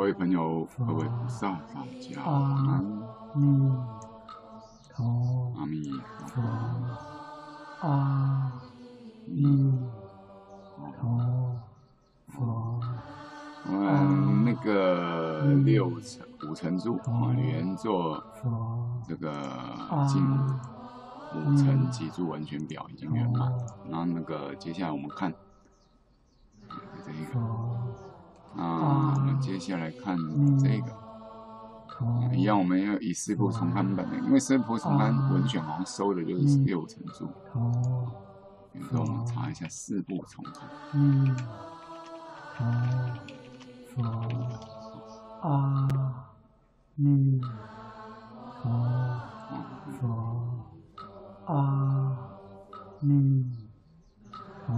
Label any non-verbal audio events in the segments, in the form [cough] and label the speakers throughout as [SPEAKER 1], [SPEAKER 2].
[SPEAKER 1] 各位朋友，各位菩萨，大家晚安。
[SPEAKER 2] 弥陀
[SPEAKER 1] 阿弥陀
[SPEAKER 2] 佛
[SPEAKER 1] 佛，
[SPEAKER 2] 阿弥。陀佛。
[SPEAKER 1] 我们那个六层五层柱啊，连做
[SPEAKER 2] 佛。
[SPEAKER 1] 这个进五层脊柱完全表已经圆满。然后那个接下来我们看。这一个，
[SPEAKER 2] 佛
[SPEAKER 1] 啊，我们接下来看这个。
[SPEAKER 2] 陀
[SPEAKER 1] 一样，我们要以四部重刊本的，因为四部重刊文选好像收的就是六层柱，
[SPEAKER 2] 陀
[SPEAKER 1] 有时候我们查一下四部重刊。
[SPEAKER 2] 弥陀佛阿弥陀佛阿弥陀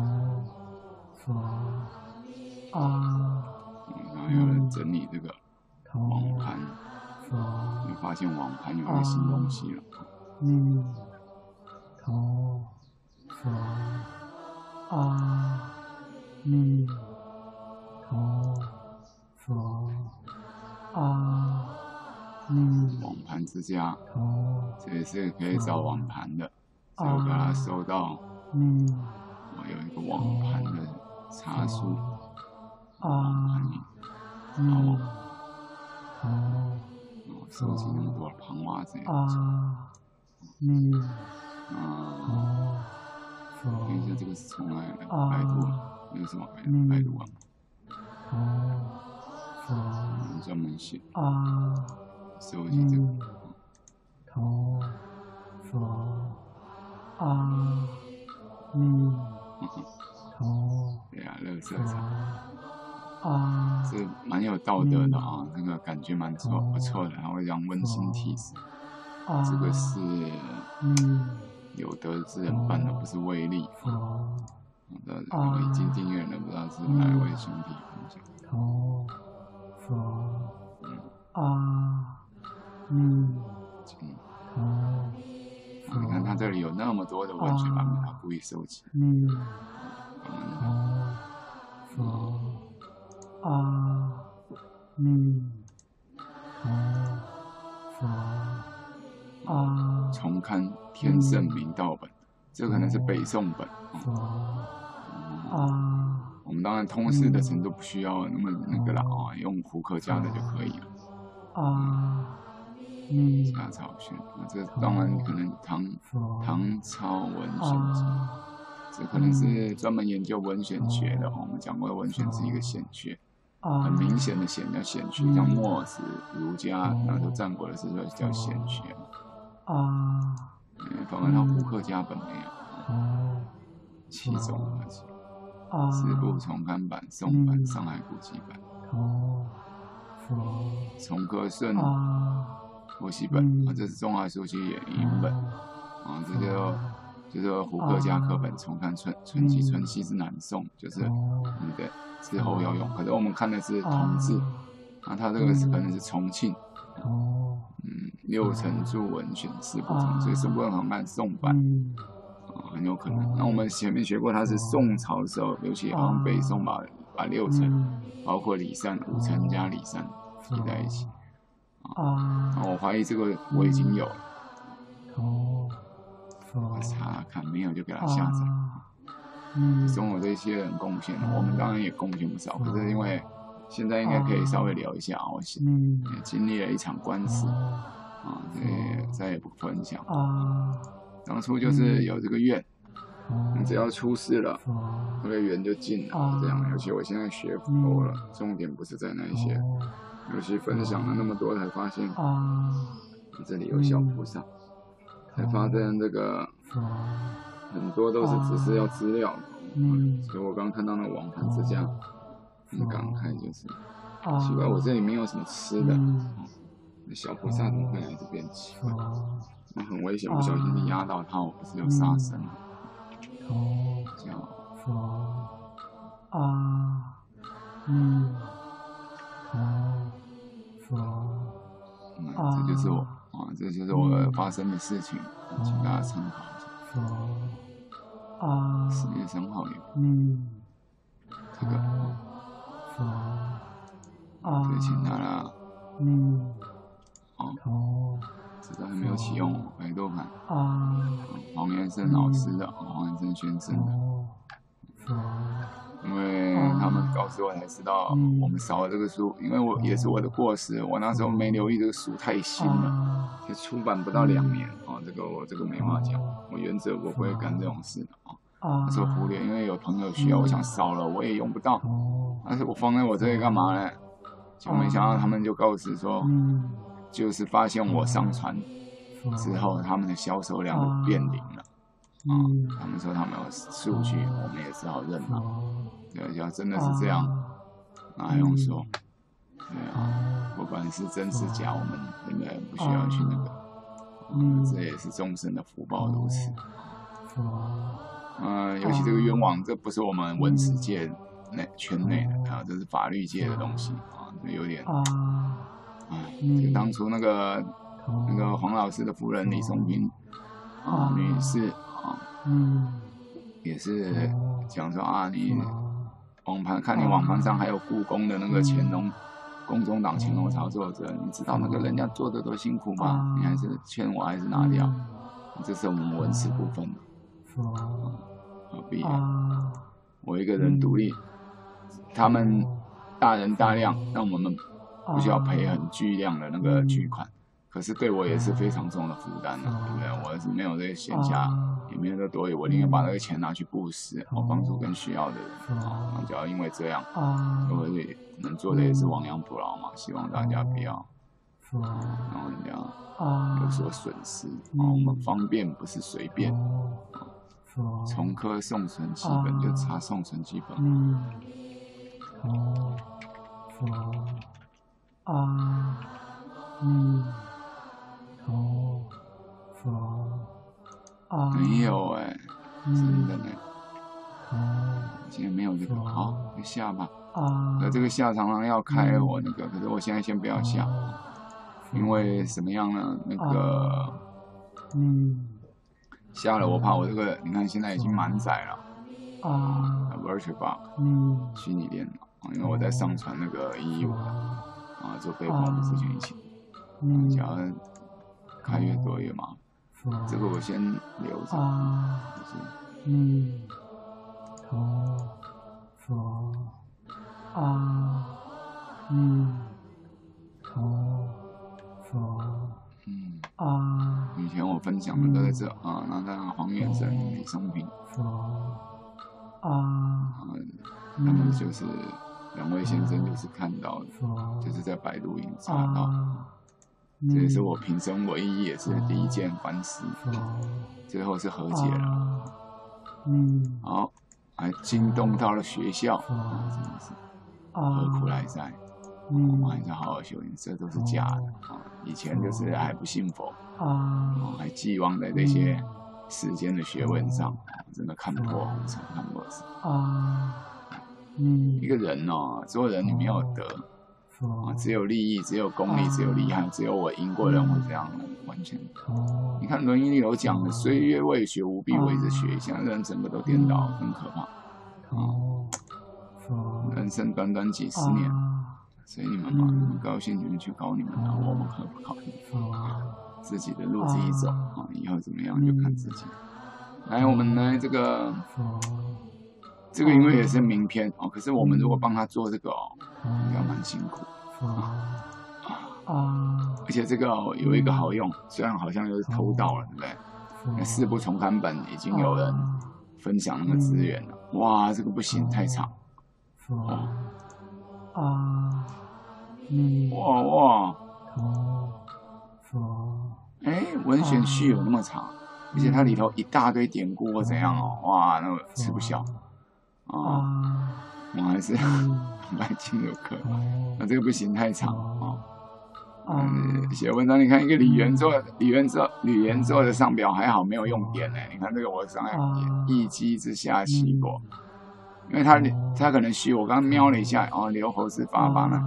[SPEAKER 2] 佛阿
[SPEAKER 1] 有人整理这个网盘，你发现网盘有一个新东西了，
[SPEAKER 2] 弥陀佛阿弥陀佛阿弥
[SPEAKER 1] 网盘之家，这也是可以找网盘的，所以我把它收到，
[SPEAKER 2] 嗯
[SPEAKER 1] 我有一个网盘的查书，
[SPEAKER 2] 阿
[SPEAKER 1] 盘里，
[SPEAKER 2] 弥陀
[SPEAKER 1] 我收集那么多盘蛙这样，
[SPEAKER 2] 阿弥
[SPEAKER 1] 啊，
[SPEAKER 2] 陀
[SPEAKER 1] 等一下
[SPEAKER 2] 佛
[SPEAKER 1] 这个是从哪里来的？百度啊，那个什么百度？百度啊，
[SPEAKER 2] 陀佛
[SPEAKER 1] 有人专门写
[SPEAKER 2] 阿
[SPEAKER 1] 收集这个
[SPEAKER 2] 弥。陀佛阿弥陀
[SPEAKER 1] 对啊，乐色
[SPEAKER 2] 佛
[SPEAKER 1] 场
[SPEAKER 2] 阿
[SPEAKER 1] 是蛮有道德的啊，那个感觉蛮错不错的，然后会让温馨提示。
[SPEAKER 2] 阿
[SPEAKER 1] 这个是
[SPEAKER 2] 弥
[SPEAKER 1] 有德之人办的，不是威力。
[SPEAKER 2] 佛
[SPEAKER 1] 好的，我已经订阅了，不知道是哪一位兄弟分享。
[SPEAKER 2] 陀佛
[SPEAKER 1] 嗯，
[SPEAKER 2] 阿弥
[SPEAKER 1] 嗯，
[SPEAKER 2] 陀
[SPEAKER 1] 你看他这里有那么多的文学版本，他故意收集。
[SPEAKER 2] 弥
[SPEAKER 1] 嗯，
[SPEAKER 2] 哦。佛阿弥陀佛阿
[SPEAKER 1] 重刊天圣明道本，这可能是北宋本。
[SPEAKER 2] 啊
[SPEAKER 1] 嗯我们当然通识的程度不需要那么那个了啊，用胡克家的就可以了。
[SPEAKER 2] 啊，嗯
[SPEAKER 1] 夏朝选，那这当然可能唐唐朝文选这可能是专门研究文选学的哦。我们讲过，文选是一个显学，
[SPEAKER 2] 阿
[SPEAKER 1] 很明显的显叫显学，像墨子、儒家，那都战国的时候叫显学嘛。
[SPEAKER 2] 阿
[SPEAKER 1] 嗯，反而他胡克家本没有，
[SPEAKER 2] 哦。
[SPEAKER 1] 七种而已。
[SPEAKER 2] 阿
[SPEAKER 1] 四部重刊版、宋版、上海古籍版、
[SPEAKER 2] 陀佛
[SPEAKER 1] 重科顺
[SPEAKER 2] 阿
[SPEAKER 1] 获悉本啊，这是中华书籍演译本啊，这就就是胡歌家课本重刊存存其存期是南宋，就是你的之后要用。可是我们看的是同治，啊，他这个是可能是重庆，
[SPEAKER 2] 哦。
[SPEAKER 1] 嗯，六层注文选四部重，所以四部重看宋版很有可能。那我们前面学过，他是宋朝的时候，尤其好像北宋把把六层，包括李善五层加李善提在一起。
[SPEAKER 2] 阿
[SPEAKER 1] 啊，我怀疑这个我已经有了，
[SPEAKER 2] 陀佛
[SPEAKER 1] 我查看没有就给他下载。
[SPEAKER 2] 嗯。
[SPEAKER 1] 总有这些人贡献，我们当然也贡献不少。可是因为现在应该可以稍微聊一下啊，我现
[SPEAKER 2] 弥
[SPEAKER 1] 也经历了一场官司啊，这个再也不分享。
[SPEAKER 2] 阿
[SPEAKER 1] 当初就是有这个愿，你只要出事了，
[SPEAKER 2] 佛
[SPEAKER 1] 那个缘就尽了，这样。尤其我现在学佛了，重点不是在那一些，尤其分享了那么多，才发现
[SPEAKER 2] 阿
[SPEAKER 1] 这里有小菩萨，才发现这个很多都是只是要资料。
[SPEAKER 2] 嗯。
[SPEAKER 1] 所以我刚看到那个网盘之家，很感慨，就是
[SPEAKER 2] 阿
[SPEAKER 1] 奇怪，我这里没有什么吃的，小菩萨怎么会来这边奇怪？
[SPEAKER 2] 佛
[SPEAKER 1] 那很危险，不小心你压到它，我不是要杀生吗？
[SPEAKER 2] 陀
[SPEAKER 1] 叫
[SPEAKER 2] 佛。阿弥陀佛。
[SPEAKER 1] 嗯，这就是我啊，这就是我发生的事情，请大家参考一下。
[SPEAKER 2] 佛阿
[SPEAKER 1] 四月三号有
[SPEAKER 2] 嗯。
[SPEAKER 1] 这个
[SPEAKER 2] 佛啊，
[SPEAKER 1] 就请大家。
[SPEAKER 2] 嗯，
[SPEAKER 1] 哦，
[SPEAKER 2] 哦，
[SPEAKER 1] 这个还没有启用百度版。
[SPEAKER 2] 啊，
[SPEAKER 1] 黄元生老师的，黄元生先生。的，
[SPEAKER 2] 哦，佛，
[SPEAKER 1] 因为他们告诉我才知道
[SPEAKER 2] 嗯。
[SPEAKER 1] 我们少了这个书，因为我也是我的过失，我那时候没留意这个书太新了，
[SPEAKER 2] 啊，
[SPEAKER 1] 才出版不到两年哦，这个我这个没话讲，我原则我不会干这种事的哦，
[SPEAKER 2] 啊，
[SPEAKER 1] 那时候忽略，因为有朋友需要，我想少了我也用不到，
[SPEAKER 2] 哦，
[SPEAKER 1] 但是我放在我这里干嘛呢？就没想到他们就告知说，
[SPEAKER 2] 嗯，
[SPEAKER 1] 就是发现我上传之后，他们的销售量都变零了。
[SPEAKER 2] 嗯，
[SPEAKER 1] 他们说他们有数据，我们也只好认了。要真的是这样，那还用说？对啊，
[SPEAKER 2] 啊，
[SPEAKER 1] 不管是真是假，我们真的不需要去那个。
[SPEAKER 2] 嗯。
[SPEAKER 1] 这也是众生的福报如此。
[SPEAKER 2] 佛，
[SPEAKER 1] 嗯，尤其这个冤枉，这不是我们文史界内圈内的啊，这是法律界的东西啊，这有点
[SPEAKER 2] 啊，
[SPEAKER 1] 哎，
[SPEAKER 2] 嗯。
[SPEAKER 1] 这个当初那个
[SPEAKER 2] 哦。
[SPEAKER 1] 那个黄老师的夫人李松平啊女士啊，
[SPEAKER 2] 嗯，
[SPEAKER 1] 也是讲说啊，你
[SPEAKER 2] 佛，
[SPEAKER 1] 网盘看你网盘上还有故宫的那个乾隆，宫中党乾隆操作者，你知道那个人家做的多辛苦吗？你还是劝我还是拿掉？这是我们文史部分何必啊？
[SPEAKER 2] 啊，
[SPEAKER 1] 我一个人独立，他们大人大量，让我们不需要赔很巨量的那个巨款，可是对我也是非常重的负担呢，对不对？我是没有这个闲暇，也没有这多余，我宁愿把那个钱拿去布施，我帮助更需要的人啊。那只要因为这样，
[SPEAKER 2] 啊，
[SPEAKER 1] 我也能做的也是亡羊补牢嘛，希望大家不要
[SPEAKER 2] 然
[SPEAKER 1] 后人家
[SPEAKER 2] 啊，
[SPEAKER 1] 有所损失。啊，我们方便不是随便，
[SPEAKER 2] 啊，
[SPEAKER 1] 重科送存基本就。差送存基本。
[SPEAKER 2] 嗯，哦，佛，啊，嗯，哦，佛，啊，
[SPEAKER 1] 没有哎，真的呢，
[SPEAKER 2] 哦，
[SPEAKER 1] 现在没有这个，好，就下吧。
[SPEAKER 2] 啊，
[SPEAKER 1] 那这个下常常要开我那个，可是我现在先不要下，因为什么样呢？那个
[SPEAKER 2] 嗯，
[SPEAKER 1] 下了我怕我这个，你看现在已经满载了。
[SPEAKER 2] 啊
[SPEAKER 1] ，，VirtualBox
[SPEAKER 2] 嗯，
[SPEAKER 1] 虚拟电脑，啊因为我在上传那个一一五啊做备忘的事情一起，
[SPEAKER 2] 嗯，
[SPEAKER 1] 只要开越多越麻烦。这个我先留着，
[SPEAKER 2] 啊，
[SPEAKER 1] 就是
[SPEAKER 2] 嗯，哦，佛，啊，嗯，哦，佛，
[SPEAKER 1] 嗯，
[SPEAKER 2] 啊，
[SPEAKER 1] 以前我分享的都在这啊，那当然黄元生、李松平。
[SPEAKER 2] 佛，啊，
[SPEAKER 1] 啊，他们就是两位先生就是看到的，就是在百度营查到，
[SPEAKER 2] 啊，
[SPEAKER 1] 这也是我平生唯一也是第一件官司，
[SPEAKER 2] 佛，
[SPEAKER 1] 最后是和解了。
[SPEAKER 2] 啊，嗯，
[SPEAKER 1] 好，还惊动到了学校，啊，真的是何苦来哉？我们
[SPEAKER 2] 嗯，
[SPEAKER 1] 还是好好修行，这都是假的啊！以前就是还不信佛，
[SPEAKER 2] 啊，
[SPEAKER 1] 啊，还寄望在这些世间的学问上，啊真的看破红尘，看破世。
[SPEAKER 2] 啊，嗯
[SPEAKER 1] 一，个人哦，做人你没有德
[SPEAKER 2] 佛
[SPEAKER 1] 啊，，只有利益，只有功利，只有利害，只有我赢过人会这样的，完全。
[SPEAKER 2] 哦。
[SPEAKER 1] 你看《论语》里头讲的“岁月未学，吾必为之学”，现在人整个都颠倒，很可怕。
[SPEAKER 2] 哦，
[SPEAKER 1] 人生短短几十年，
[SPEAKER 2] 所
[SPEAKER 1] 以你们嘛，
[SPEAKER 2] 嗯
[SPEAKER 1] 你们高兴你们去搞你们的，我们可不考虑。
[SPEAKER 2] 佛，
[SPEAKER 1] 自己的路自己走啊，以后怎么样就看自己。来，我们来这个
[SPEAKER 2] 佛，
[SPEAKER 1] 这个，因为也是名片哦，可是我们如果帮他做这个哦，应该蛮辛苦。
[SPEAKER 2] 啊，啊，
[SPEAKER 1] 而且这个哦有一个好用，虽然好像又是偷盗了，对不对？那四部重刊本已经有人分享那个资源了，哇，这个不行，太长，
[SPEAKER 2] 佛，啊，嗯，
[SPEAKER 1] 哇哇，哎，文选序有那么长，而且它里头一大堆典故或怎样哦，哇，那个吃不消啊，
[SPEAKER 2] 啊，
[SPEAKER 1] 我还是
[SPEAKER 2] 嗯，
[SPEAKER 1] 来进入课。
[SPEAKER 2] 哦，
[SPEAKER 1] 那这个不行，太长
[SPEAKER 2] 哦。
[SPEAKER 1] 啊。
[SPEAKER 2] 啊，
[SPEAKER 1] 嗯，写文章，你看一个李元做李元做李元做的上表还好没有用点呢。你看这个我上来
[SPEAKER 2] 啊
[SPEAKER 1] 一击之下起过，因为他他可能虚，我刚刚瞄了一下，哦，留侯是发发呢，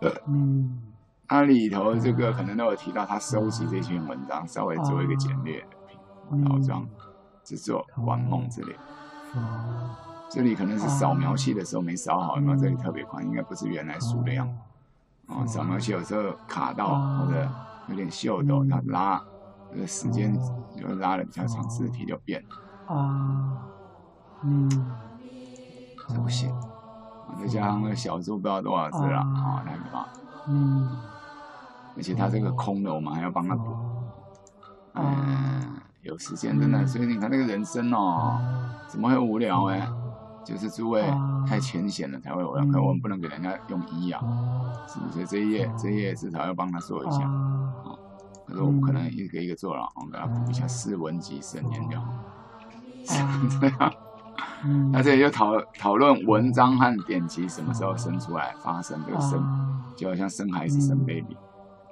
[SPEAKER 1] 呃，
[SPEAKER 2] 嗯，
[SPEAKER 1] 它里头这个可能都有提到他收集这篇文章，稍微做一个简略的
[SPEAKER 2] 嗯。
[SPEAKER 1] 包装制作玩梦之类。
[SPEAKER 2] 佛，
[SPEAKER 1] 这里可能是扫描器的时候没扫好，有没有？这里特别宽，应该不是原来书的样子。哦，扫描器有时候卡到或者有点锈抖，它拉这个时间就拉的比较长，字体就变。
[SPEAKER 2] 啊，嗯，
[SPEAKER 1] 这不行。再加上那个小猪不知道多少字了啊，来吧。
[SPEAKER 2] 嗯，
[SPEAKER 1] 而且它这个空的，我们还要帮它补。嗯，有时间真的，所以你看那个人生哦，怎么会无聊哎？就是诸位太浅显了才会无聊，可我们不能给人家用一啊，是不是？这一页这一页至少要帮他做一下啊。可是我们可能一个一个做了，我们给他补一下四文集神言就好。这样。[laughs] 那这里就讨讨论文章和典籍什么时候生出来发生这个生，就好像生孩子生 baby，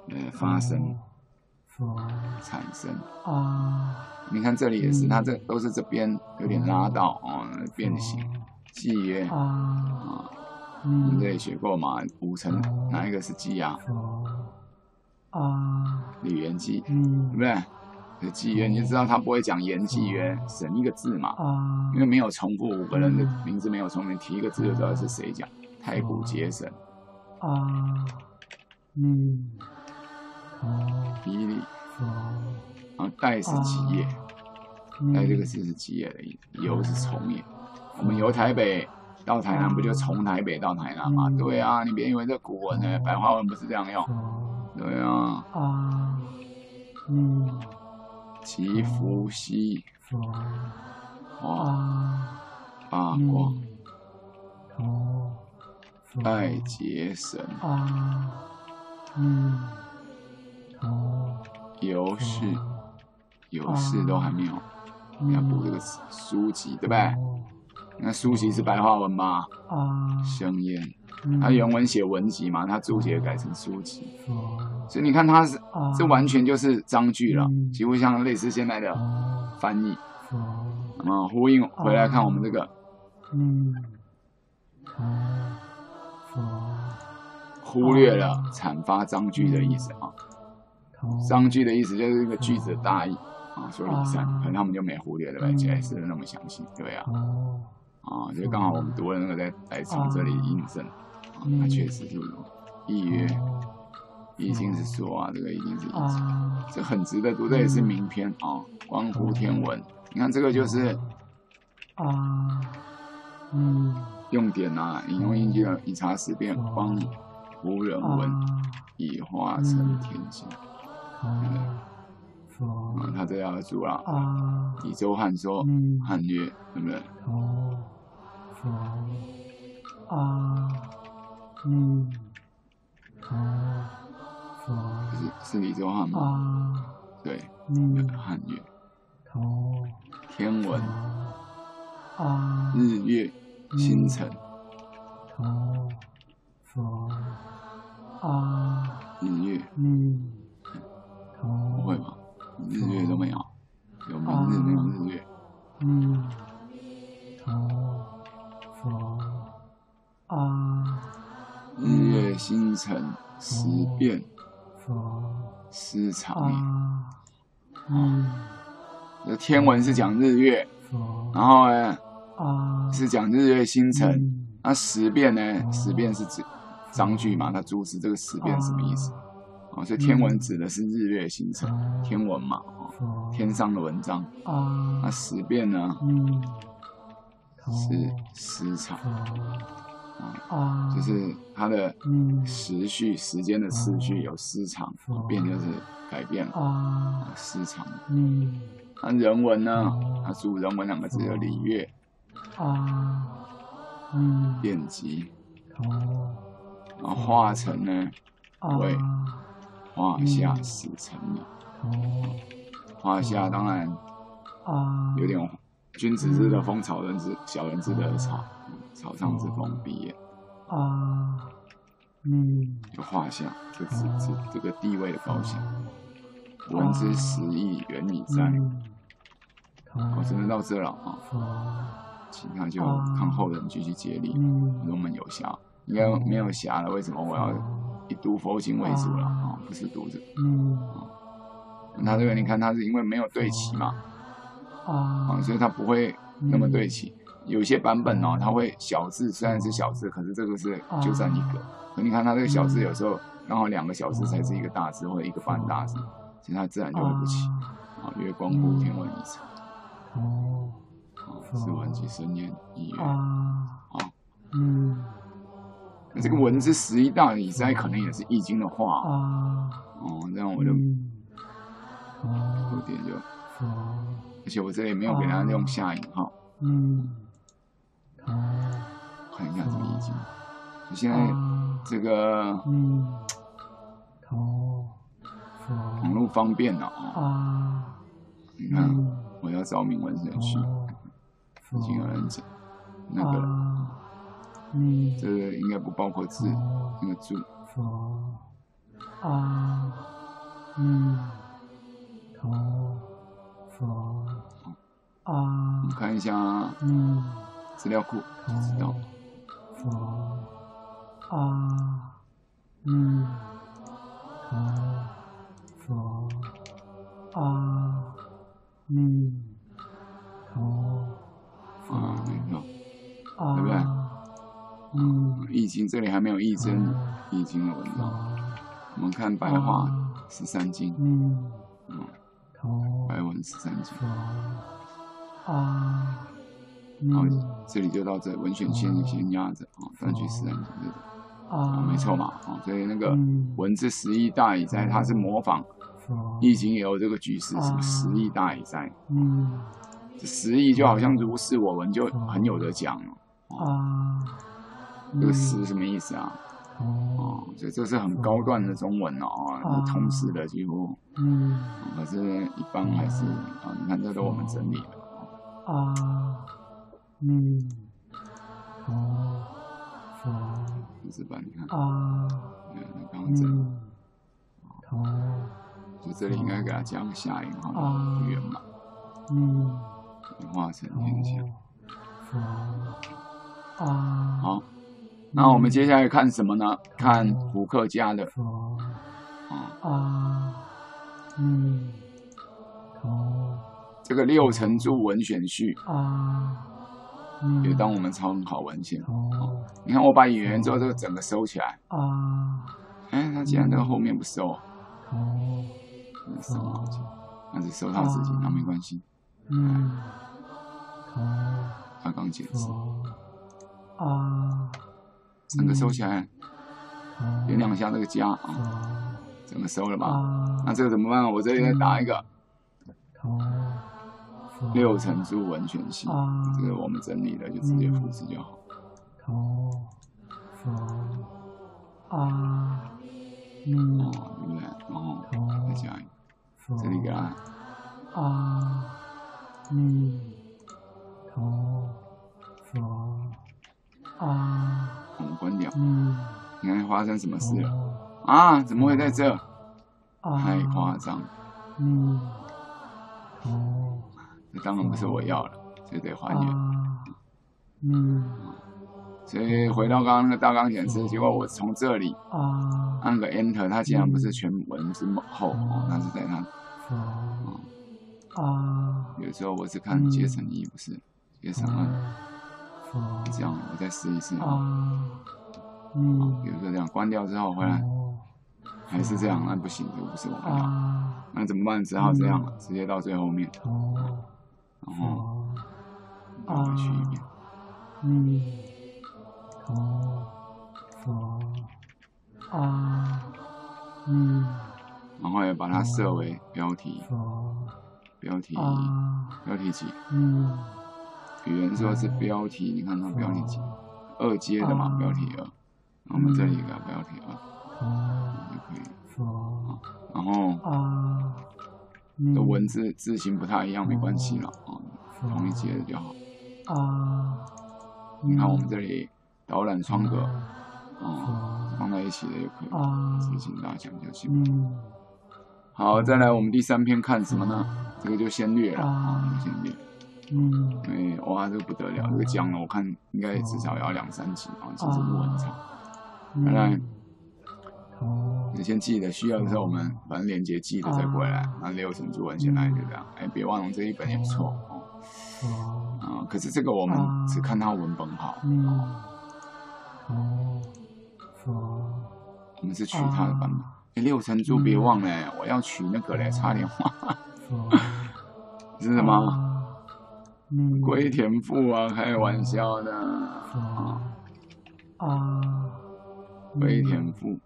[SPEAKER 1] 呃发生产生。啊。你看这里也是，它这都是这边有点拉到哦，变形。契约啊，我们这里学过嘛？五层哪一个是契啊？啊，语言契，对不对？的契约，你就知道他不会讲言契约，省一个字嘛，因为没有重复五个人的名字，没有重复，提一个字就知道是谁讲。太古节神啊，嗯，哦，比利，啊，代是基业，代这个字是基业的意思，由是从也。我们由台北到台南，不就从台北到台南吗？对啊，你别以为这古文呢，白话文不是这样用。对啊，啊，嗯。祈福西，啊，八卦，拜劫神，啊。嗯，游氏，游氏都还没有，你要补这个书籍，对不对？那书籍是白话文吗？啊，香烟，他原文写文集嘛，他注解改成书籍。所以你看，它是这完全就是章句了，几乎像类似现在的翻译。那么呼应回来看我们这个，嗯，忽略了阐发章句的意思啊。章句的意思就是一个句子的大意啊，说以上，可能他们就没忽略，对不对？解释的那么详细，对啊。啊，就刚好我们读了那个在来从这里印证，啊，那确实是意曰。已经是说啊，这个已经是一经，这很值得读，这也是名篇啊，《观乎天文》。你看这个就是啊，嗯，用典啊，引用印记的以查十变，观乎人问，以化成天性。嗯，他这样注了啊，《以周汉说》汉乐，对不对？哦，啊，嗯，哦。是是李周汉吗？对，汉乐，天文，日月星辰，日月，嗯，不会吧？日月都没有，有明日没有日月，嗯啊，日月星辰十变。失常嗯，这天文是讲日月，然后呢，啊，是讲日月星辰。那十变呢？十变是指章句嘛？它注释这个十变什么意思？哦，所以天文指的是日月星辰，天文嘛，哦，天上的文章。啊，那时变呢？嗯，是时长。啊，就是它的时序、时间的次序有时长，变就是改变了啊，失常。嗯，那人文呢？它主人文两个字有礼乐啊，嗯，典籍哦，然后化成呢为画下死成了。哦，画下当然啊。有点君子之的风草人之小人之的草。草上之风毕业啊，嗯，就画像，这这这这个地位的高下，文之实意原已在。我只能到这了啊，其他就看后人继续接力。我们有暇，应该没有暇了。为什么我要以读佛经为主了啊？不是读这个。嗯，他这个你看，他是因为没有对齐嘛，啊，所以他不会那么对齐。有些版本哦，它会小字，虽然是小字，可是这个是就占一个可你看它这个小字有时候刚好两个小字才是一个大字或者一个半大字，所以它自然就会不齐。啊，月光湖天文一场。
[SPEAKER 2] 哦。
[SPEAKER 1] 啊，是文及生年一月。
[SPEAKER 2] 啊。嗯。
[SPEAKER 1] 那这个文字十一大以在，可能也是易经的话。
[SPEAKER 2] 啊。
[SPEAKER 1] 哦，这样我就有点就。而且我这里没有给他用下引号。
[SPEAKER 2] 嗯。
[SPEAKER 1] 看一下这个易经。你现在这个。
[SPEAKER 2] 嗯。
[SPEAKER 1] 网络方便了
[SPEAKER 2] 啊！
[SPEAKER 1] 你看，我要找铭文神序，已经有人讲那个，
[SPEAKER 2] 嗯，
[SPEAKER 1] 这个应该不包括字，那个注。
[SPEAKER 2] 啊，嗯，头，佛，啊，
[SPEAKER 1] 你看一下，
[SPEAKER 2] 嗯，
[SPEAKER 1] 资料库就知道。还没有易真易经的文章，我们看白话十三经，
[SPEAKER 2] 嗯，
[SPEAKER 1] 嗯，白文十三经，
[SPEAKER 2] 啊，
[SPEAKER 1] 好，这里就到这，文选先先压着啊，断句十三经这个。啊，没错嘛，啊，所以那个文字十亿大以在，它是模仿易经也有这个局势，什么十亿大以在，
[SPEAKER 2] 嗯，
[SPEAKER 1] 这十亿就好像如是我闻，就很有得讲了，
[SPEAKER 2] 啊，
[SPEAKER 1] 这个十什么意思啊？哦，所以这是很高段的中文哦，通识的几乎，
[SPEAKER 2] 嗯，
[SPEAKER 1] 可是一般还是啊，你看这都我们整理的，
[SPEAKER 2] 啊，嗯，哦。
[SPEAKER 1] 是吧？你看。
[SPEAKER 2] 啊，
[SPEAKER 1] 嗯，刚刚这，就这里应该给它加个下引号，圆满，
[SPEAKER 2] 嗯，
[SPEAKER 1] 化成天下。
[SPEAKER 2] 啊，
[SPEAKER 1] 好，那我们接下来看什么呢？看胡克家的，
[SPEAKER 2] 啊，嗯，
[SPEAKER 1] 这个六层注文选序。
[SPEAKER 2] 啊。
[SPEAKER 1] 也当我们参考文献。哦，你看我把演员之后，这个整个收起来。
[SPEAKER 2] 啊，
[SPEAKER 1] 哎，他竟然这个后面不收。
[SPEAKER 2] 哦，
[SPEAKER 1] 伤脑筋，那是收他自己，那没关系。
[SPEAKER 2] 嗯，哦，
[SPEAKER 1] 他刚解释。
[SPEAKER 2] 啊，
[SPEAKER 1] 整个收起来，点两下这个加啊，整个收了吧？那这个怎么办？我这里再打一个。六层注文全系，这个我们整理的就直接复制就好。
[SPEAKER 2] 啊，
[SPEAKER 1] 嗯，哦，对不对？然后再加一个，这里给它
[SPEAKER 2] 啊，嗯，头佛啊，
[SPEAKER 1] 关掉。
[SPEAKER 2] 嗯，
[SPEAKER 1] 你看发生什么事了？啊，怎么会在这？太夸张。
[SPEAKER 2] 嗯，哦，这。
[SPEAKER 1] 当然不是我要了，就得还原。
[SPEAKER 2] 嗯，
[SPEAKER 1] 所以回到刚刚那个大纲显示，结果我从这里按个 Enter，它竟然不是全文字后，那是在它。
[SPEAKER 2] 啊，
[SPEAKER 1] 有时候我是看阶层一，不是阶层二。这样，我再试一试。
[SPEAKER 2] 啊，嗯，
[SPEAKER 1] 比如说这样关掉之后回来，还是这样，那不行，这不是我们要。那怎么办？只好这样了，直接到最后面。哦然后再回去一遍。
[SPEAKER 2] 嗯，哦佛啊，嗯，
[SPEAKER 1] 然后也把它设为标题。标题，标题几？
[SPEAKER 2] 嗯，
[SPEAKER 1] 语言说是标题，你看它标题几？二阶的嘛，标题二。我们这里一个标题二，就可以。然后
[SPEAKER 2] 啊，
[SPEAKER 1] 的文字字形不太一样，没关系了啊。同一阶的就好。
[SPEAKER 2] 啊，
[SPEAKER 1] 你看我们这里导览窗格，啊，放在一起的就可以，字形大小就行。好，再来我们第三篇看什么呢？这个就先略了啊，先略。
[SPEAKER 2] 嗯，
[SPEAKER 1] 因为哇，这个不得了，这个江了，我看应该至少要两三集啊，其实录很长。来，你先记得，需要的时候我们反正连接记得再过来。那六层珠文先来就这样，哎，别忘了这一本也不错哦。啊，可是这个我们只看它文本好。
[SPEAKER 2] 嗯，佛佛
[SPEAKER 1] 我们是取它的版本。哎，六神珠别忘了，我要取那个嘞，差点忘。是 [laughs] 什么？龟田富啊，开玩笑的啊！啊，龟田富。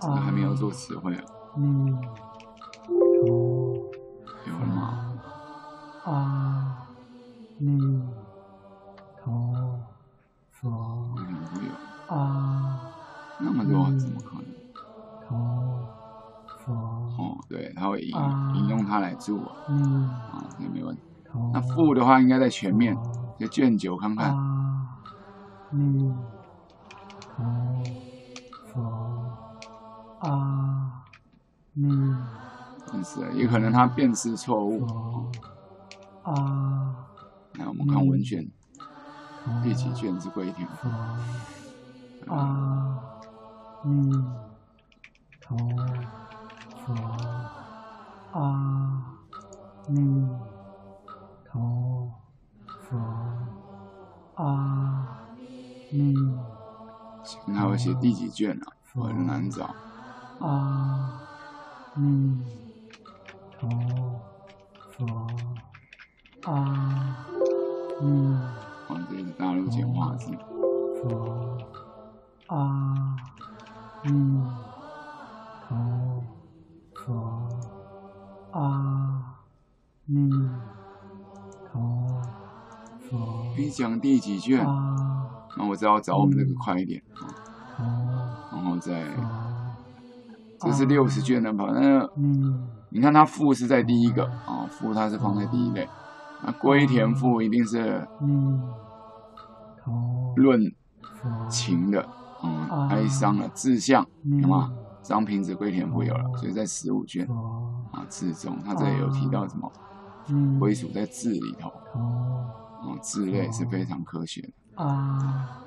[SPEAKER 1] 这个还没有做词汇啊。嗯。有了吗？啊。嗯。头。佛。啊。那么多怎么可能？对，他会引引用它来做啊。嗯。啊，这没问题。那富的话应该在前面，就卷九看看。嗯。头。佛。啊，嗯，是，也可能他辨识错误。啊，来，我们看文卷，第几卷是归田？啊，嗯，头，佛，阿弥陀，佛，啊，嗯，那我写第几卷呢？很难找。啊，嗯，头，佛，阿弥，哦，这是大陆简化字。佛，啊，嗯，头，佛，啊，嗯，头，佛。你讲第几卷？那我只要找我们这个快一点啊。然后再。这是六十卷的吧？那你看它赋是在第一个啊，赋它是放在第一类。那归田赋一定是论情的，嗯，哀伤的志向，有吗？张平子龟田赋有了，所以在十五卷啊，字中，他这里有提到什么？归属在字里头，啊，字类是非常科学的啊。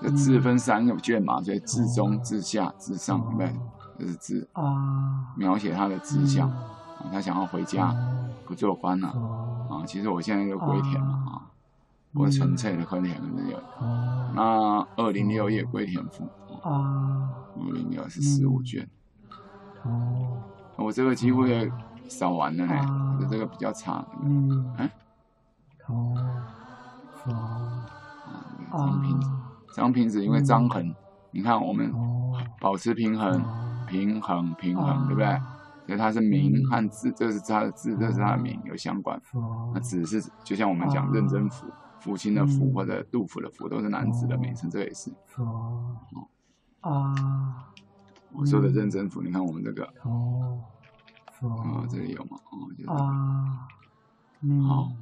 [SPEAKER 1] 这字分三个卷嘛，所以字中、字下、字上，对不对？这是字啊，描写他的志向啊，他想要回家，不做官了啊。其实我现在就归田了啊，我纯粹的归田没有。那二零六页归田赋啊，二零六是十五卷哦。我这个几乎也扫完了呢，我这个比较长。嗯，哎，头，佛啊，张平子，张平子因为张衡，你看我们保持平衡。平衡平衡，对不对？所以它是名和字，这是它的字，这是它的名，有相关。那子是就像我们讲认真福，父亲的福或者杜甫的福，都是男子的名称，这也是。哦。啊。我说的认真福，你看我们这个。哦。哦，这里有吗？哦，就是。啊。好。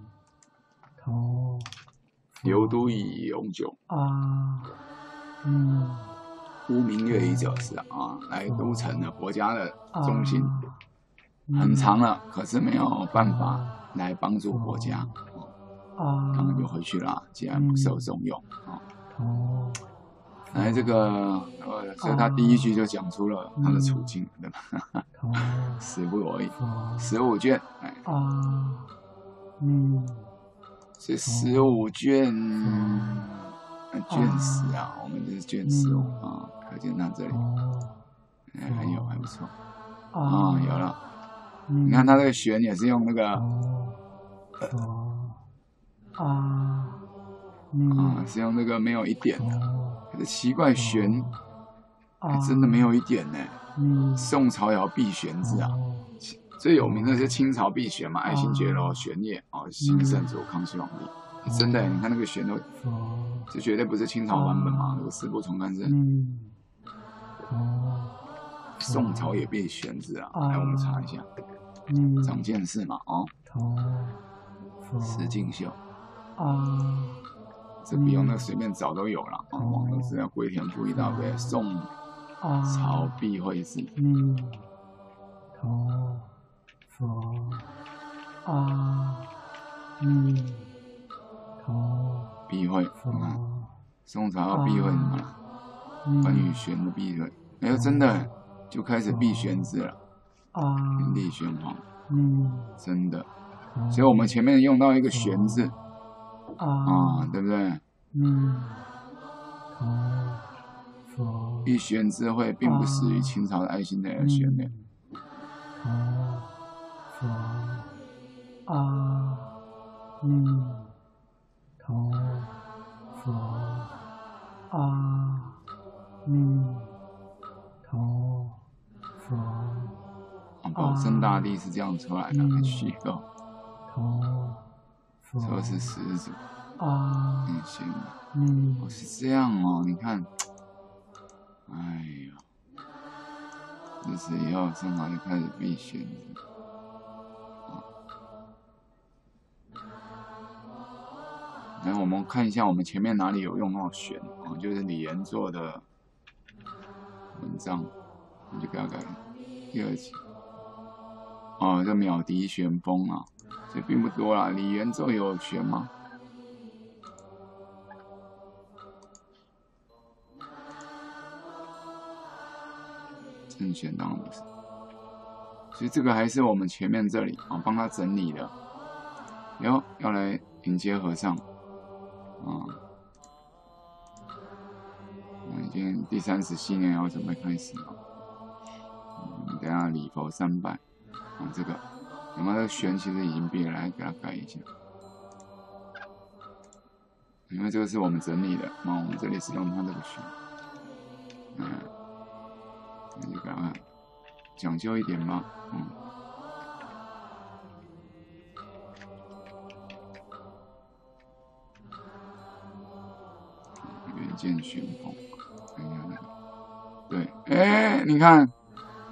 [SPEAKER 1] 哦，流都以永久。啊。嗯。乌明月一角色啊，来都城了国家的中心，很长了，可是没有办法来帮助国家，啊，他们就回去了，既然不受重用啊。哦，来这个呃，所以他第一句就讲出了他的处境，对吧？[laughs] 死不容易，十五卷，哎，啊，嗯，是十五卷。卷十啊，我们这是卷十五啊，可见到这里，哎，还有还不错，啊，有了，你看他这个弦也是用那个，啊，啊，是用那个没有一点的，可是奇怪玄，还真的没有一点呢，宋朝也要避玄字啊，最有名的是清朝避弦嘛，爱新觉罗玄烨哦，新圣祖康熙皇帝。真的，你看那个玄都，这绝对不是清朝版本嘛？那个四部重看是，宋朝也避弦字啊。来，我们查一下，长见识嘛，哦，石敬秀，啊，这不用那随便找都有了啊，网络资料归田部一大堆，宋朝避讳字，嗯，头，佛，阿弥陀，避讳，你看，宋朝要避讳什么？关羽玄的避讳，哎呦，真的就开始避玄字了。啊，天地玄黄，嗯，真的，所以我们前面用到一个玄字，啊，对不对？嗯，
[SPEAKER 2] 哦，佛，
[SPEAKER 1] 一玄智慧并不死于清朝的爱心的玄妙。
[SPEAKER 2] 哦，佛，阿弥陀佛，阿弥陀佛。
[SPEAKER 1] 啊，保生大帝是这样出来的，很虚构。
[SPEAKER 2] 陀佛，
[SPEAKER 1] 说是。始祖，
[SPEAKER 2] 阿
[SPEAKER 1] 很玄。
[SPEAKER 2] 弥
[SPEAKER 1] 哦，是这样哦，你看，哎呀，自此以后，上海就开始避玄子。来，我们看一下我们前面哪里有用到玄。啊，就是李岩做的文章，我就给他改。第二集。哦，这秒敌旋风啊，这并不多啦。李元宙有学吗？正玄当然不是，所以这个还是我们前面这里啊帮他整理的。哟，要来迎接和尚啊！我已经第三十七年要准备开始了。嗯，等下礼佛三拜啊，这个有没有玄其实已经变了，来给它改一下。因为这个是我们整理的，那我们这里是用它这个旋，嗯。那就给他讲究一点嘛，嗯。远见旋风，看一下那个，对，哎，你看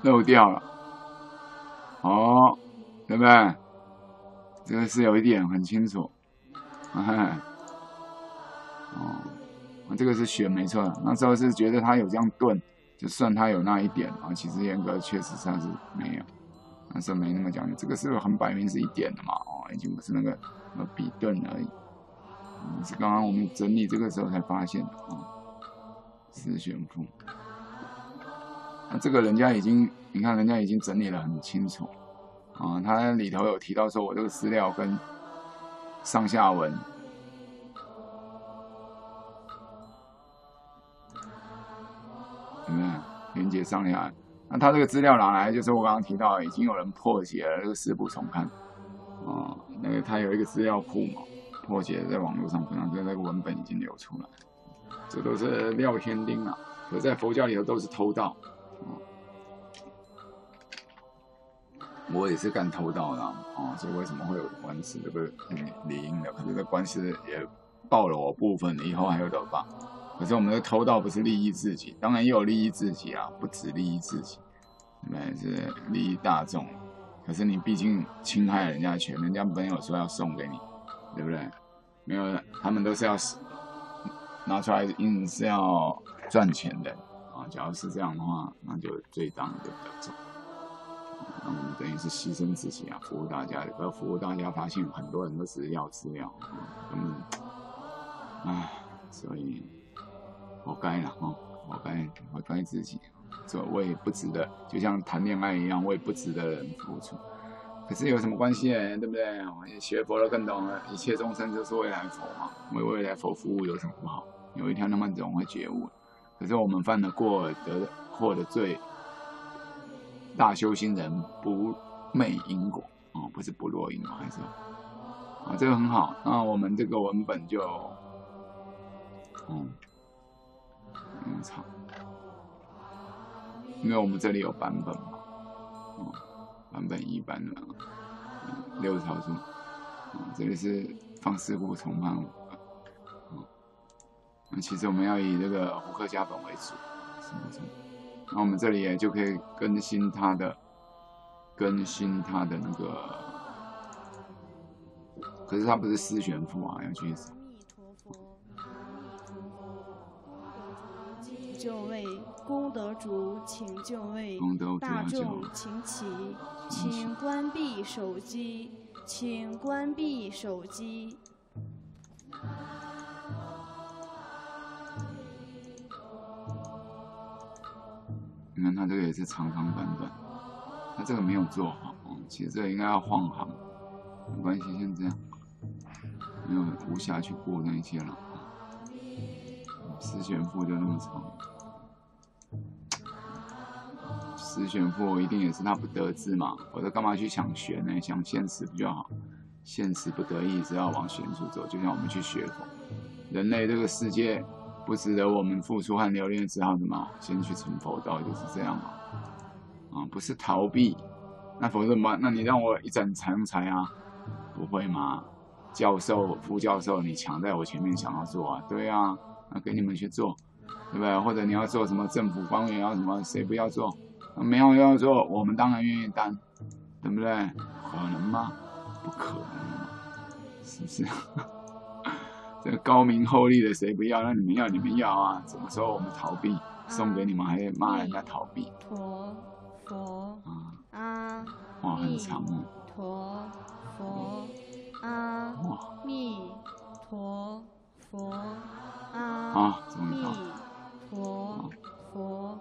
[SPEAKER 1] 漏掉了，对不对？这个是有一点很清楚，哎，哦，这个是选没错，那时候是觉得他有这样顿。就算他有那一点啊，其实严格确实上是没有，但是没那么讲究。这个是很摆明是一点的嘛，哦，已经不是那个那比顿而已。是刚刚我们整理这个时候才发现的啊，四旋风。那这个人家已经，你看人家已经整理的很清楚啊，他里头有提到说我这个资料跟上下文。有没有连接上下？那他这个资料拿来，就是我刚刚提到，已经有人破解了这个四部重看，啊，那个他有一个资料库嘛，破解在网络上分享，所以那个文本已经流出来，这都是廖天丁啊，可在佛教里头都是偷盗，啊，我也是干偷盗的啊，所以为什么会有官司这个理应的？可是这官司也报了我部分，以后还有得报。可是我们的偷盗不是利益自己，当然也有利益自己啊，不止利益自己，那是利益大众。可是你毕竟侵害人家权，人家没有说要送给你，对不对？没有，他们都是要拿出来，硬是要赚钱的啊。假如是这样的话，那就罪当的比较重。那我们等于是牺牲自己啊，服务大家，要服务大家，发现很多人都只是要资料，嗯，唉，所以。活该了哦，活该，活该自己，这为不值得，就像谈恋爱一样，为不值得人付出。可是有什么关系呢，对不对？学佛了更懂了，一切众生就是未来佛嘛，为未来佛服务有什么不好？有一天他们总会觉悟。可是我们犯了过得获的罪，大修行人不昧因果啊，不是不落因果，还是啊，这个很好。那我们这个文本就，嗯。用唱，因为我们这里有版本嘛，哦，版本一版的，六条数，啊，这里是放事故重放，啊，那其实我们要以这个胡克家本为主，四部重，那我们这里也就可以更新它的，更新它的那个，可是它不是四玄符啊，要去。
[SPEAKER 3] 就位，功德主，请就位。大众请起，请关闭手机，请关闭手机。
[SPEAKER 1] 你看，他这个也是长长短短，他这个没有做好，其实这个应该要换行，没关系，先这样，没有无暇去过那些了。十玄父就那么长。十玄父一定也是他不得志嘛，否则干嘛去想玄呢？想现实不就好？现实不得已，只要往玄处走。就像我们去学佛，人类这个世界不值得我们付出和留恋，只好什么？先去成佛道，就是这样嘛。啊，不是逃避，那否则嘛？那你让我一展长才啊？不会吗？教授、副教授，你抢在我前面想要做啊？对啊，那给你们去做，对不对？或者你要做什么政府官员要什么？谁不要做？没有要做，我们当然愿意当，对不对？可能吗？不可能，是不是？这个高明厚利的谁不要？那你们要，你们要啊？什么时候我们逃避？送给你们还骂人家逃避？
[SPEAKER 3] 陀佛啊啊！
[SPEAKER 1] 哇，很长哦。
[SPEAKER 3] 陀佛啊弥陀佛啊弥陀佛。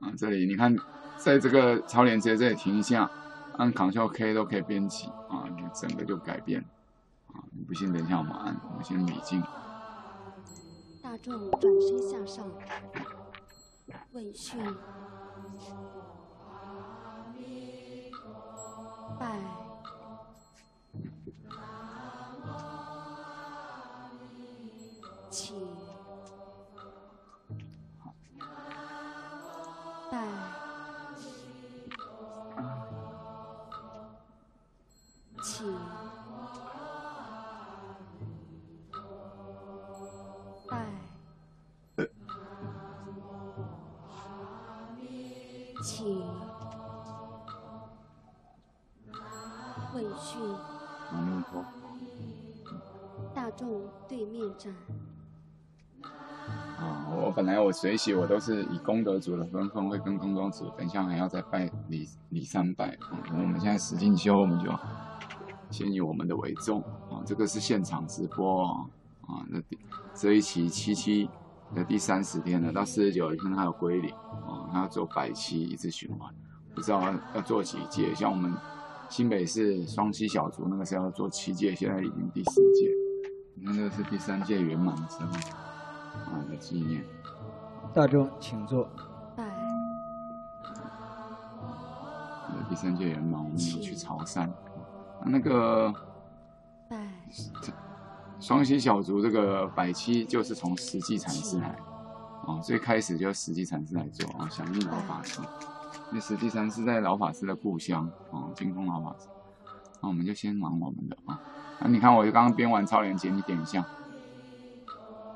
[SPEAKER 1] 啊，这里你看，在这个超连接这里停一下，按 Ctrl K 都可以编辑啊，你整个就改变啊。你不信，等一下我们按，我们先理镜。
[SPEAKER 4] 大众转身向上，问讯，拜，请。问讯，大众对面站。
[SPEAKER 1] 啊，我本来我随喜我都是以功德主的身份会跟功德主，等一下还要再拜礼礼三拜啊。我们现在使劲修，我们就先以我们的为重啊。这个是现场直播啊，那这一期七七的第三十天了，到四十九天它有归零啊，它要做百期一次循环，不知道要做几届。像我们新北市双溪小组那个是要做七届，现在已经第四届，你看这个是第三届圆满之后。啊的纪念，
[SPEAKER 2] 大众请坐。
[SPEAKER 4] 拜。
[SPEAKER 1] 第三届圆满，我们有去潮汕。那个，
[SPEAKER 4] 拜。
[SPEAKER 1] 双溪小竹这个百七就是从实际禅师来，哦，最开始就实际禅师来做啊，响应老法师。那实际上是在老法师的故乡哦，金峰老法师。那我们就先忙我们的啊。那你看，我就刚刚编完超连接，你点一下。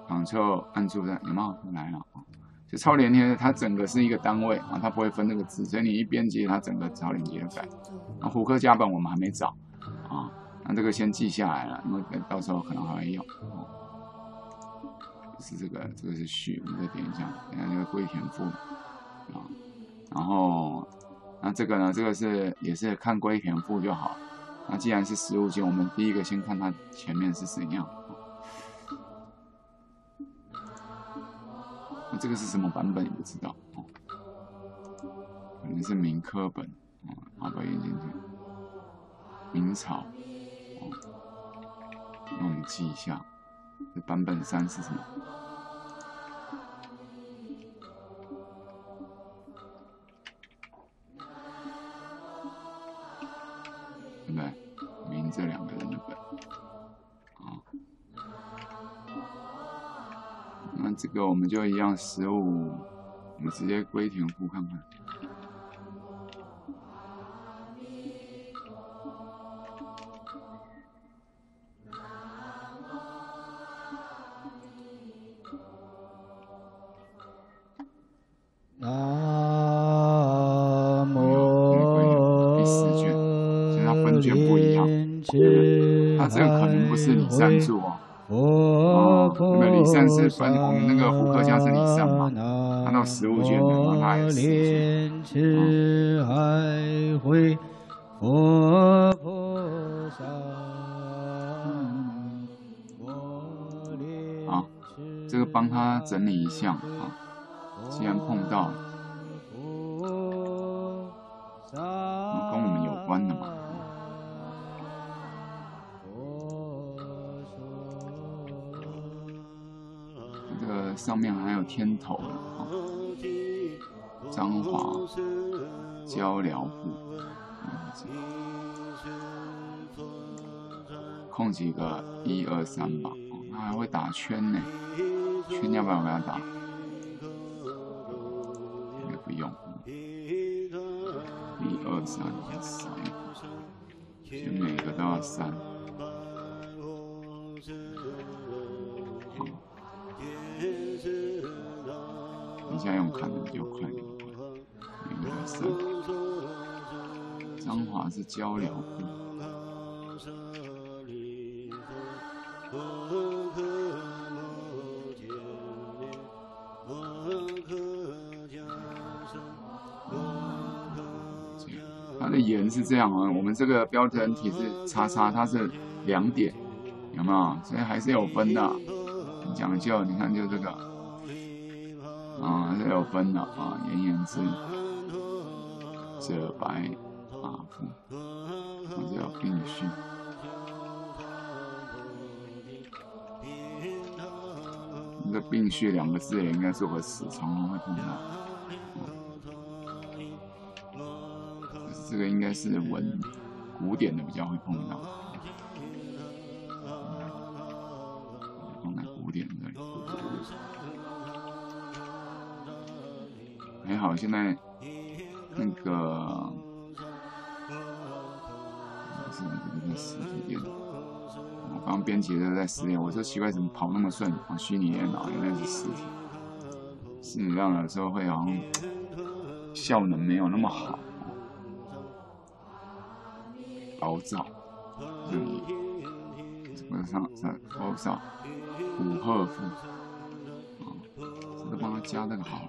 [SPEAKER 1] 然后按住的有没有来了啊？就超连接，它整个是一个单位啊，它不会分这个字，所以你一编辑，它整个超连接改。那虎克加本我们还没找啊，那这个先记下来了，因为到时候可能还会用。是这个，这个是序，我们再点一下，等下这个归田赋啊。然后那这个呢，这个是也是看归田赋就好。那既然是实物件，我们第一个先看它前面是怎样。那这个是什么版本也不知道哦，可能是明刻本啊，好把眼睛去明朝哦，那我们记一下，这版本三是什么？个我们就一样十五，我们直接归田户看看。
[SPEAKER 2] 南
[SPEAKER 1] 无第四卷，其实它分卷不一样，它 [laughs] 这个可能不是你赞助哦。哦，那个李善是分我们那个胡克家是李善嘛，看到食物卷的，他也是啊，这个帮他整理一下啊，既然碰到天头了啊，张华交疗部，空几个一二三吧，他还会打圈呢，圈要不要给他打？也不用，一二三四，就每个都要三。有快，张华是交流部。它的言是这样啊，我们这个标准体是叉叉，它是两点，有没有？所以还是有分的，讲究。你看，就这个，有分的啊。言言之，者白啊，这叫并序。这并序两个字也应该是我时常会碰到。这个应该是文古典的比较会碰到，好现在那个是这个实体店，我刚编辑的在实验，我说奇怪怎么跑那么顺？啊，虚拟电脑原来是实体，实际上的时候会好像效能没有那么好。高照，这里这个上上高照，五鹤符，啊，这个帮他加那个好。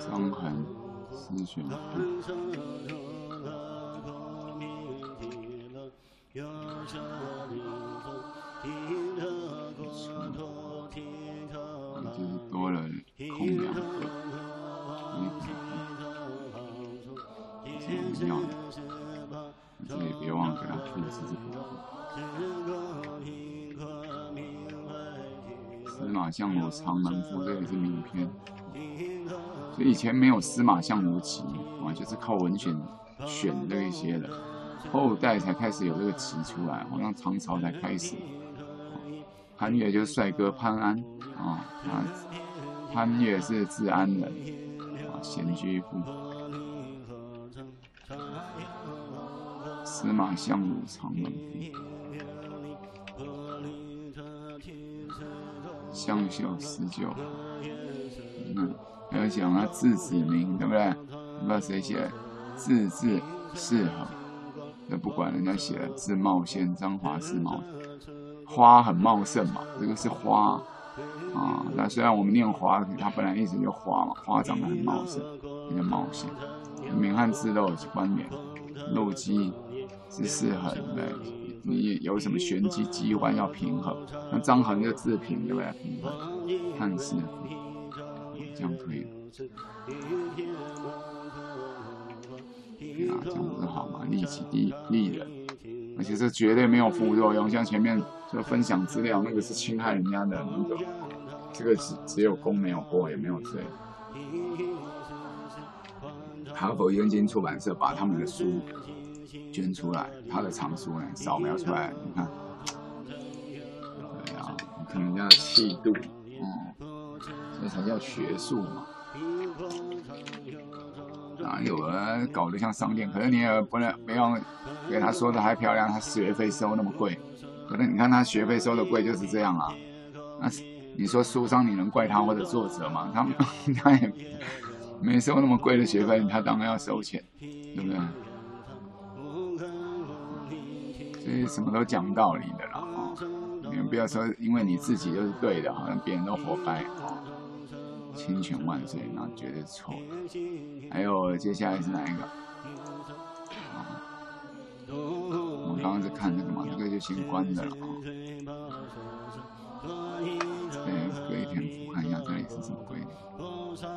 [SPEAKER 1] 伤痕思绪。就是相如长门赋，这也是名篇。所以以前没有司马相如集啊，就是靠文选选这一些的。后代才开始有这个旗出来，好像唐朝才开始。潘岳就是帅哥潘安啊，潘岳是治安人啊，闲居赋。司马相如长门赋，相秀思旧。嗯，还有讲啊字子名，对不对？不知道谁写，字字适合。那不管人家写的字茂县张华是茂，花很茂盛嘛，这个是花啊。那虽然我们念花，它本来意思就花嘛，花长得很茂盛，叫茂县。明汉字漏关联，漏机是四横对，你有什么玄机机关要平衡，那张衡就自平对不对？平衡，汉字这样可以。啊，这样不是好嘛？利己利利人，而且这绝对没有副作用。像前面就分享资料，那个是侵害人家的那个，这个只只有功没有过，也没有罪。哈佛燕京出版社把他们的书捐出来，他的藏书呢扫描出来，你看，对啊，你看人家的气度，嗯，这才叫学术嘛。啊，有人搞得像商店，可是你也不能不要给他说的还漂亮，他学费收那么贵，可能你看他学费收的贵就是这样啊。那你说书商你能怪他或者作者吗？他们 [laughs] 他也没收那么贵的学费，他当然要收钱，对不对？所以什么都讲道理的啦，哦，你们不要说因为你自己就是对的，好像别人都活该，哦，侵权万岁，那绝对错。还有接下来是哪一个？我们刚刚在看这个嘛，这个就先关的了啊。对，归田福，看一下这里是什么规定。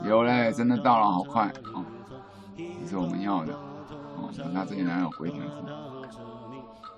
[SPEAKER 1] 有嘞，真的到了，好快啊！这是我们要的。哦，你看这里哪有归田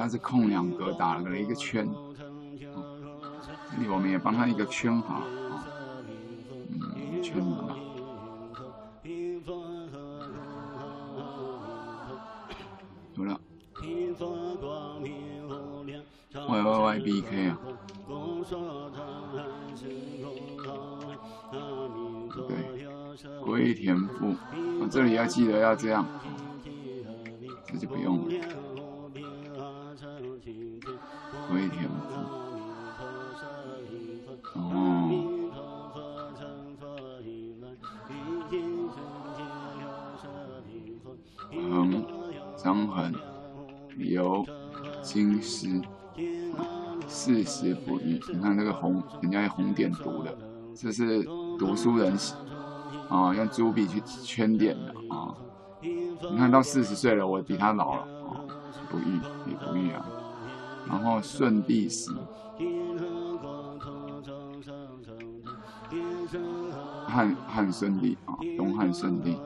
[SPEAKER 1] 这里它是空两格，打了一个圈。这里我们也帮他一个圈好，嗯，圈了吧？有了。Y Y Y B K 啊。对，归田赋，我这里要记得要这样，这就不用了。归田赋，哦，横，张衡，游，金丝，四十不遇。你看那个红，人家用红点读的，这是。读书人啊，用朱笔去圈点的啊。你看到四十岁了，我比他老了啊，不遇也不遇啊。然后顺帝时，汉汉顺帝啊，东汉顺帝，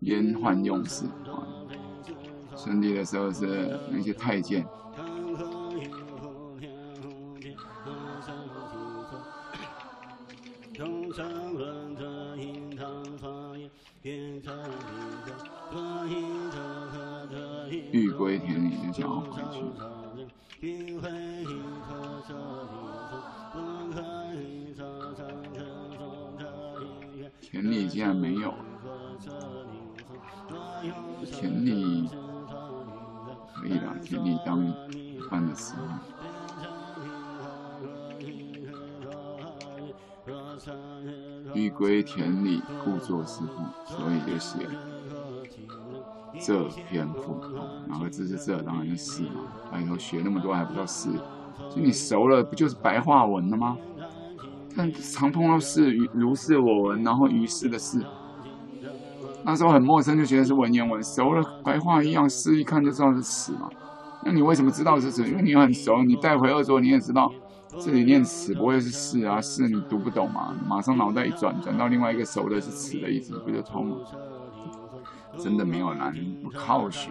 [SPEAKER 1] 延焕用事啊。顺帝的时候是那些太监。[laughs] 欲归田里，就想要回去。田里竟然没有，田里可以了，田里当饭的时候。欲归田里，故作师父，所以就写了这篇赋。哪个字是这？当然是是嘛。拜托，学那么多还不知道是？就你熟了，不就是白话文了吗？但常碰到是，如是我闻，然后于是的是。那时候很陌生，就觉得是文言文。熟了，白话一样，是一看就知道是词嘛。那你为什么知道是词？因为你很熟，你带回二桌你也知道。这里念词不会是是啊，是你读不懂嘛？马上脑袋一转，转到另外一个熟的是词的意思，不就通了？真的没有难，不靠学。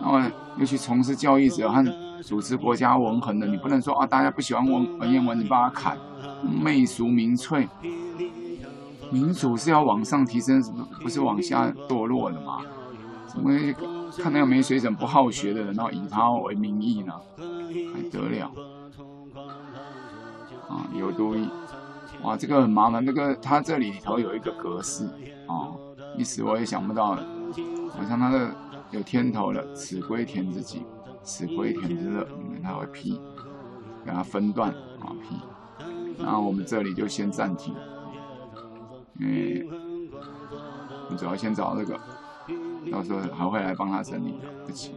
[SPEAKER 1] 那么尤其从事教育者和主持国家文衡的，你不能说啊，大家不喜欢文文言文，你把它砍，媚俗民粹。民主是要往上提升，不是往下堕落的嘛？怎么看那个没水准、不好学的人，然后以他为名义呢？还得了？啊，有多义，哇，这个很麻烦。那个他这里头有一个格式啊，一时我也想不到。好像它的有天头了，此归田之己，此归田之乐，你看它会批，给它分段啊批。然后我们这里就先暂停，因为你主要先找这个，到时候还会来帮他整理的，不急。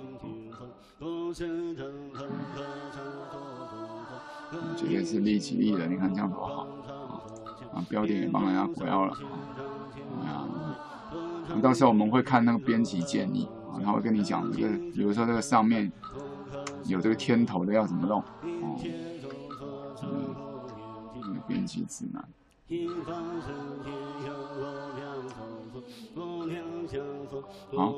[SPEAKER 1] 绝对是利己利人，你看这样多好啊！标点也帮人家标了啊！到时候我们会看那个编辑建议啊，他会跟你讲这个，比如说这个上面有这个天头的要怎么弄哦。编辑指南，好，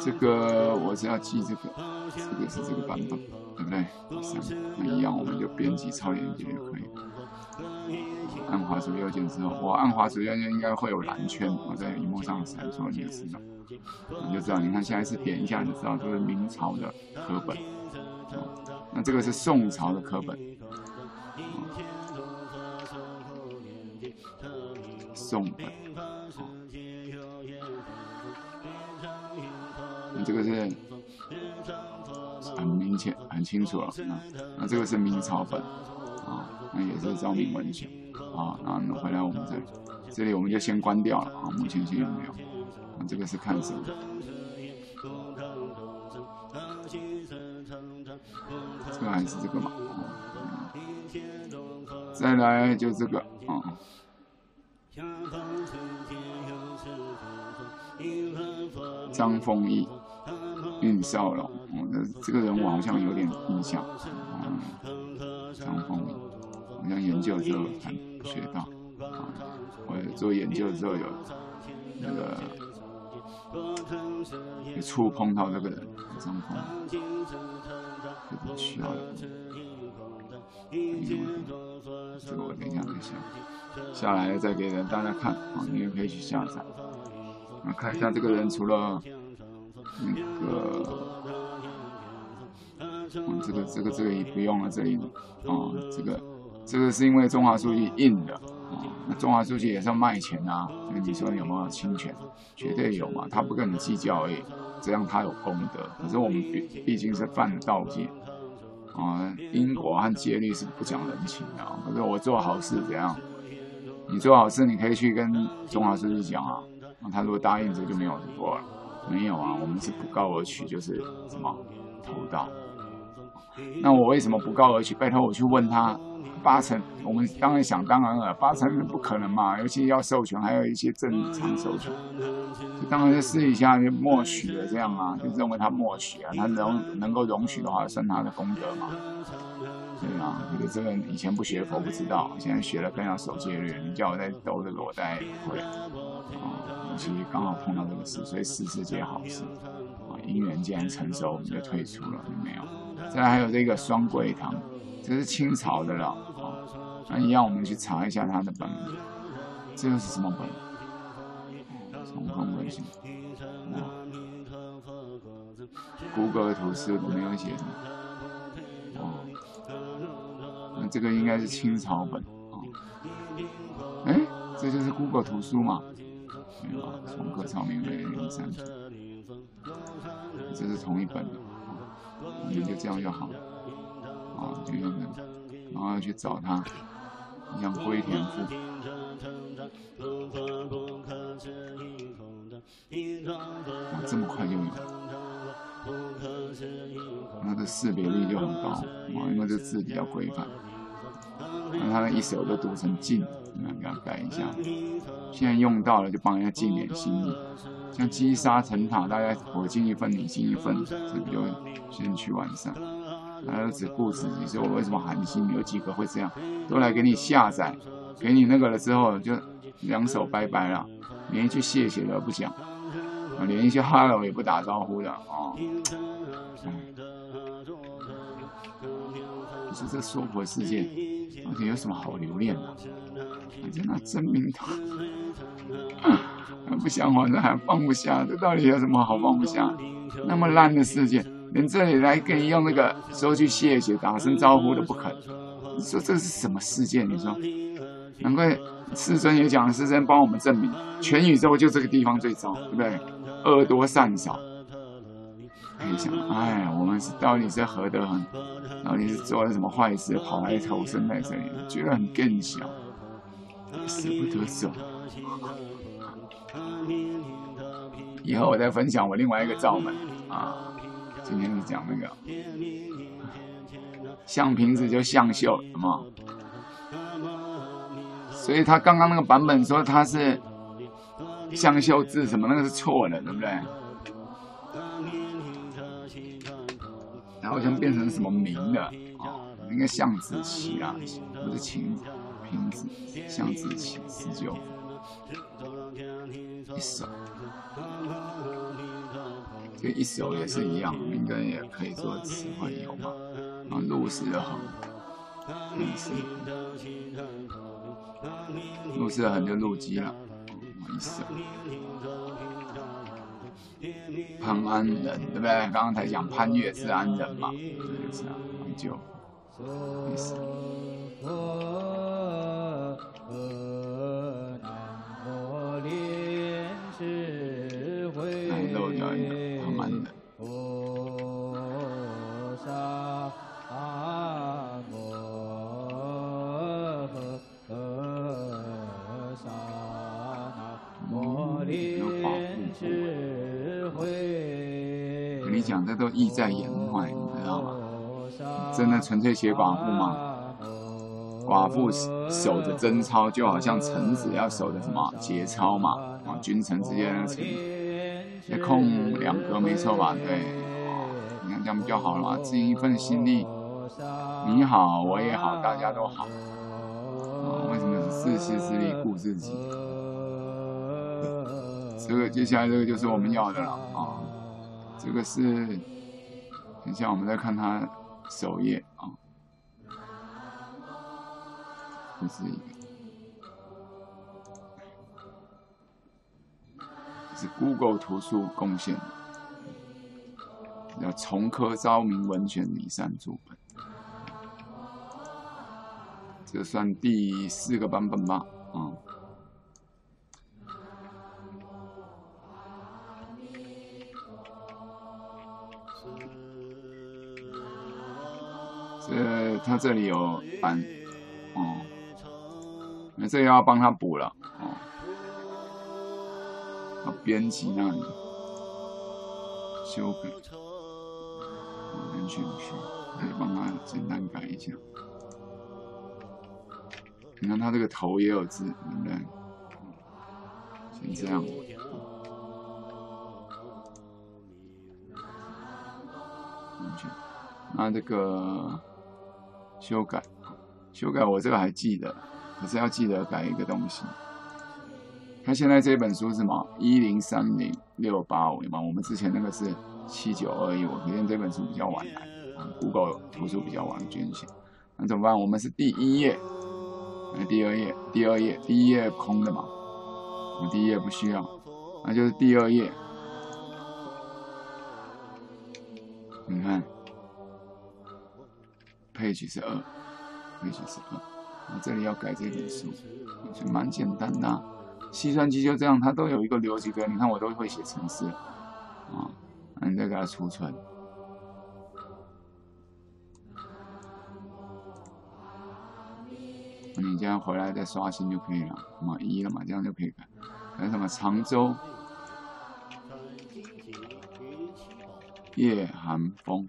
[SPEAKER 1] 这个我是要记这个，这个是这个版本，对不对？那一样我们就编辑超链接就可以。按滑鼠右键之后，我按滑鼠右键应该会有蓝圈，我在荧幕上闪烁，你就知道，你就知道。你看现在是点一下，你知道这是明朝的课本，那这个是宋朝的课本，宋本，这个是很明显、很清楚了。那这个是明朝本。啊那也是昭明文学啊，那回来我们这里这里我们就先关掉了啊，目前先有没有？那这个是看什么？这个还是这个嘛？再来就这个啊。张丰毅、运少龙，我的这个人我好像有点印象。张峰。好像研究之后才学到啊，我做研究之后有那个有触碰到这个人张峰，需要的。这个我等一下再下下来再给大家看啊，你也可以去下载。那看一下这个人除了那个，嗯，这个这个这个也不用了，这里啊这个。这个是因为中华书记印的啊，那中华书记也是要卖钱啊，所以你说有没有侵权？绝对有嘛，他不跟你计较而已，这样他有功德。可是我们毕毕竟是犯了盗戒啊，因果和戒律是不讲人情的。可是我做好事怎样？你做好事，你可以去跟中华书记讲啊，那他如果答应，这就没有错了。没有啊，我们是不告而取，就是什么偷盗。那我为什么不告而取？拜托我去问他。八成，我们当然想当然了，八成不可能嘛，尤其要授权，还有一些正常授权，就当然就试一下就默许了这样啊，就认为他默许啊，他能能够容许的话，算他的功德嘛。对啊，觉得这个以前不学佛不知道，现在学了更要守戒律，你叫我再兜这个我再会啊，其实刚好碰到这个事，所以事事皆好事啊，姻缘既然成熟，我们就退出了，就没有。再来还有这个双桂堂，这是清朝的了啊。那一样，我们去查一下他的本。这个是什么本？重逢文献。谷歌图书没有写什么。哦。那这个应该是清朝本啊。哎，这就是 Google 图书嘛？没有啊，重刻朝明为零三。这是同一本的，你就这样就好了。啊，就用这个，然后要去找它。像龟田富，啊，这么快就有，那个识别率就很高啊，因为这字比较规范。那他的一手都读成静，那给他改一下。现在用到了就帮人家尽点心意，像积沙成塔，大家我尽一份，你尽一份，这个就先去完善。他只顾自己，说我为什么寒心？有几个会这样，都来给你下载，给你那个了之后，就两手拜拜了，连一句谢谢都不讲，连一句 hello 也不打招呼的啊！[laughs] 你说这娑婆世界，到底有什么好留恋的？真的真名堂，不想还，这还放不下，这到底有什么好放不下？那么烂的世界。连这里来跟你用那个说句谢谢、打声招呼都不肯，你说这是什么世界？你说，难怪世尊也讲，世尊帮我们证明，全宇宙就这个地方最糟，对不对？恶多善少。可以想，哎，我们是到底是何德很？到底是做了什么坏事，跑来投生在这里，觉得很更小，舍不得走。以后我再分享我另外一个罩门啊。今天是讲那个像瓶子就像秀，什么？所以他刚刚那个版本说他是像秀字什么，那个是错的，对不对？然后像变成什么名的啊？应该象子棋啊，不是琴瓶子，向子起十九一手，这一手也是一样，应该也可以做词汇有嘛？啊，路是横，路是路是横就路基了，一手。潘安人，对不对？刚刚才讲潘岳是安人嘛，就是啊，就意思。讲的都意在言外，你知道吗？真的纯粹写寡妇吗？寡妇守着贞操，就好像臣子要守着什么节操嘛？啊，君臣之间的臣，也空两格没错吧？对，你看这样比较好了嘛，尽一份心力，你好，我也好，大家都好。啊，为什么是自私自利顾自己？这个接下来这个就是我们要的了啊。这个是，等一下我们再看它首页啊，这是一个，是 Google 图书贡献，叫《重科昭明文选里三注本》，这算第四个版本吧，啊。这他这里有版，哦，那这要帮他补了，哦，要编辑那里修改，安全区可以帮他简单改一下。你看他这个头也有字，对不对？先这样。那这个。修改，修改，我这个还记得，可是要记得改一个东西。他现在这本书是什么？一零三零六八五吗？我们之前那个是七九二一，我可见这本书比较晚来啊，Google 图书比较晚捐献。那怎么办？我们是第一页，那第二页，第二页，第一页空的嘛，我第一页不需要，那就是第二页。你看。Page 是二，page 是二，我这里要改这本书，就蛮简单的。计算机就这样，它都有一个逻辑格，你看我都会写程式，啊，你再给它储存，你这样回来再刷新就可以了，嘛一了嘛，这样就可以改。改什么？常州夜寒风。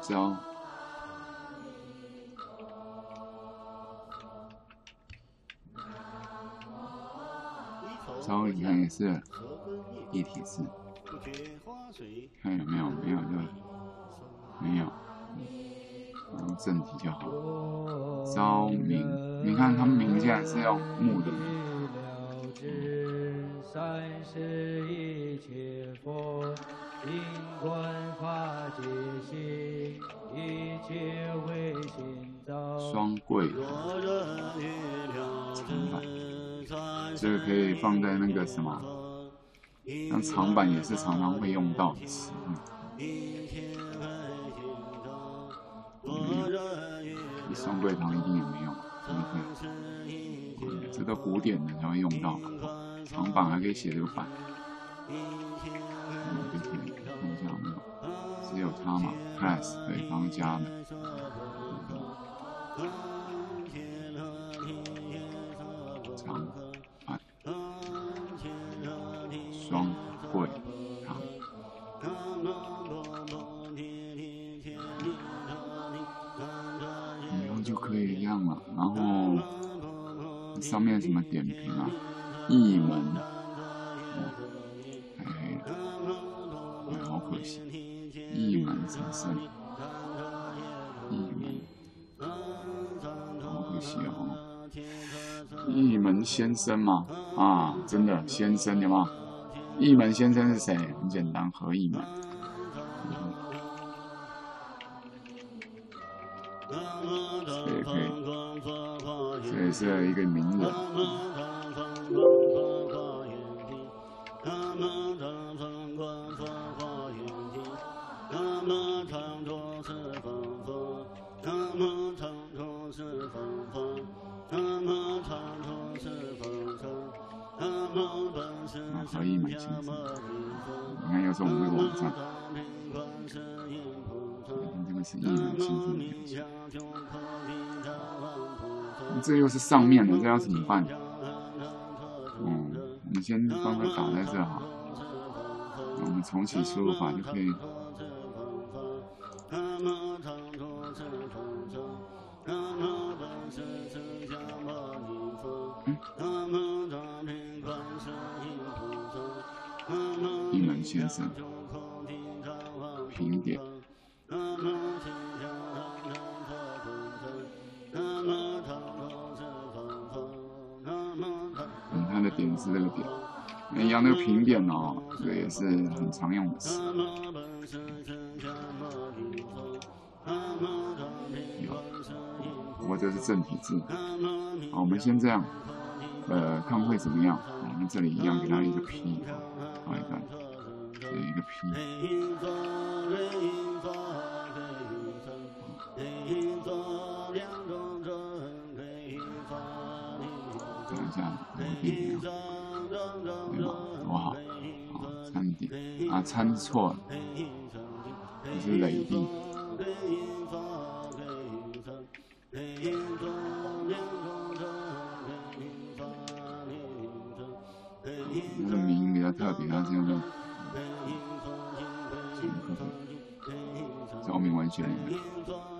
[SPEAKER 1] 行。早已经是一体式，看有没有，没有就没有，然后正体就好。昭明，你看他们名字还是要木的。三世一切佛，因观双桂，长板，这个可以放在那个什么，那长板也是常常会用到的词。双桂堂一定也没有，对不对？这都古典的才会用到，长板还可以写这个板。就可以放下没有？只有它嘛，press 对方加的。长板，双柜堂。以后就可以一样了。然后上面什么点评啊？一门。门神生，一门，好可惜哦。一门先生嘛，啊，真的先生的吗？一门先生是谁？很简单，何一门。这也可以，这是一个名人。这又是上面的，这要怎么办？嗯，我们先帮他打在这哈，我们重启输入法就可以。一门先生，评点。嗯，他的点是这个点，一样那个平点哦，这个也是很常用的词。不过这是正体字。好，我们先这样，呃，看会怎么样。我们这里一样给它一个 P，好一个，这一个 P。参错了，这是累地。那个名比较特别，它是用的什么课程？昭明文学里面，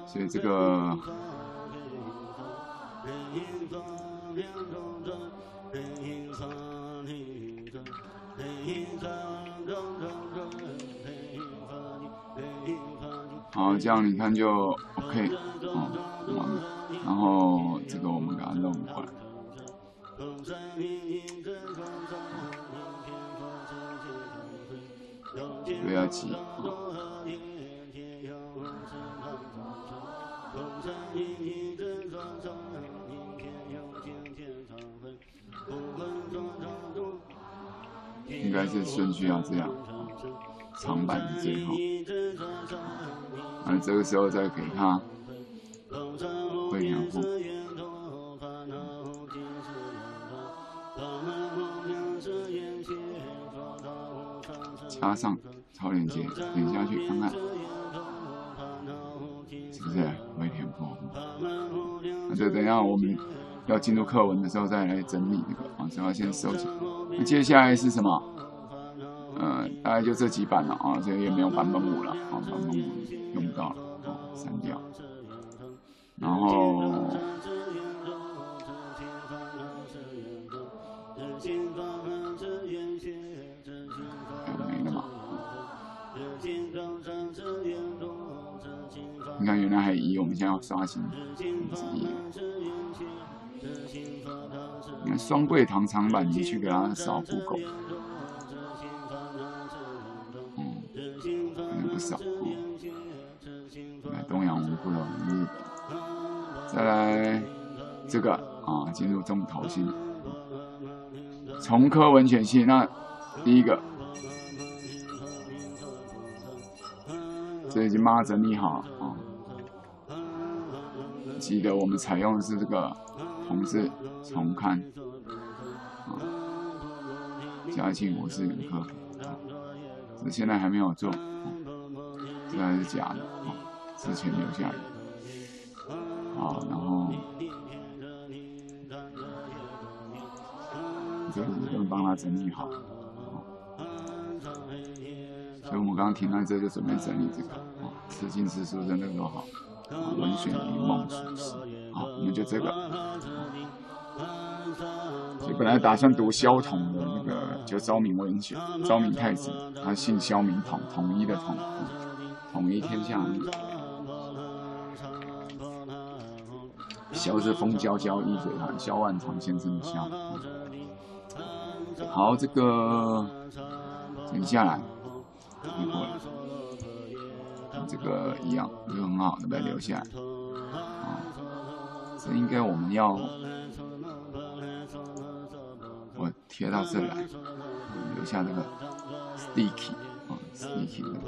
[SPEAKER 1] 所以这个好，这样你看就 OK，哦，完了，然后这个我们给它弄过来。不要急！应该是顺序要这样，长板是最后，啊这个时候再给他会两步。加上超链接，点下去看看，是不是会填空？那就等下我们要进入课文的时候再来整理这个啊，只要先收集。那接下来是什么？呃，大概就这几版了啊，这也没有版本五了啊，版本五用不到了啊，删掉。然后。没了吧你看，原来还一，我们现在要刷新。你看双柜堂长板，你去给他扫户口，东洋文库的日本，再来这个啊，进入重头戏。重科文选系，那第一个，这已经妈整理好啊。记得我们采用的是这个红字重刊啊，嘉庆五四年科，这现在还没有做，这还是假的，之前留下的，好，然后。就是能帮他整理好，所以我们刚刚停在这就准备整理这个啊，词经词书真的都好，文选与梦属实，好，我们就这个。所以本来打算读萧统的那个，就昭明文选，昭明太子，他姓萧明统，统一的统，统一天下。萧是风萧萧易水寒，萧万长先生的萧。好，这个整下来，一会儿，这个一样，这个很好，对不对？留下来，啊，这应该我们要，我贴到这来，留下这个 sticky 啊，sticky 的，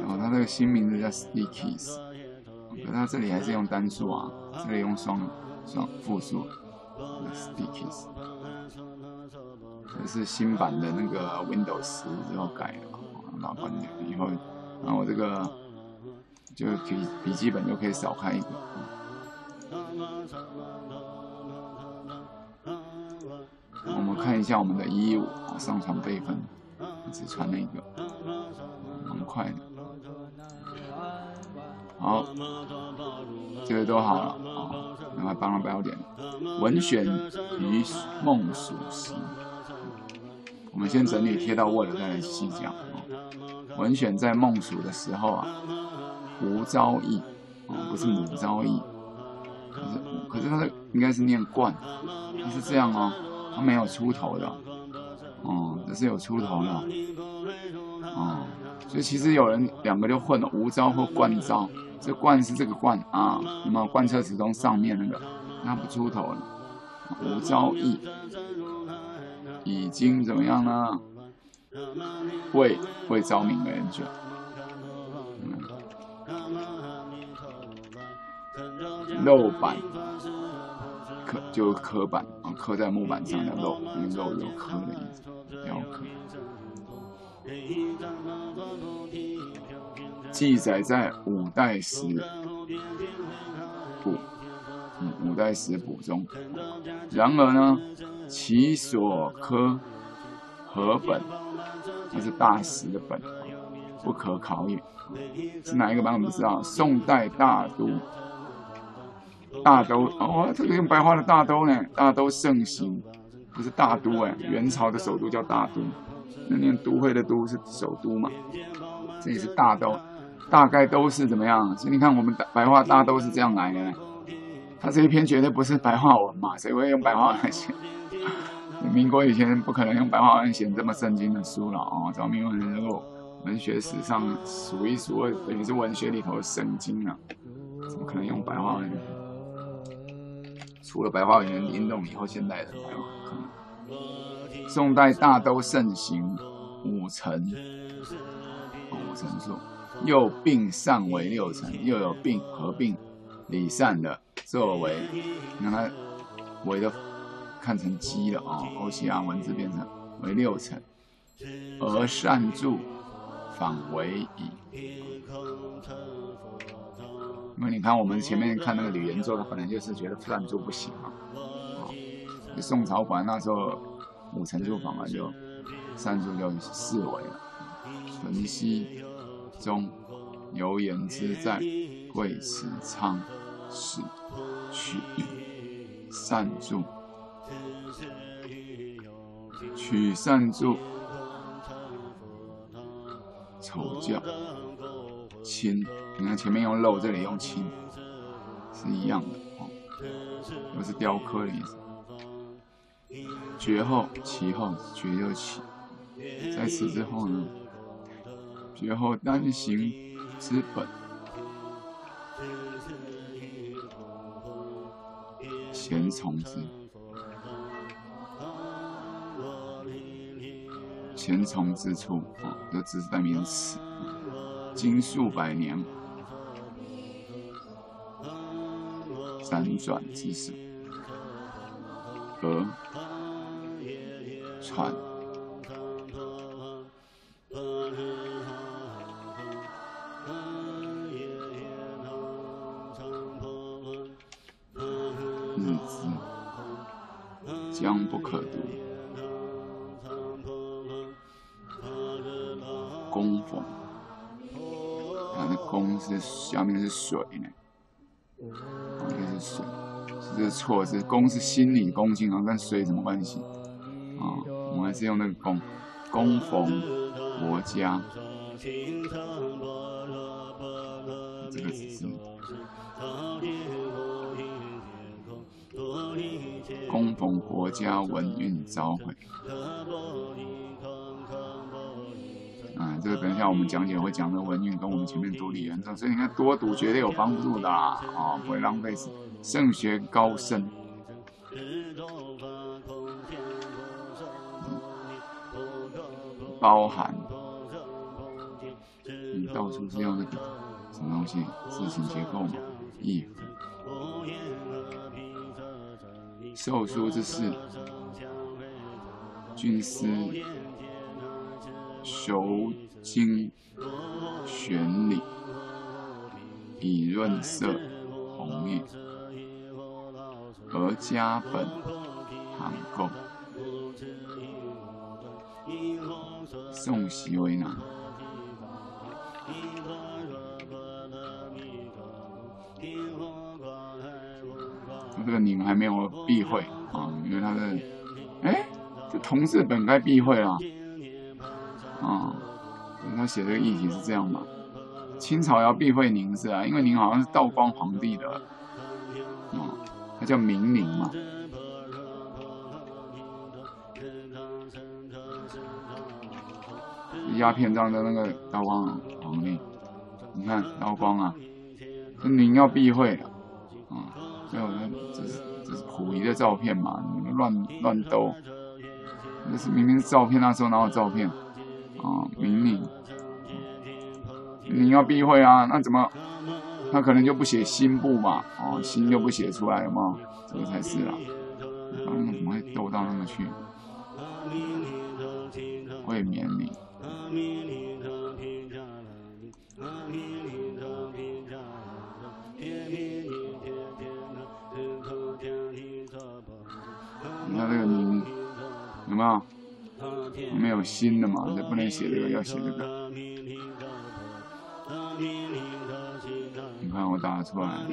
[SPEAKER 1] 然后它这个新名字叫 stickies。可它这里还是用单数啊，这里用双双复数，stickies，这是新版的那个 Windows 之后改的，老版的以后，那我这个就笔笔记本就可以少开一个。我们看一下我们的一五上传备份，只传了一个，快的。好，这个都好了。啊，然后帮了标点。文选于梦属时，我们先整理贴到 Word 再来细讲。啊。文选在梦属的时候啊，无朝意啊，不是母朝意，可是可是它的应该是念冠，它是这样哦，它没有出头的，哦，这是有出头的，哦，所以其实有人两个就混了，无招或惯招。这贯是这个贯啊，那么贯彻始终上面那个，那不出头了。无招意已经怎么样呢？会会招明而久。肉板刻就刻板啊，刻在木板上的肉，肉有刻的意思，雕刻。记载在五代史补，嗯，五代史补中。然而呢，其所科何本，那是大史的本，不可考也。是哪一个版本不知道？宋代大都，大都哦，这个用白话的大都呢？大都盛行，不是大都哎，元朝的首都叫大都，那念都会的都是首都嘛？这里是大都。大概都是怎么样？所以你看，我们白话大都是这样来的。他这一篇绝对不是白话文嘛？谁会用白话文写？[laughs] 民国以前不可能用白话文写这么圣经的书了啊！赵明文能够文学史上数一数二，等于是文学里头的圣经了，怎么可能用白话文？除了白话文运动以后，现代的白话可能。宋代大都盛行五层，五层数。又并善为六层，又有并合并礼善的作为，你看它为的看成鸡了啊，欧西安文字变成为六层，而善注反为矣。因为你看我们前面看那个吕岩做他，本来就是觉得善注不行啊，啊，宋朝管那时候五层住房啊就善注就四为了，纯熙。中有言之在，贵池仓始取善住，取善住，丑教亲。你看前面用漏，这里用亲，是一样的哦，都是雕刻的意思。绝后，其后，绝又起，在此之后呢？绝后单行之本，咸虫子，咸虫之处啊，这只是代名词。经数百年，辗转之时，而传。日子将不可读，供奉。它的供是下面是水呢，应该是水，是这错，是供是心理供经常跟水什么关系？还是用那个供供奉国家，这个是供奉国家文运召回。啊，这个等一下我们讲解会讲的文运跟我们前面读理原则，所以你看多读绝对有帮助的啊，啊，不会浪费圣学高深，包含，你到处是要那个什么东西，字形结构嘛，义，授书之事，军师。修经玄理，以润色红叶，而家本行构，这种席为难。这个你们还没有避讳啊，因为他的，哎，这同字本该避讳啊。啊，他写这个议题是这样嘛？清朝要避讳宁是啊，因为宁好像是道光皇帝的，啊，他叫明宁嘛。鸦片战的那个刀光皇帝，你看刀光啊，这您要避讳啊，啊，所以我说这是这是溥仪的照片嘛？你们乱乱兜，那是明明是照片，那时候哪有照片？啊，明明，你要避讳啊？那怎么？他可能就不写心部嘛？哦，心就不写出来嘛？这个才是啊。嗯，怎么会兜到那么去？会免你。你看这个你有没有？没有新的嘛，这不能写这个，要写这个。你看我打出来，啊，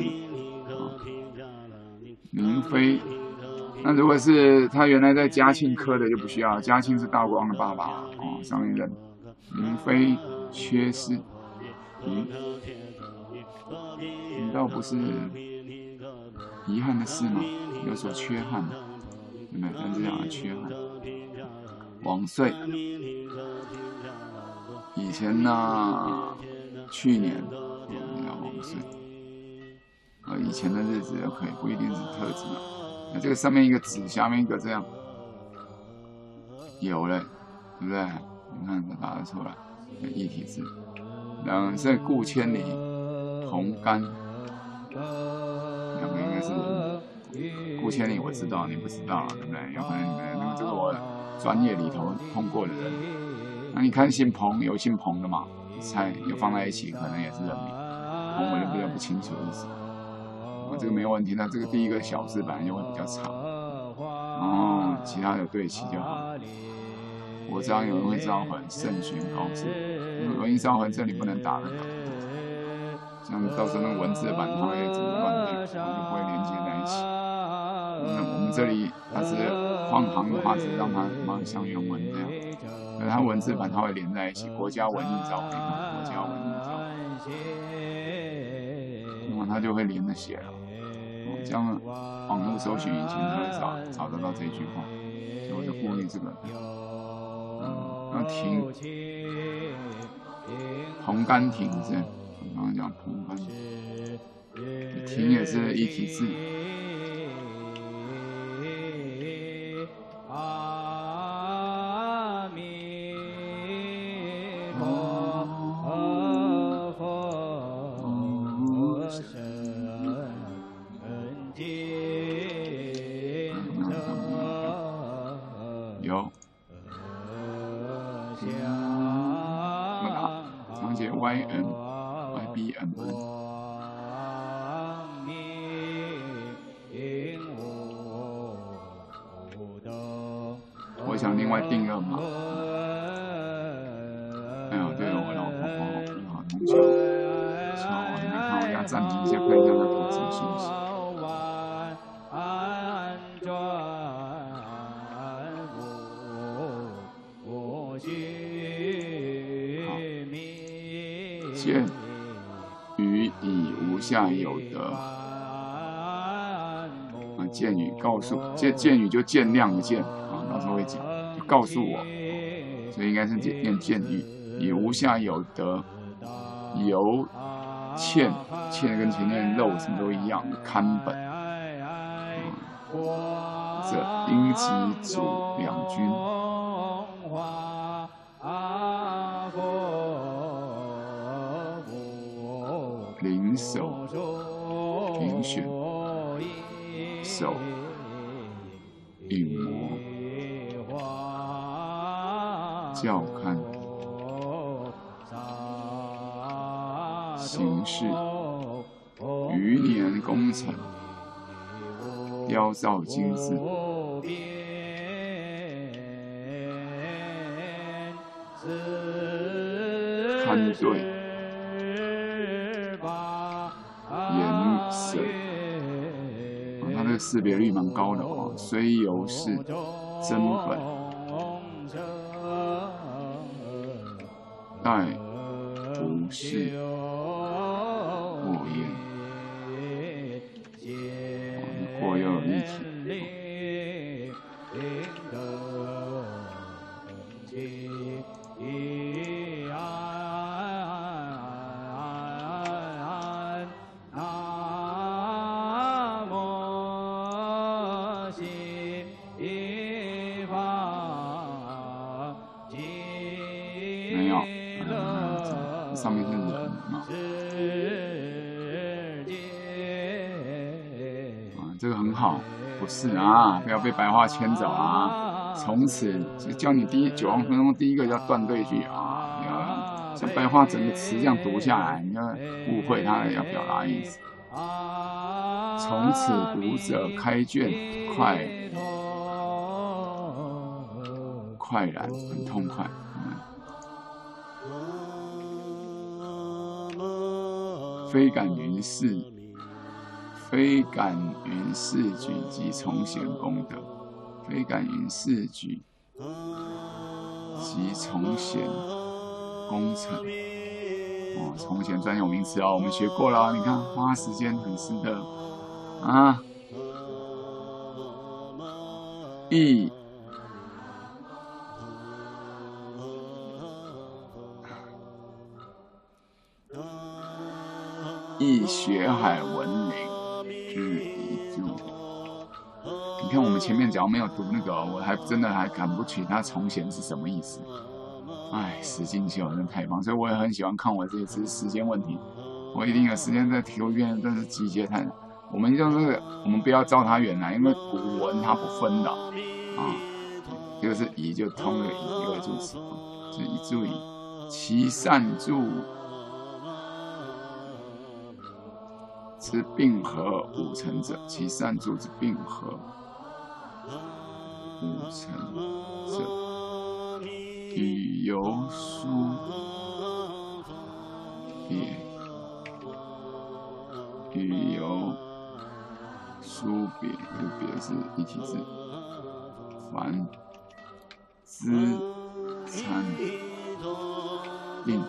[SPEAKER 1] 明妃。那如果是他原来在嘉庆科的就不需要，嘉庆是道光的爸爸哦，上一任。明妃缺失，嗯，你倒不是遗憾的事吗？有所缺憾，有没有像这样的缺憾。往岁，以前呢，去年要往岁，呃，以前的日子都可以，不一定是特指。那这个上面一个子，下面一个这样，有了，对不对？你看，打得出来，一体字。两色顾千里，同甘，两个应该是顾千里，我知道，你不知道，对不对？有可能你们这个我。专业里头通过的人，那你看姓彭有姓彭的嘛？猜又放在一起，可能也是人名。彭我就比较不清楚意思。啊，这个没有问题。那这个第一个小字本来就会比较长，哦，其他的对齐就好。我知道有人会招魂，圣玄高深。文艺招魂这里不能打那个，这样到时候那个文字版它会怎么乱列，就不会连接在一起。那我们这里它是。换行的话，是让它蛮像原文这样，可它文字版它会连在一起。国家文艺照片，国家文艺照那么它就会连着写了。这样网络搜寻引擎它会找找得到这句话，所以我就顾虑这个。嗯，那亭，红干亭是，我刚刚讲红干，亭也是一体字。见见雨就见谅的见啊，老师会讲，就告诉我，所以应该是念见雨以无下有德，由欠欠跟前面肉什么都一样的，堪本啊，这应及主两军。雕造精致看对。识别率蛮高的哦，虽有是真本，但不是。不是啊，不要被白话牵走啊！从此教你第一九万分钟第一个叫断对句啊，你要像白话整个词这样读下来，你要误会他要表达意思。从此读者开卷快快然，很痛快。嗯，非感于世。非感云四举及从贤功德，非感云四举及从贤功成。哦，从贤专有名词哦，我们学过了。你看，花时间很值得啊。前面只要没有读那个，我还真的还赶不起他从前是什么意思。哎，石金秀真的太棒，所以我也很喜欢看我这次时间问题，我一定有时间在体育院，真是集结太。我们就是我们不要照他远来，因为古文它不分的啊，就是以就通了以一个助词，就以注意其善助。之并合五成者，其善助之并合者，语由书别，语由书别，这个别是一体字，凡之参令，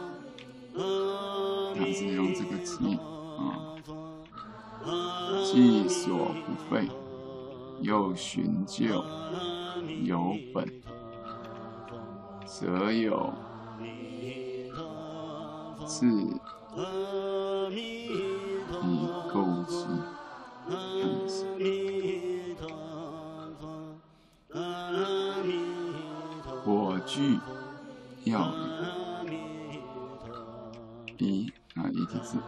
[SPEAKER 1] 它是用这个字啊。既所不废，又寻旧有本，则有自以构之。我具要一啊一体字。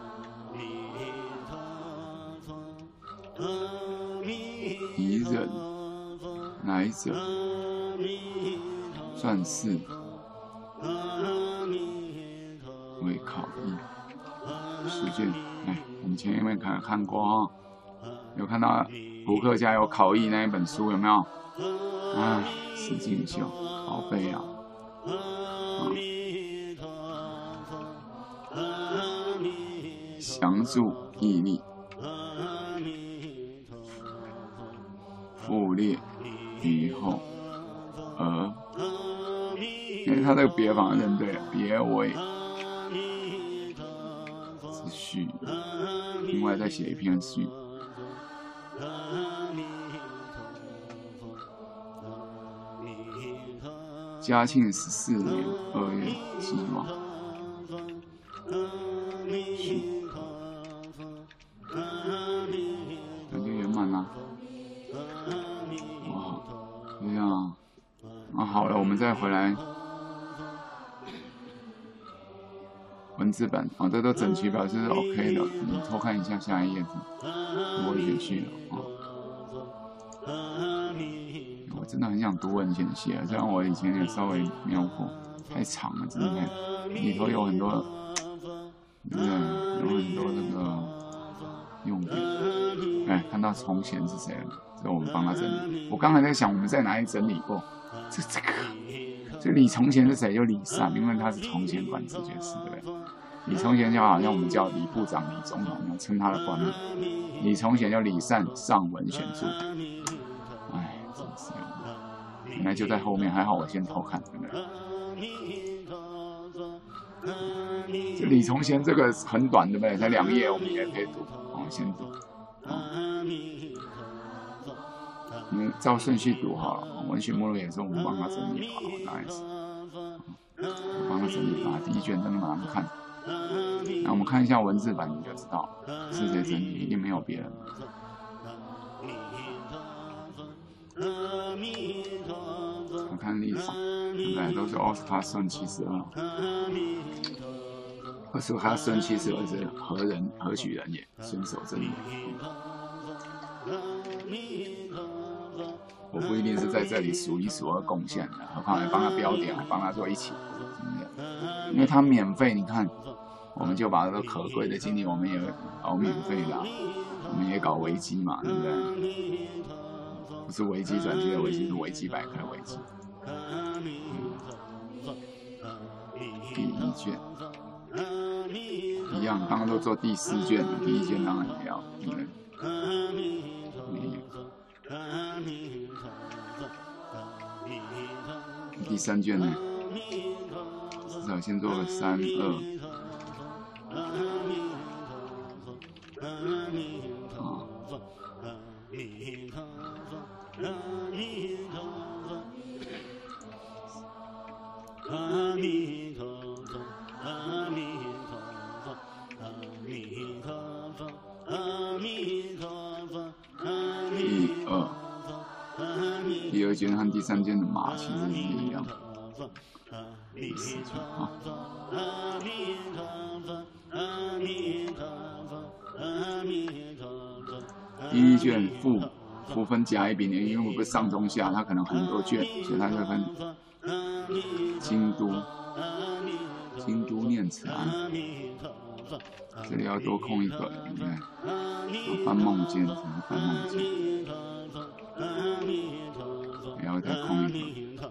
[SPEAKER 1] 者算是为考义试卷。哎，我们前面看看过哈，有看到胡克家有考义那一本书有没有？啊，石敬秀，宝贝啊！降助毅力，因为他这个别法认对，别为之序，另外再写一篇序。嘉庆十四年二月几亡。字版啊，这都整齐表示 OK 的。你偷看一下下一页子，我也去了啊。真的很想读文献写，虽然我以前也稍微瞄过，太长了，真的里头有很多，对不对？有很多那个用点。哎，看到从贤是谁了？这我们帮他整理。我刚才在想，我们在哪里整理过？这这个，这李从贤是谁？就李善，因为他是从贤管制爵士，对不对？李重贤就好像我们叫李部长、李总统一样，称他的官名。李重贤叫李善上文选注。哎，真是。原来就在后面，还好我先偷看，对不对？这李崇贤这个很短，对不对？才两页，我们也可以读。哦，先读。我们照顺序读好了。文学目录也是我们帮他整理好了，nice。我帮他整理把第一卷真的马上看。那我们看一下文字版，你就知道是谁整理，一定没有别人。我看历史，对不对，都是奥斯卡顺七十二。奥斯卡顺七十二是何人何许人也？孙守贞也。我不一定是在这里数一数二贡献的，何况还帮他标点，还帮他做一起，因为他免费，你看，我们就把这个可贵的经历，我们也搞免费的，我们也搞维基嘛，对不对？不是维基转机的维基，是维基百科的维基。第一卷一样，刚刚都做第四卷，第一卷当然也要，对不对？第三卷呢？至少先做个三二。第二卷和第三卷的马其实是一样。第四卷啊。阿弥陀佛，阿弥陀佛，阿弥陀佛。第一卷副。不分甲乙丙丁，因为我不是上中下，它可能很多卷，所以它会分京都、京都念慈庵，这里要多空一个，对不对？翻梦间，什么翻梦间？然后再空一个。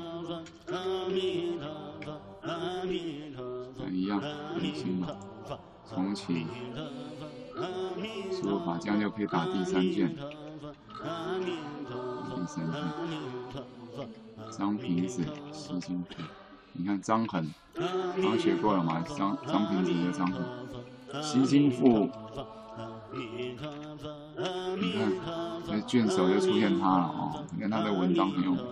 [SPEAKER 1] 一样，理性嘛，重启，输入法，这样就可以打第三卷。第三卷，张平子，西京府。你看张衡，刚刚学过了嘛？张张平子的张衡，西京赋。你看，卷首就出现他了哦，你看他的文章很有名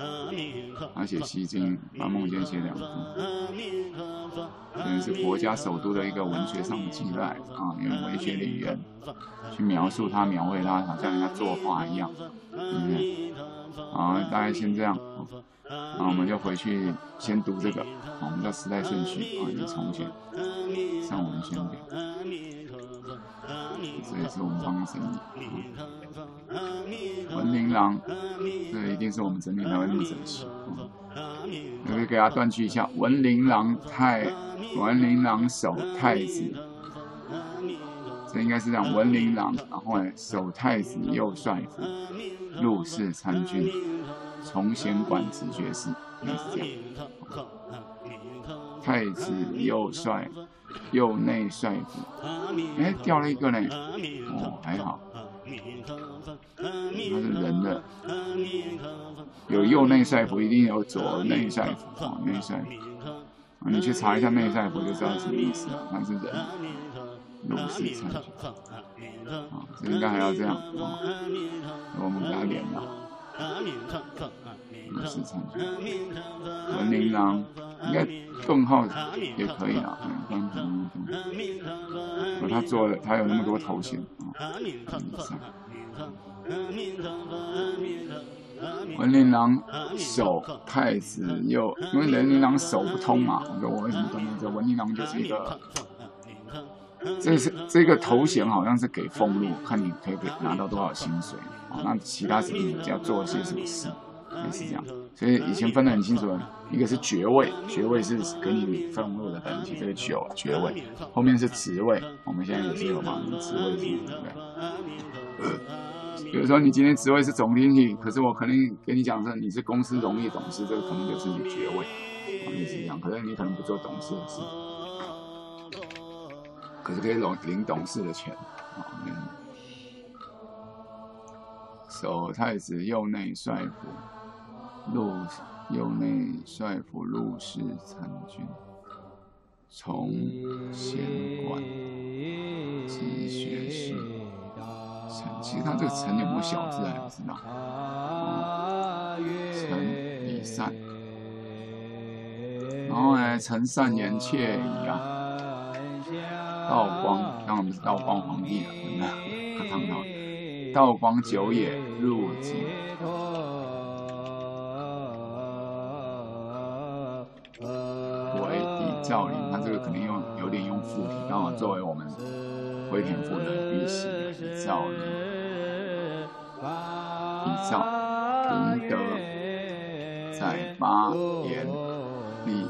[SPEAKER 1] 哦，他写《西经》，把梦见写两部，等于是国家首都的一个文学上的记载啊，用文学的语言去描述他、描绘他，好像人家作画一样，嗯，好，大概先这样，那我们就回去先读这个，我们叫时代顺序啊，你从前上文先表。这也是我们帮他整理。文林郎，这一定是我们整理才会那么整齐。可以给他断句一下：文林郎太，文林郎守太子。这应该是这样：文林郎，然后呢，守太子右帅府，入仕参军，从贤管直爵士，应该是这样。太子右帅。右内帅府，哎，掉了一个呢，哦，还好，他是人的，有右内帅府，一定有左内帅府，哦，内帅。府，啊，你去查一下内帅府就知道什么意思了，他是人，入世参军，啊，这应该还要这样，啊，我们给他连了，文林郎。应该顿号也可以啊。他做了，他有那么多头衔啊。文林郎守太子又，因为文林郎守不通嘛。我说我为什么懂这文林郎就是一个，这是这个头衔好像是给俸禄，看你可以给拿到多少薪水啊。那其他是你要做些什么事，也是这样。所以以前分得很清楚的，一个是爵位，爵位是给你俸禄的等级，这个爵爵位，后面是职位，我们现在也是有嘛，职位是，对不对？比如说你今天职位是总经理，可是我可能跟你讲说你是公司荣誉董事，这个可能就是你爵位，啊，也是一样，可是你可能不做董事的事，可是可以领领董事的钱，啊，守太子右内帅府。入右内帅府入仕参军，从贤管直学士。其实他这个“臣”有没有小字还不知道。臣李善，然后呢，陈善言窃矣啊。道光，当然不是道光皇帝了，他唐朝。道光久也，入京。赵林，他这个肯定用有点用附体，刚好作为我们回田赋的预习。赵林，以赵林德在八言立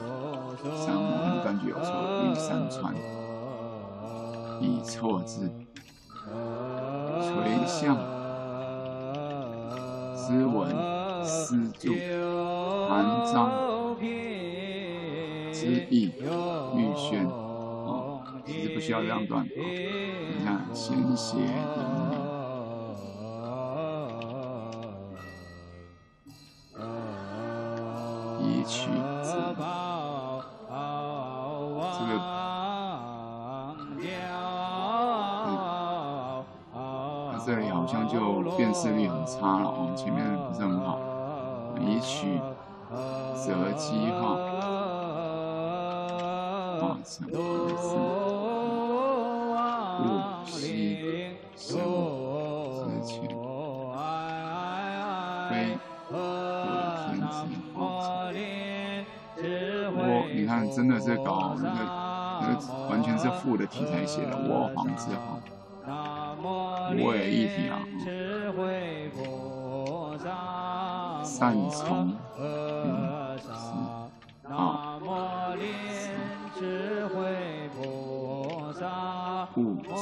[SPEAKER 1] 三我们断句有错，立三川，以错字，垂象之文思注韩章。之意欲宣哦，其实不需要这样断。你看，先写引领，一曲子，这个，它这里好像就辨识力很差了哦，前面不是很好。一曲择机号。上四五西生之前，非和天之后我你看，真的是搞那个，那个完全是赋的题材写的。我皇之后，我也一体啊。善从嗯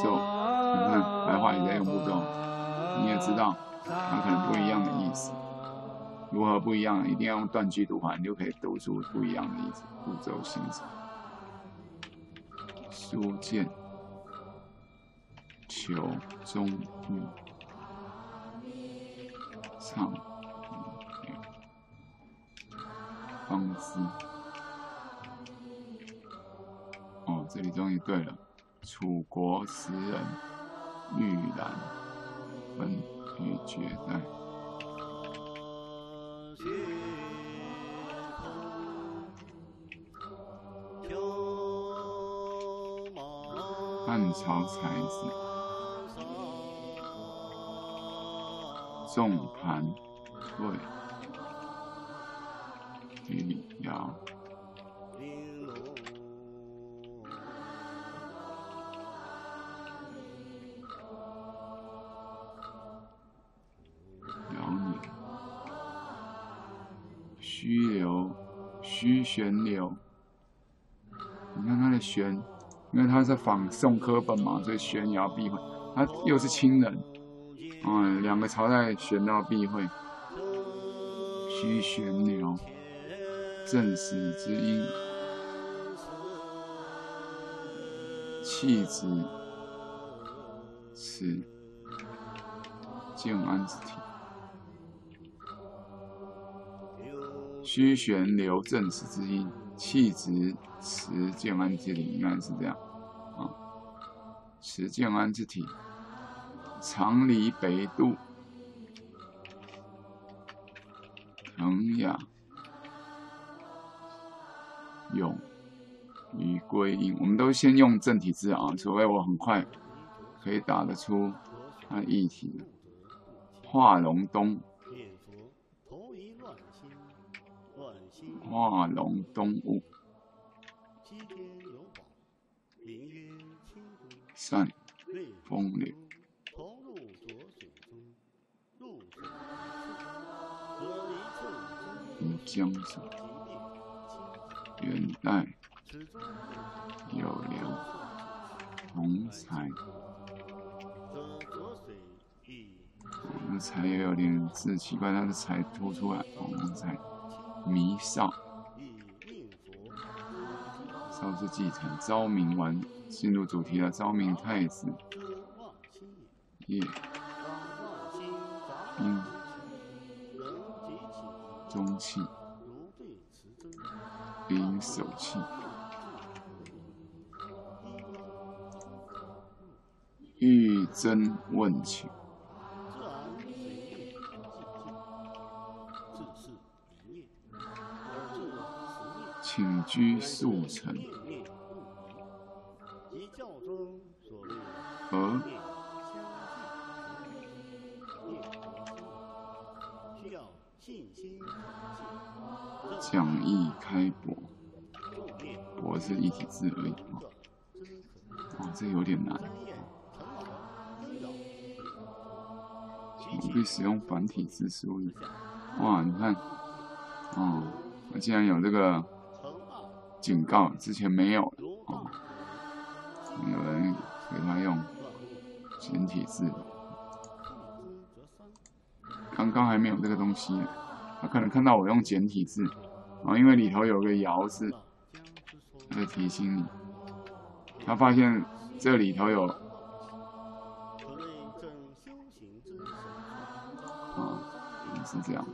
[SPEAKER 1] 步骤，你看白话也在用步骤，你也知道它可能不一样的意思。如何不一样？一定要用断句读法，你就可以读出不一样的意思。步骤形成：书剑、求中欲、唱、方姿。哦，这里终于对了。楚国时人玉兰分与绝代。汉朝才子，众盘退，李尧。玄，因为他是仿宋科本嘛，所以玄也要避讳。他又是亲人，嗯，两个朝代玄都要避讳。虚玄流，正史之音，弃子，此建安之体。虚玄流正史之音，气直持建安之体，应该是这样啊。持建安之体，常离北渡，腾雅永于归阴。我们都先用正体字啊，除非我很快可以打得出它异体。化龙东。画龙东物，善风流，如江水，元代有流，红彩，红彩也有点字奇怪，它的彩凸出来，红彩。弥少，少是继承昭明完，进入主题了。昭明太子，叶，殷，中气，兵手气，欲真问情。请居速成。和讲义开博，博是一体字而已啊，这有点难。我可以使用繁体字输入。哇，你看，哦，我竟然有这个。警告，之前没有啊，有人给他用简体字，刚刚还没有这个东西，他可能看到我用简体字，啊，因为里头有个“爻”字，在提醒你，他发现这里头有，啊，是这样。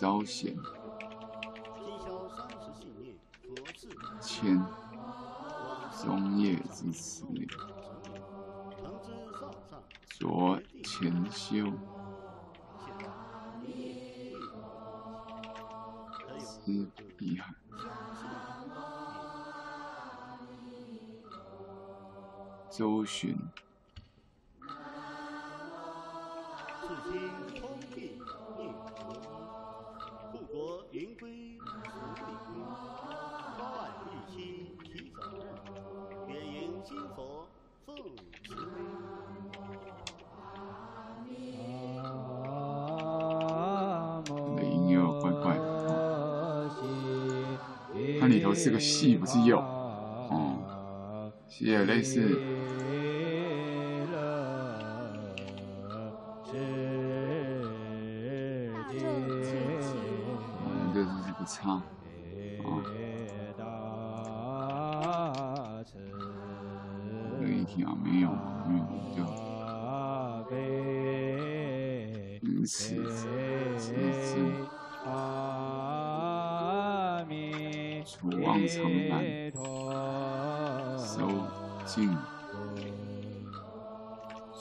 [SPEAKER 1] 招贤，谦，松叶之词，着前修，思遗憾，周巡。是个系，不是右，哦，也类似。楚望长安。收进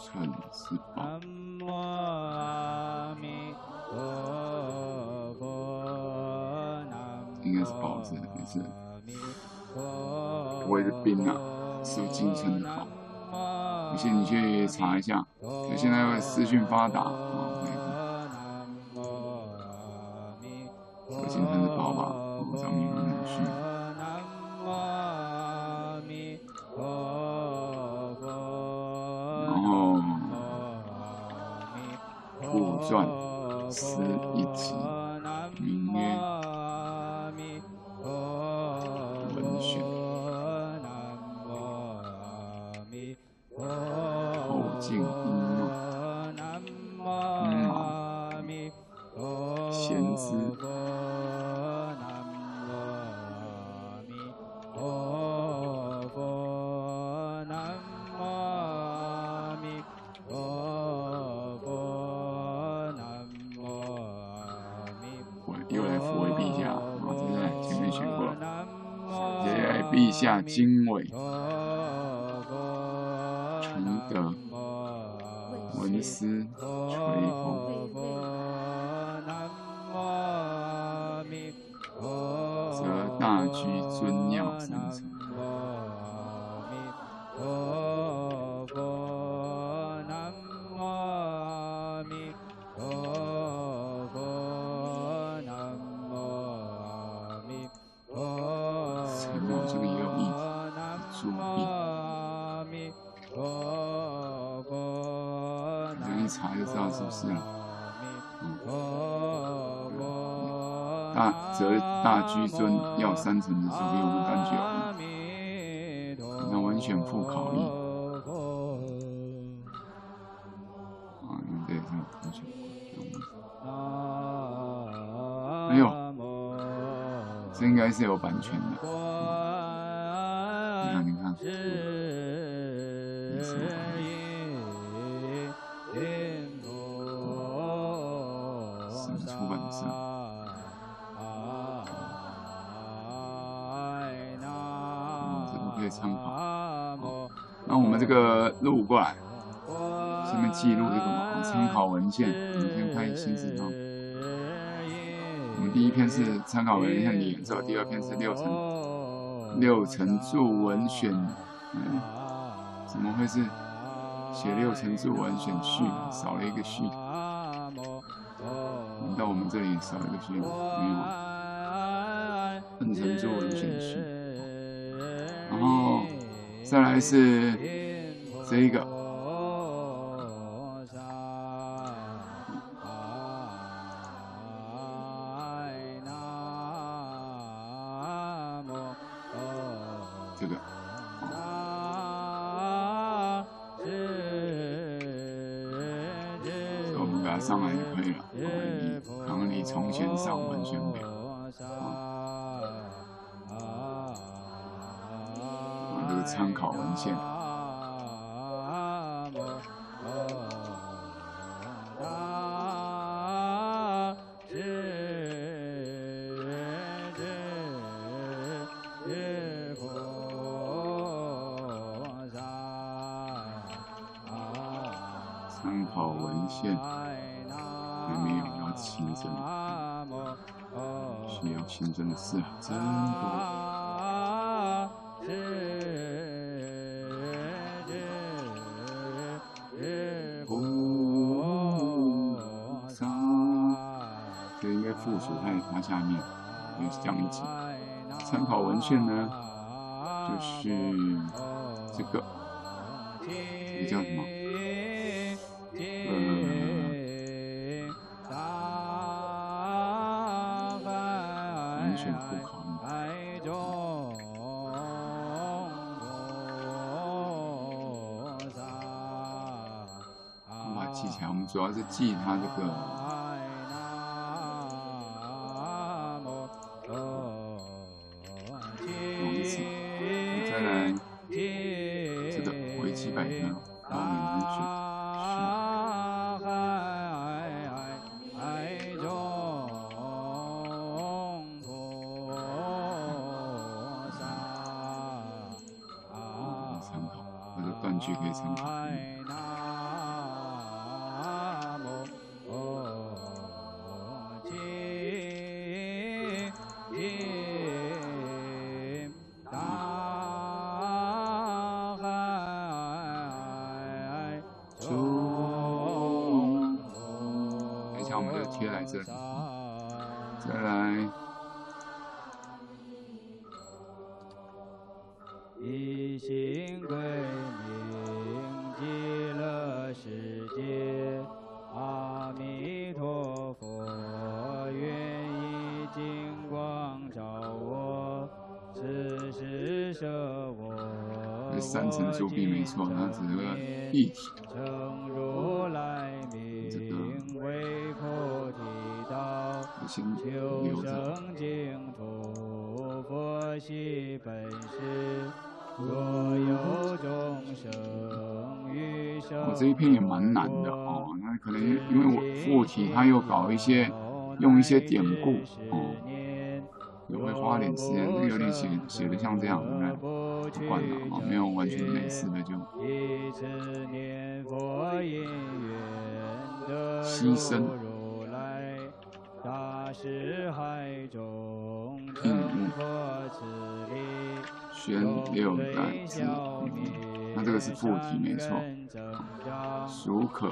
[SPEAKER 1] 存是宝。应该是宝字，没事。不会是兵啊，是进村的宝。不信你去查一下，就现在资讯发达啊，收进村的宝经纬，大则大居尊要三层的时候，我们感觉，那完全不考虑。啊，对，这样完全。哎呦，这应该是有版权的。你看，你看。这个录过来，下面记录这个嘛，参考文献。我们先看新字章。我们第一篇是参考文献的演奏，第二篇是六层六层作文选。嗯，怎么会是写六层作文选序，少了一个序？难道我们这里少一个序吗？没有。二层作文选序。然后再来是这一个，这个，我们把它上来就可以了。康里从前上文宣表。参考文献。清真的事真多。附属在它下面，就是讲一集。参考文献呢，就是这个，这个叫什么？主要是记他这个。三层铸币没错，它只是个一体。这个我先留着。我这一篇也蛮难的哦，那可能因为我附体，他又搞一些用一些典故哦，也会花点时间，有点写写的像这样，你看。管了啊，没有完全没事的就牺牲。嗯嗯，玄六代字，那这个是附体没错，属可。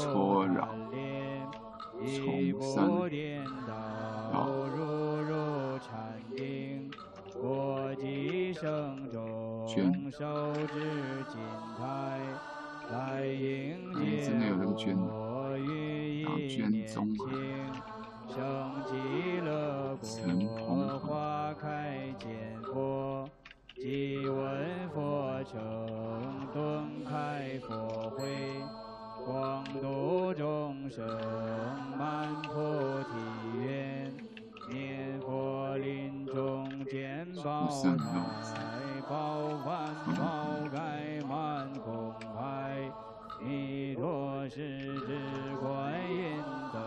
[SPEAKER 1] 搓扰，从三到捐，哎，真的有这个捐，啊，捐中海，陈鹏鹏。即闻佛成，顿开佛慧，广度众生，满菩提愿。念佛临终见宝台，宝幡宝盖满空海，弥陀世智观音灯，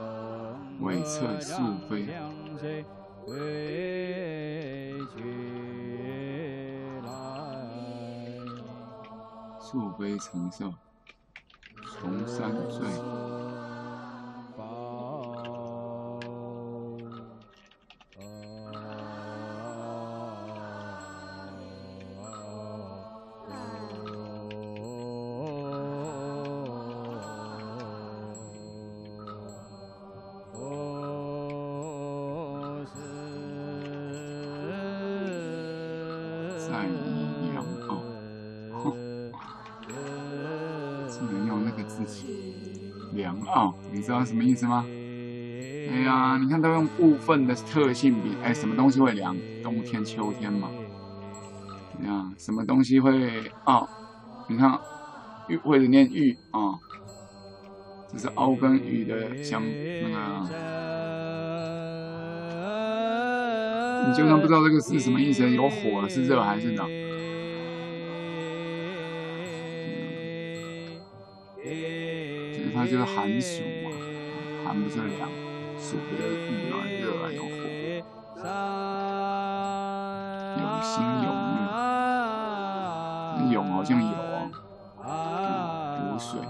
[SPEAKER 1] 为测速飞。素悲承受，从三岁。你知道什么意思吗？哎呀，你看都用部分的特性比，哎，什么东西会凉？冬天、秋天嘛。你看什么东西会哦？你看玉或者念玉啊，这是凹跟玉的相那个。你就算不知道这个是什么意思，有火是热还是冷？就是寒暑。寒不是凉，暑不就是暖热啊有火，有心有怒，有好像有哦，补水，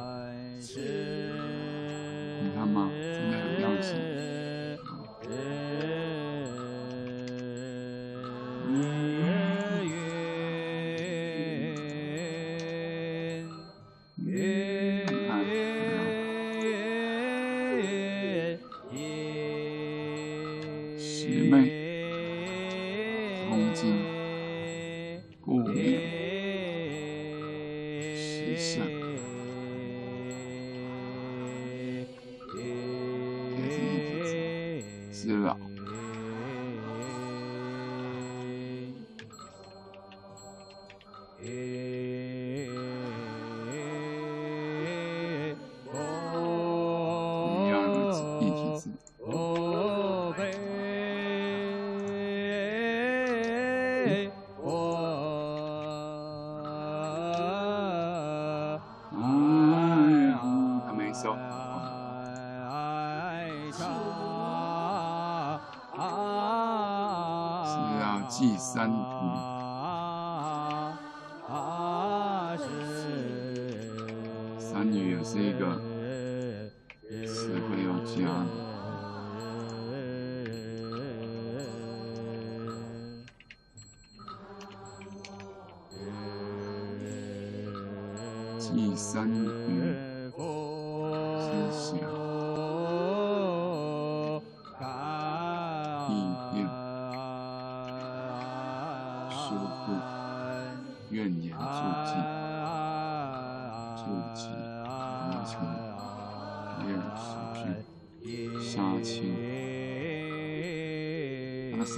[SPEAKER 1] 三途。三女也是一个？词汇要加。祭三女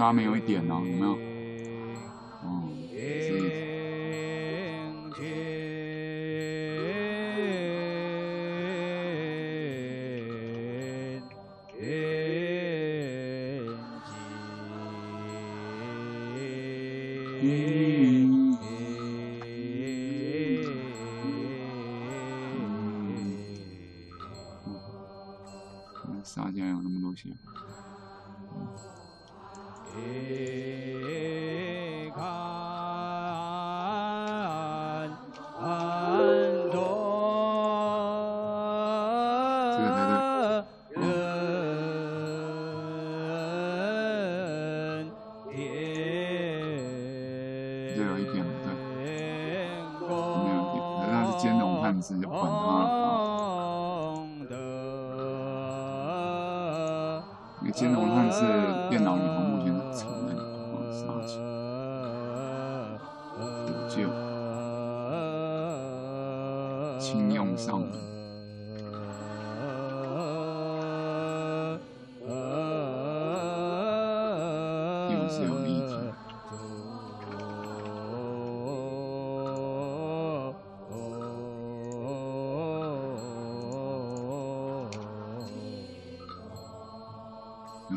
[SPEAKER 1] 他没有一点呢，有没有？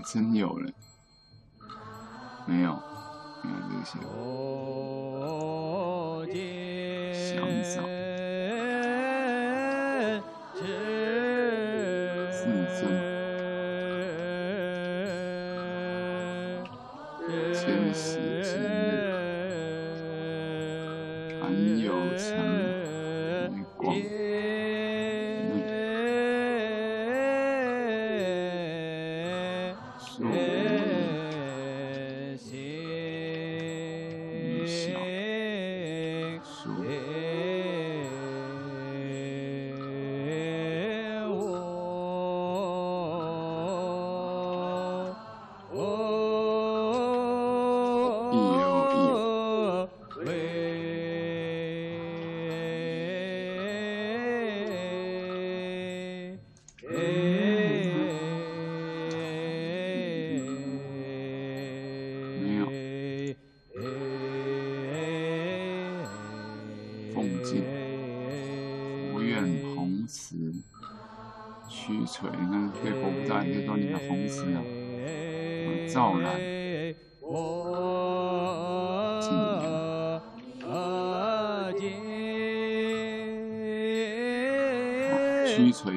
[SPEAKER 1] 真有人，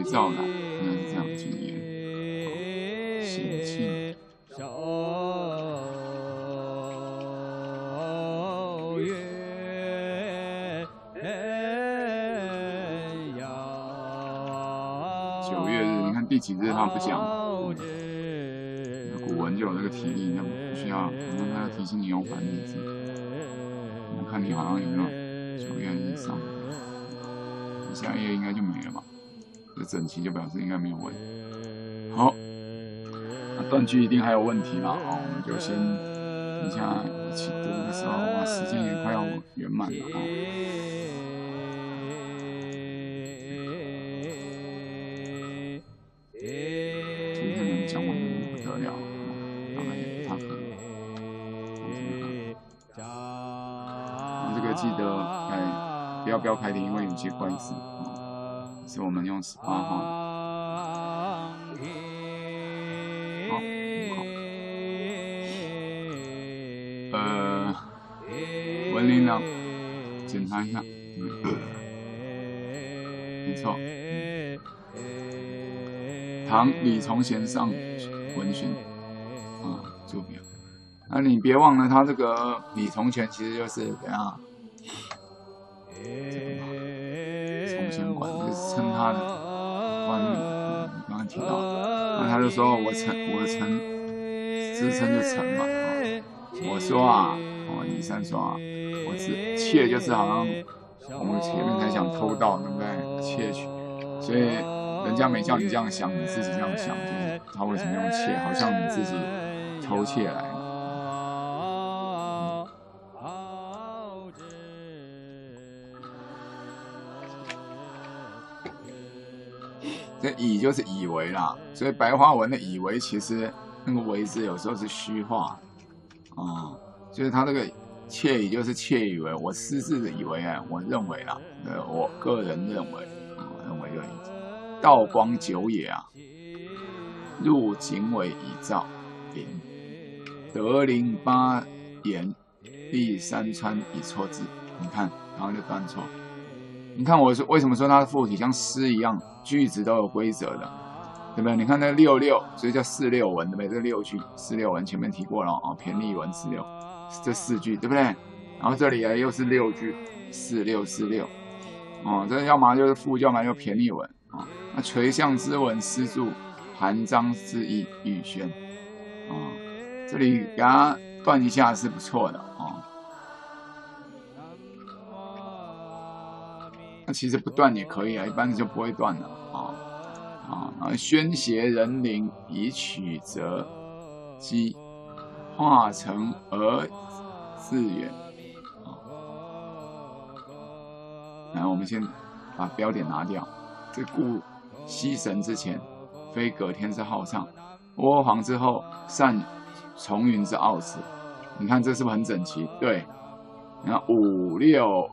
[SPEAKER 1] 虚锤造染，应该是这样经验。喜庆。九月日，你看第几日他不讲？古文就有这个提议，那不需要，可能他要提醒你用繁体字。我看你好像有没有九月日上？下一页应该就没了吧？这整齐就表示应该没有问题。好，那断句一定还有问题啦，好，我们就先等下一起读的时候，哇，时间也快要圆满了啊。今天能讲完的不得了，当然也不太可能。这个记得哎，不要标开题，因为有些怪事。是我们用十八号。好，好。呃，文林呢？检查一下。没错。唐李从贤上文选。啊，左边。那你别忘了，他这个李从贤其实就是怎样？称他的官名，你刚刚提到，那他就说我臣我臣自称就臣嘛，我说啊，哦，李三说啊，我是妾，就是好像我们前面才想偷盗，对不对？窃取，所以人家没叫你这样想，你自己这样想，就是他为什么用窃？好像你自己偷窃来。以就是以为啦，所以白话文的以为其实那个为字有时候是虚化啊，就是他这个窃以就是窃以为，我私自的以为啊，我认为啦，呃，我个人认为啊，认为就道光久也啊，入警尾以照林，德林八言，第三川以错字，你看，然后就断错。你看我说为什么说它的附体像诗一样，句子都有规则的，对不对？你看那六六，所以叫四六文，对不对？这六句四六文前面提过了啊，骈俪文四六，这四句对不对？然后这里啊又是六句，四六四六，哦，这要么就是副，要么就骈俪文啊。那垂象之文诗注，韩章之意玉轩，啊，这里给它断一下是不错的其实不断也可以啊，一般就不会断了啊啊啊！宣邪人灵以取则机，化成而自远啊。然后我们先把标点拿掉。这故西神之前，非隔天之好唱；阿房之后，善重云之傲词。你看这是不是很整齐？对，你看五六。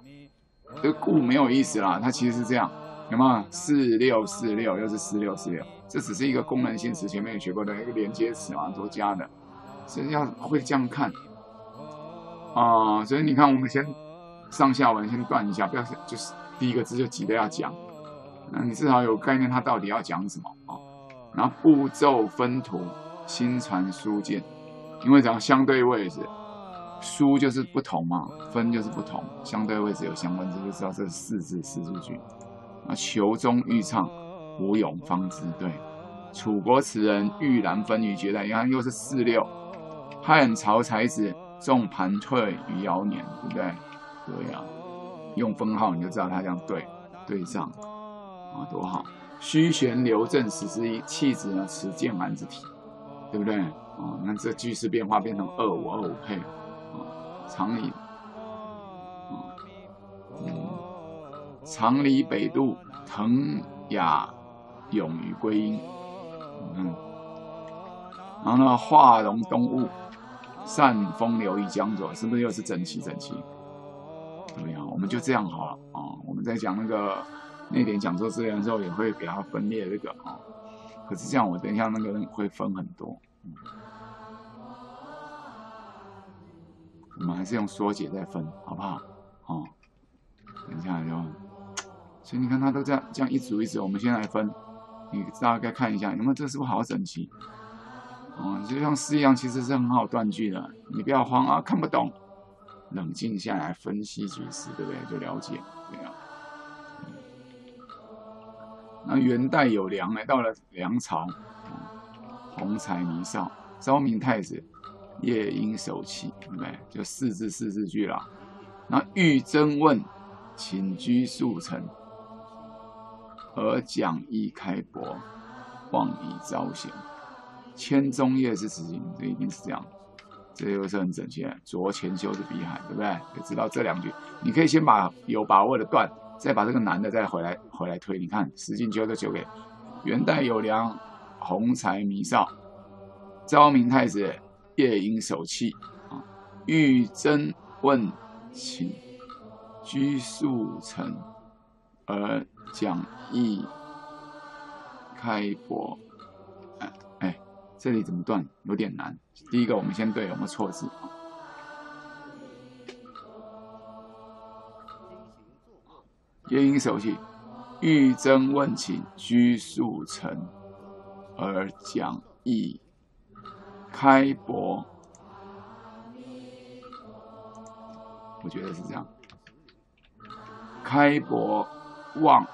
[SPEAKER 1] 这个故没有意思啦，它其实是这样，有没有？四六四六又是四六四六，这只是一个功能性词，前面也学过的一个连接词嘛，多加的，所以要会这样看啊。所以你看，我们先上下文先断一下，不要就是第一个字就急着要讲，那你至少有概念，它到底要讲什么啊？然后步骤分图，新传书件，因为讲相对位置。书就是不同嘛，分就是不同，相对位置有相关字就知道这是四字四字句。啊，求中欲唱，无勇方知对。楚国词人玉兰分于绝代，你看又是四六。汉朝才子重盘退于尧年，对不对？对呀，用分号你就知道他这样对对上啊，多好。虚玄刘正史之一，气质呢持剑安之体，对不对？啊，那这句式变化变成二五二五配。常理，嗯，常理北渡，腾雅勇于归阴，嗯，然后呢，化龙东雾，善风流于江左，是不是又是整齐整齐？怎么样？我们就这样好了啊。我们在讲那个那点讲座资源的时候，也会给它分裂这个啊。可是这样，我等一下那个会分很多。我们还是用缩写再分，好不好？哦，等一下就，所以你看它都这样这样一组一组，我们先来分，你大概看一下有没有这是不是好整齐？哦，就像诗一样，其实是很好断句的，你不要慌啊，看不懂，冷静下来分析局势，对不对？就了解，对啊。那元代有梁来到了梁朝，鸿才弥少，昭明太子。夜莺守气，对不对？就四字四字句了。那欲征问，请居速成，而讲义开博，望以招贤。千中夜是此行，这一定是这样。这又是很整齐。着前修的笔海，对不对？也知道这两句，你可以先把有把握的断，再把这个难的再回来回来推。你看，十进九的九给元代有良，鸿才弥少，昭明太子。夜莺守气啊，欲征问请居速成，而讲义开博。哎哎，这里怎么断？有点难。第一个，我们先对有没有错字？夜莺守气，欲征问请居速成，而讲义。开博，我觉得是这样。开博望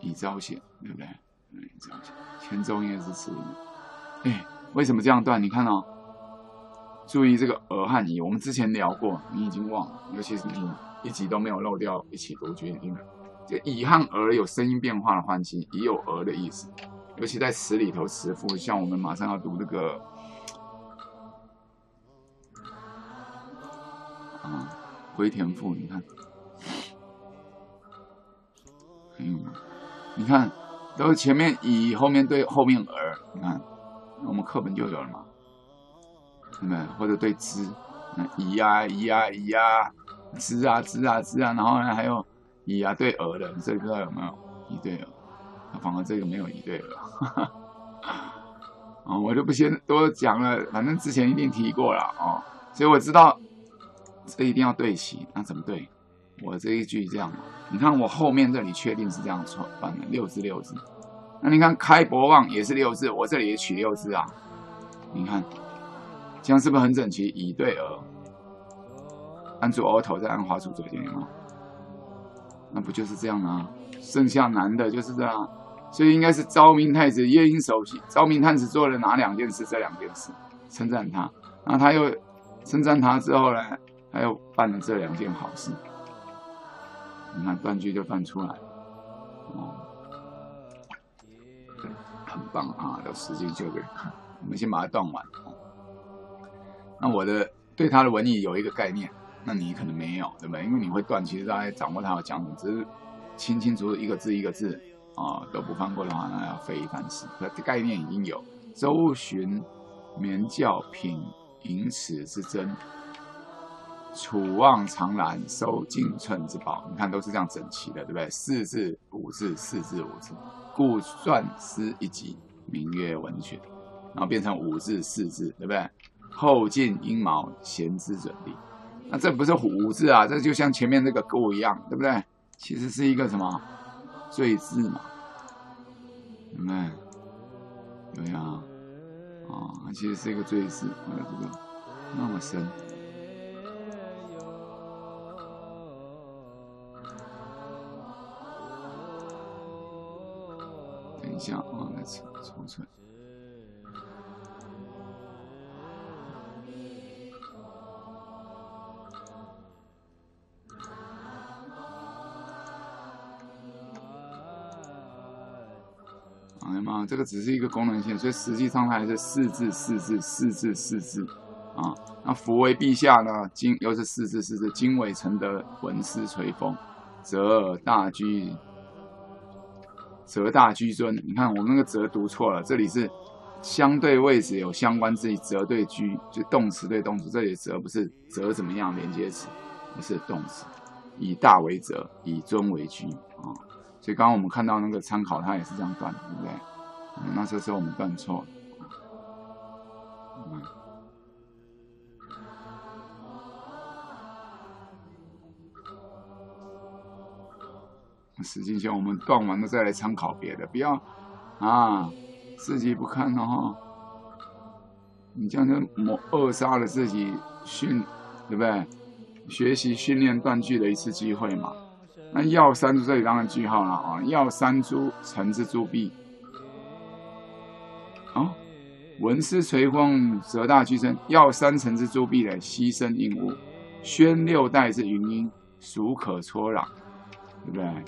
[SPEAKER 1] 以招显，对不对？嗯，招显。前中也是词。哎，为什么这样断？你看哦，注意这个儿和以，我们之前聊过，你已经忘了，尤其是你一集都没有漏掉，一起读决定了。这以和儿有声音变化的换气，乙有儿的意思，尤其在词里头，词赋，像我们马上要读这个啊，归田赋，你看，嗯，你看，都是前面乙，后面对后面儿，你看。我们课本就有了嘛，对不对？或者对之，乙呀乙呀乙呀，之啊之啊之啊，然后呢还有乙啊对鹅的，这不知道有没有乙对鹅？反而这个没有乙对鹅，啊，[laughs] 我就不先多讲了，反正之前一定提过了哦，所以我知道这一定要对齐，那怎么对？我这一句这样，你看我后面这里确定是这样错反正，六字六字。那你看开博望也是六字，我这里也取六字啊。你看这样是不是很整齐？乙对额，按住额头再按滑出左肩吗？那不就是这样吗？剩下男的就是这样，所以应该是昭明太子夜莺守喜。昭明太子做了哪两件事？这两件事称赞他，然后他又称赞他之后呢，他又办了这两件好事。你看断句就断出来，哦。对很棒啊！有时间就给看，我们先把它断完。那我的对他的文艺有一个概念，那你可能没有，对不对？因为你会断，其实大家掌握他要讲什么，只是清清楚楚一个字一个字啊都不放过的话，那要费一番事。可概念已经有，周循绵教品盈尺之真，楚望长兰收径寸之宝。你看都是这样整齐的，对不对？四字五字，四字五字。故算诗一集，名曰文选，然后变成五字四字，对不对？后进阴毛，弦之准力。那这不是五字啊，这就像前面那个勾一样，对不对？其实是一个什么坠字嘛，明白？有呀，啊，其实是一个坠字，这个那么深。等一下啊，来抽抽出来。哎呀妈，这个只是一个功能性，所以实际上它还是四字四字四字四字啊。那福为陛下呢？经又是四字四字，经纬承德，文思垂风，则大居。泽大居尊，你看我们那个泽读错了，这里是相对位置有相关字义，泽对居就动词对动词，这里泽不是泽怎么样连接词，而是动词，以大为则，以尊为居啊。所以刚刚我们看到那个参考，它也是这样断的，对不对？那这时候我们断错了。使劲先，我们断完了再来参考别的，不要啊，自己不看哦。你这样就抹扼杀了自己训，对不对？学习训练断句的一次机会嘛。那要三珠这里当然句号了啊，要三株成之株壁。文思垂风，泽大居生，要三成之株壁嘞，牺牲应物，宣六代之云音，孰可搓壤？对不对？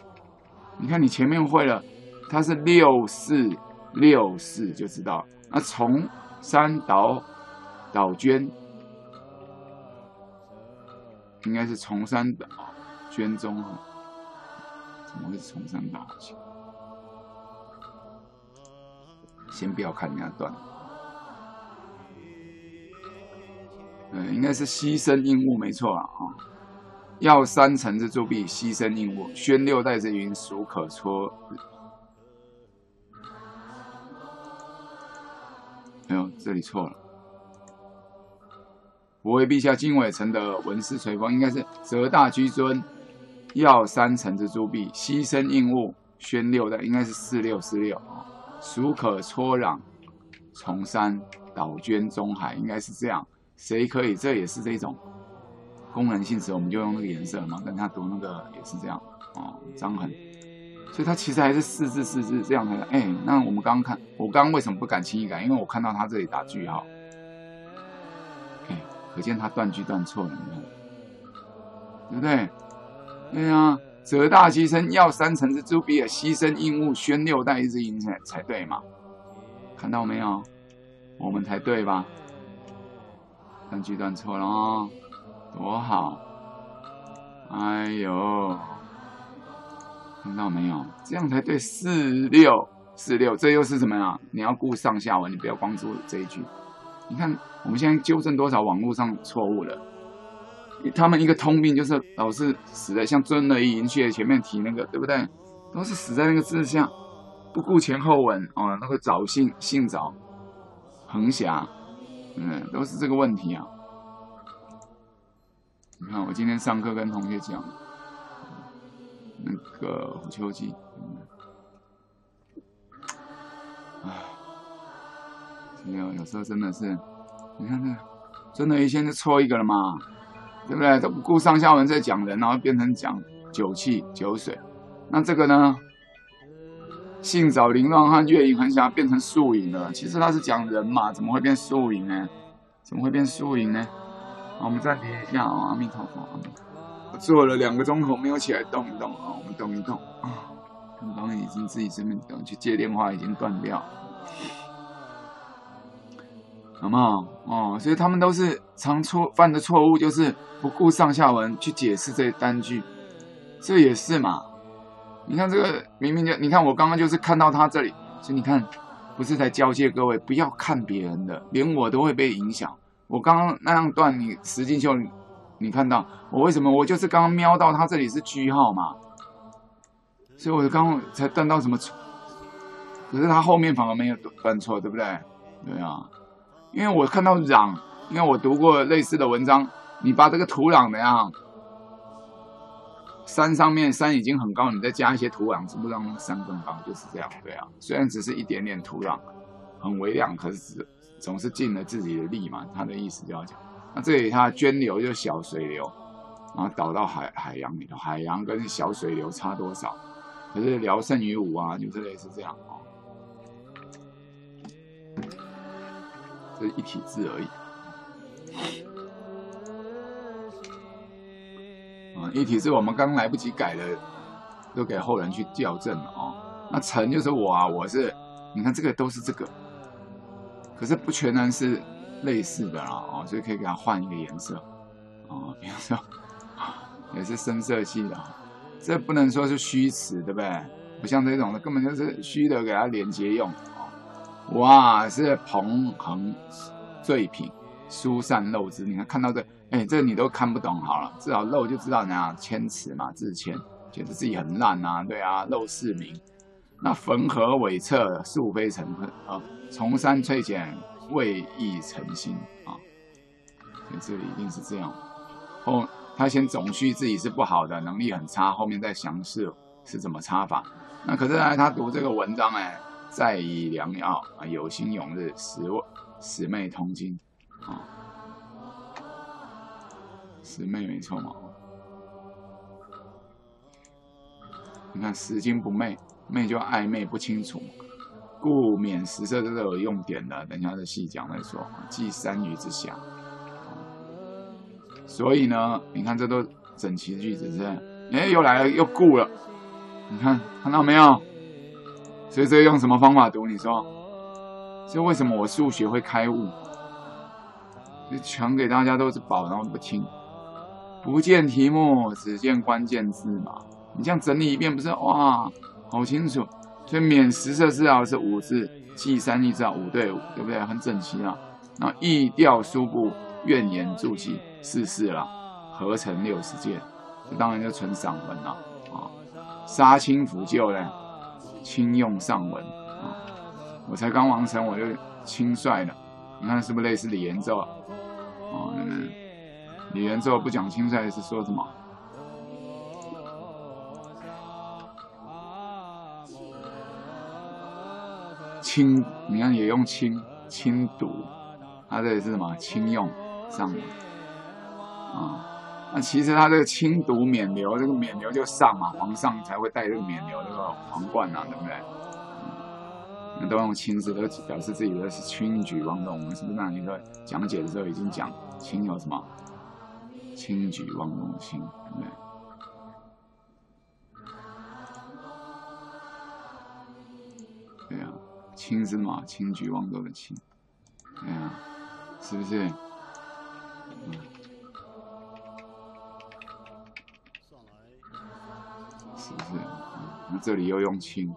[SPEAKER 1] 你看，你前面会了，它是六四六四，就知道。那从山倒倒捐，应该是从山倒捐中啊？怎么会是从山倒去？先不要看人家断，嗯，应该是牺牲应物，没错啊，啊。要三层之铸币，牺牲应物；宣六代之云，孰可戳？哎呦，这里错了。我为陛下经纬承德，文思垂风，应该是泽大居尊。要三层之铸币，牺牲应物；宣六代，应该是四六四六。孰可戳壤？崇山倒捐中海，应该是这样。谁可以？这也是这种功能性词，我们就用那个颜色嘛。跟他读那个也是这样哦，张衡。所以他其实还是四字四字这样的。哎，那我们刚刚看，我刚刚为什么不敢轻易改？因为我看到他这里打句号。哎，可见他断句断错了，你看，对不对？对呀，择大牺牲要三成之朱比尔牺牲应物宣六代之音才才对嘛？看到没有？我们才对吧？断句断错了哦，多好！哎呦！看到没有？这样才对。四六四六，这又是什么呀？你要顾上下文，你不要光注这一句。你看，我们现在纠正多少网络上错误了？他们一个通病就是老是死在像尊了一银雀前面提那个，对不对？都是死在那个字下，不顾前后文哦。那个早姓姓早，横霞，嗯，都是这个问题啊。你看，我今天上课跟同学讲。那个《虎丘记》，唉，没有，有时候真的是，你看那，真的一下就错一个了嘛，对不对？都不顾上下文在讲人，然后变成讲酒气、酒水。那这个呢？杏枣凌乱汉月影横霞变成树影了。其实他是讲人嘛，怎么会变树影呢？怎么会变树影呢？我们暂停一下啊！阿弥陀佛，我。坐了两个钟头没有起来动一动啊，我们动一动啊。刚刚已经自己这边去接电话，已经断掉，好不好？哦，所以他们都是常错犯的错误，就是不顾上下文去解释这单句，这也是嘛。你看这个明明就，你看我刚刚就是看到他这里，所以你看，不是在交界各位，不要看别人的，连我都会被影响。我刚刚那样断，你实际就。你看到我为什么？我就是刚刚瞄到他这里是句号嘛，所以我刚刚才断到什么错，可是他后面反而没有断错，对不对？对啊，因为我看到壤，因为我读过类似的文章，你把这个土壤怎样，山上面山已经很高，你再加一些土壤，是不是让山更高？就是这样，对啊。虽然只是一点点土壤，很微量，可是总是尽了自己的力嘛。他的意思就要讲。那这里它涓流就小水流，然后导到海海洋里头，海洋跟小水流差多少？可是聊胜于无啊，就是类似这样哦。这是一体字而已。一体是我们刚来不及改的，都给后人去校正了哦。那臣就是我啊，我是，你看这个都是这个，可是不全然是。类似的啦，哦，所以可以给它换一个颜色，哦，比如说也是深色系的，这不能说是虚词，对不对？不像这种的，根本就是虚的，给它连接用哦。哇，是蓬横坠品，疏散漏之。你看看到这，哎，这你都看不懂，好了，至少漏就知道怎样谦词嘛，自谦，觉得自己很烂啊，对啊，漏世名。那汾河尾侧，素非成恨啊，崇山翠简。未易成心啊，所以这里一定是这样。后他先总序自己是不好的，能力很差，后面再详示是怎么插法。那可是呢，他读这个文章哎，在以良药啊，有心永日，使使妹通经啊，使妹没错嘛。你看使经不昧，昧就暧昧不清楚。故免十色都是有用典的，等一下再细讲再说。记三余之下，所以呢，你看这都整齐的句子是，哎，又来了，又故了。你看看到没有？所以这用什么方法读？你说，这为什么我数学会开悟？就传给大家都是宝，然后不听，不见题目，只见关键字嘛。你这样整理一遍，不是哇，好清楚。所以免十色字啊是五字，记三义字啊五对五，对不对？很整齐啊。然后意调书部怨言注记四四了，合成六十件，这当然就纯散文了啊。杀青抚旧呢，轻用上文啊。我才刚完成，我就轻率了，你看是不是类似李延寿啊？哦，李元之后不讲轻率是说什么？轻，你看也用轻轻读，它这里是什么？轻用，上嘛，啊，那其实他这个清毒免流，这个免流就上嘛，皇上才会带这个免流这个皇冠啊，对不对？那都用清字，都表示自己的是清举妄动。我们是不是那一个讲解的时候已经讲清有什么？轻举妄动心，对不对？对啊，清是嘛？轻举妄动的轻，对啊，是不是？嗯是不是？那这里又用轻。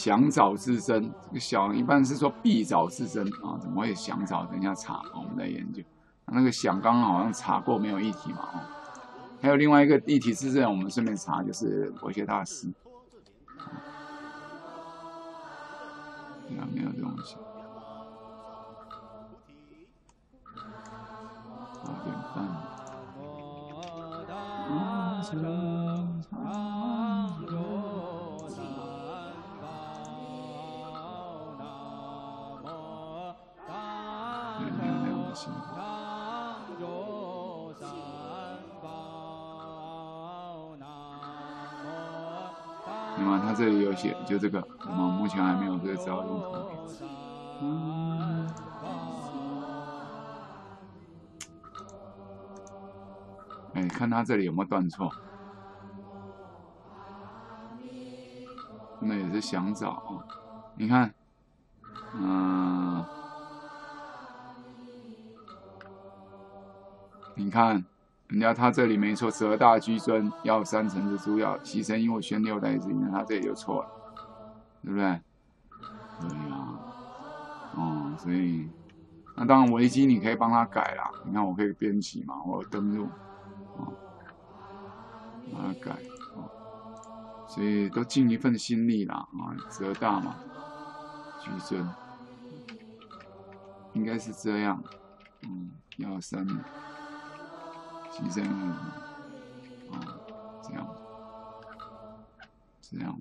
[SPEAKER 1] 想找自身，这个小一般是说必找自身啊，怎么会想找？等一下查，我们来研究。那个想刚刚好像查过，没有议题嘛，哦。还有另外一个议题是这样，我们顺便查，就是国学大师。啊，没有这东西。八点半。你这里有写，就这个，我们目前还没有这个只好用图片。哎，看他这里有没有断错？那也是想找啊，你看，嗯。你看，人家他这里没错，十二大居尊要三层之珠要牺牲，因为宣六代之因，他这里就错了，对不对？对呀，哦，所以那当然维基你可以帮他改啦。你看我可以编辑嘛，我登录，啊，帮他改，啊，所以都尽一份心力啦，啊，十二大嘛，居尊应该是这样，嗯，要三。这样，啊，这样，这样，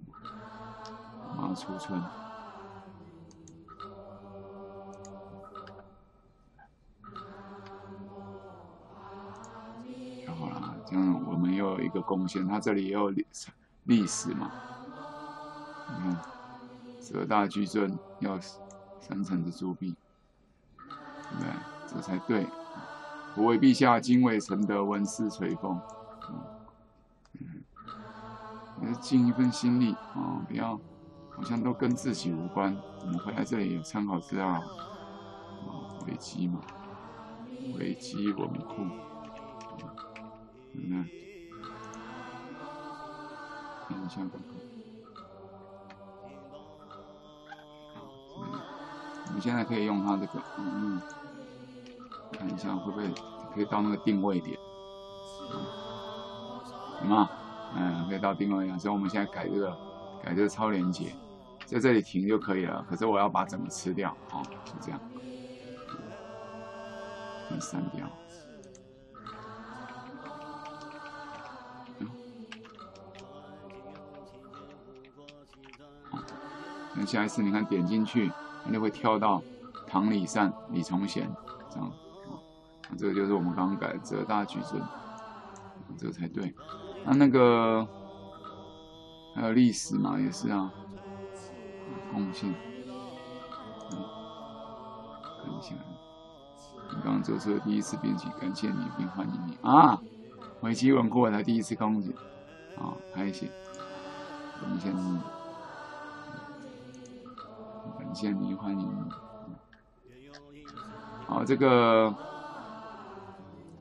[SPEAKER 1] 马出村，然后啦，这样我们又有一个贡献，它这里也有历历史嘛，你看，十大居尊要三层的铸币，对不对？这才对。我为陛下今未承德文事垂风，嗯，也是尽一份心力啊，不要好像都跟自己无关。我们回来这里有参考资料啊，维基嘛，维基文库，嗯，看一下看看，我们现在可以用它这个，嗯。看一下会不会可以到那个定位点，什么？嗯，可以到定位点。所以我们现在改这个，改这个超连接，在这里停就可以了。可是我要把整个吃掉，哦，就这样，删掉。好，那下一次你看点进去，它就会跳到唐李善、李崇贤这样。这个就是我们刚刚改的折大矩阵，这个才对。那那个还有历史嘛，也是啊，贡献。看一下，你刚刚做出的第一次编辑，感谢你并欢迎你啊！维基文库才第一次贡献啊，开心，感谢你，感谢你，欢迎你。好，这个。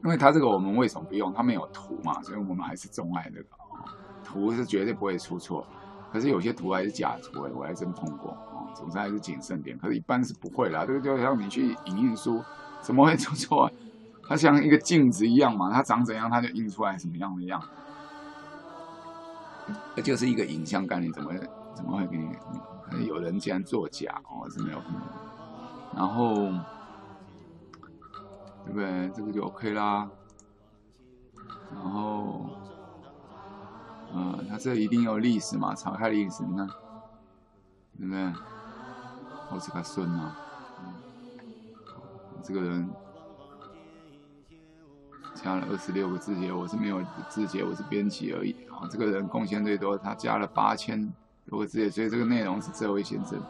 [SPEAKER 1] 因为它这个我们为什么不用？它没有图嘛，所以我们还是钟爱这个啊。图是绝对不会出错，可是有些图还是假图哎，我还真碰过啊。总之还是谨慎点，可是一般是不会啦。这个就像你去影印书，怎么会出错？它像一个镜子一样嘛，它长怎样，它就印出来什么样的样子。这就是一个影像概念，怎么怎么会给你？有人竟然作假哦，是没有可能。然后。对不对？这个就 OK 啦。然后，嗯，它这一定有历史嘛？查开历史，你看，对不对？我是个孙啊。这个人加了二十六个字节，我是没有字节，我是编辑而已啊。这个人贡献最多，他加了八千多个字节，所以这个内容是这位先生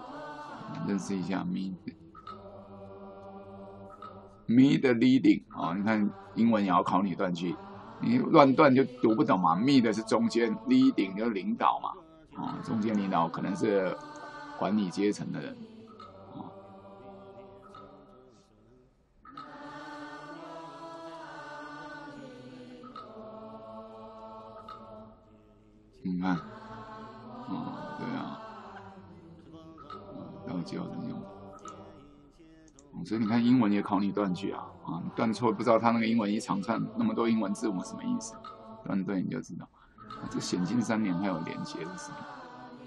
[SPEAKER 1] 认识一下 me me me 的 leading 啊，你看英文也要考你断句，你乱断就读不懂嘛。me 的是中间，leading 就是领导嘛，啊，中间领导可能是管理阶层的人。啊你看，哦，对啊，倒教的用，所以你看英文也考你断句啊，啊，断错不知道他那个英文一长串那么多英文字母什么意思，断对你就知道。这个险境三年还有连接的是，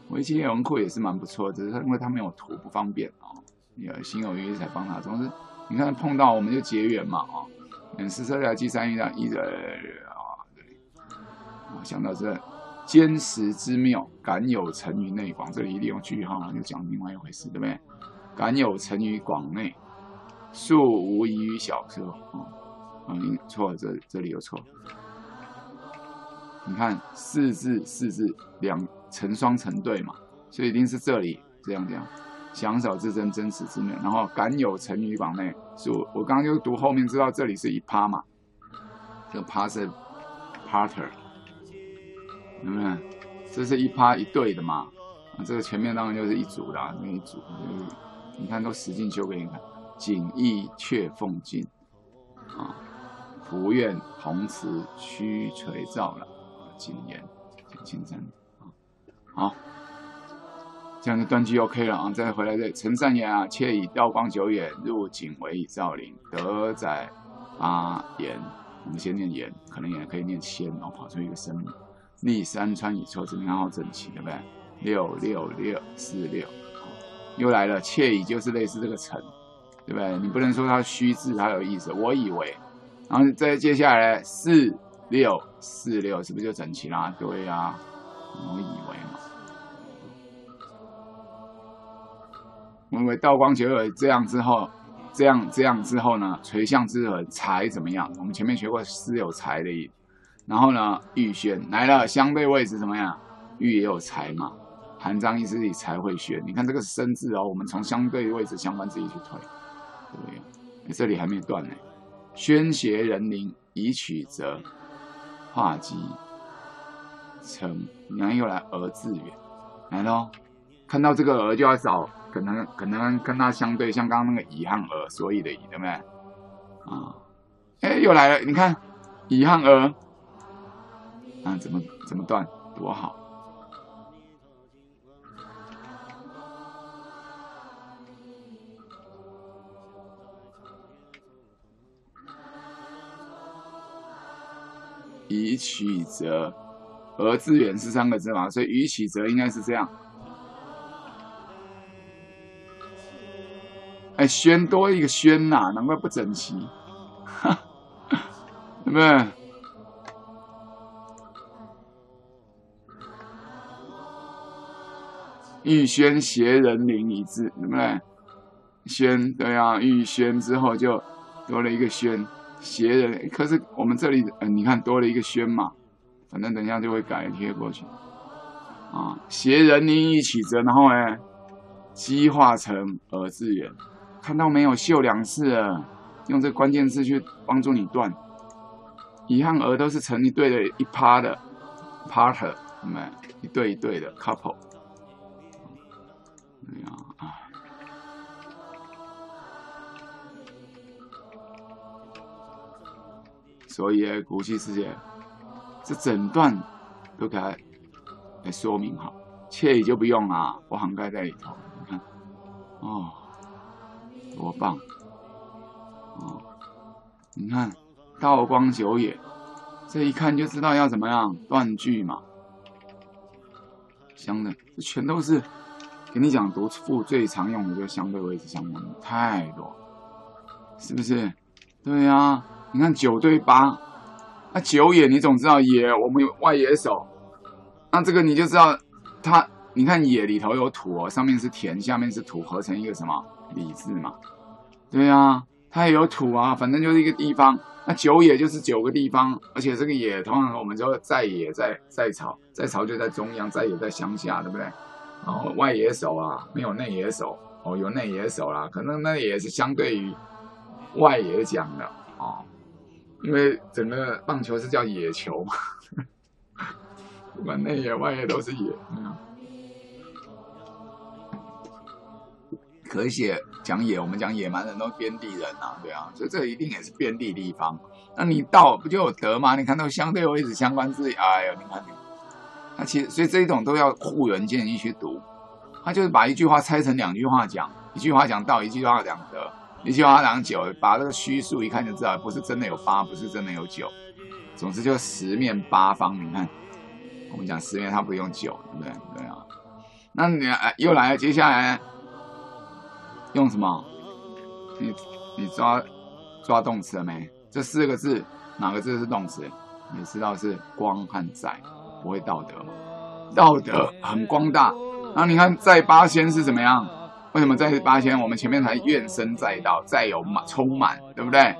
[SPEAKER 1] 围棋文库也是蛮不错，只是因为他没有图不方便啊，有心有余力才帮他。总之，你看碰到我们就结缘嘛啊，嗯，四车两 G 三一的一人啊，啊，想到这。坚实之妙，敢有成于内广。这里一定用句号，就讲另外一回事，对不对？敢有成于广内，数无遗于小。是吧？嗯，错，这这里有错。你看四字四字两成双成对嘛，所以一定是这里这样这样。享少之真，真实之妙。然后敢有成于榜内，数我刚刚就读后面知道这里是一趴嘛，这个趴是 parter。有没有？这是一趴一对的嘛？这个前面当然就是一组啦，那一组你看都使劲修给你看。锦衣却凤镜，啊，福愿红瓷须垂照了，谨言简清真啊。好，这样的断句 OK 了啊。再回来这陈善言啊，妾以道光久远，入锦为以照灵，德载八言。我们先念言，可能也可以念仙哦，跑出一个生命。立山川以错，字刚好整齐，对不对？六六六四六，又来了。窃以就是类似这个陈，对不对？你不能说它虚字，它有意思。我以为，然后再接下来四六四六，是不是就整齐啦？对呀，我以为嘛。我以为道光九有这样之后，这样这样之后呢，垂象之和才怎么样？我们前面学过师有才的意。然后呢，玉轩来了，相对位置怎么样？玉也有财嘛，含章意思里才会轩。你看这个生字哦，我们从相对位置相关自己去推，对不对？这里还没断呢。宣邪人灵以取则，化机成。你看又来儿字远，来喽。看到这个儿就要找，可能可能跟它相对，像刚刚那个乙和儿，所以的乙，对不对？啊，哎，又来了，你看乙和儿。啊，怎么怎么断，多好！以曲折，而自远是三个字嘛，所以以曲折应该是这样。哎，宣多一个宣呐，难怪不整齐，哈，对不对？玉轩携人灵一字，对不对？轩，对啊，玉轩之后就多了一个轩，邪人。可是我们这里，嗯，你看多了一个宣嘛，反正等一下就会改贴过去。啊，邪人灵一起折，然后呢，激化成而字远，看到没有？秀两次了，用这关键字去帮助你断。乙和儿都是成一对的，一趴的 partner，一对一对的 couple。对呀，啊，所以古气世界这整段都给他来说明好，切也就不用啊，我涵盖在里头。你看，哦，多棒！哦，你看道光久也，这一看就知道要怎么样断句嘛，香的，这全都是。跟你讲，读赋最常用的就相对位置相关的太多，是不是？对呀，你看九对八，那九野你总知道野，我们有外野手，那这个你就知道它。你看野里头有土哦，上面是田，下面是土，合成一个什么李字嘛？对呀，它也有土啊，反正就是一个地方。那九野就是九个地方，而且这个野通常我们说在野在在朝，在朝就在中央，在野在乡下，对不对？然后外野手啊，没有内野手哦，有内野手啦，可能那也是相对于外野讲的哦，因为整个棒球是叫野球嘛，[laughs] 不管内野外野都是野。嗯可写讲野，我们讲野蛮人都边地人啊，对啊，所以这一定也是边地地方。那你道不就有德吗？你看到相对位置相关字，哎呦，你看你，那其实所以这一种都要互文建议去读。他就是把一句话拆成两句话讲，一句话讲道，一句话讲德，一句话讲九，把这个虚数一看就知道，不是真的有八，不是真的有九。总之就十面八方，你看我们讲十面，它不用九，对不对？对啊。那你哎又来了，接下来。用什么？你你抓抓动词了没？这四个字哪个字是动词？你知道是光和在，不会道德吗？道德很光大。那你看在八仙是怎么样？为什么在八仙？我们前面才怨声载道，再有满充满，对不对？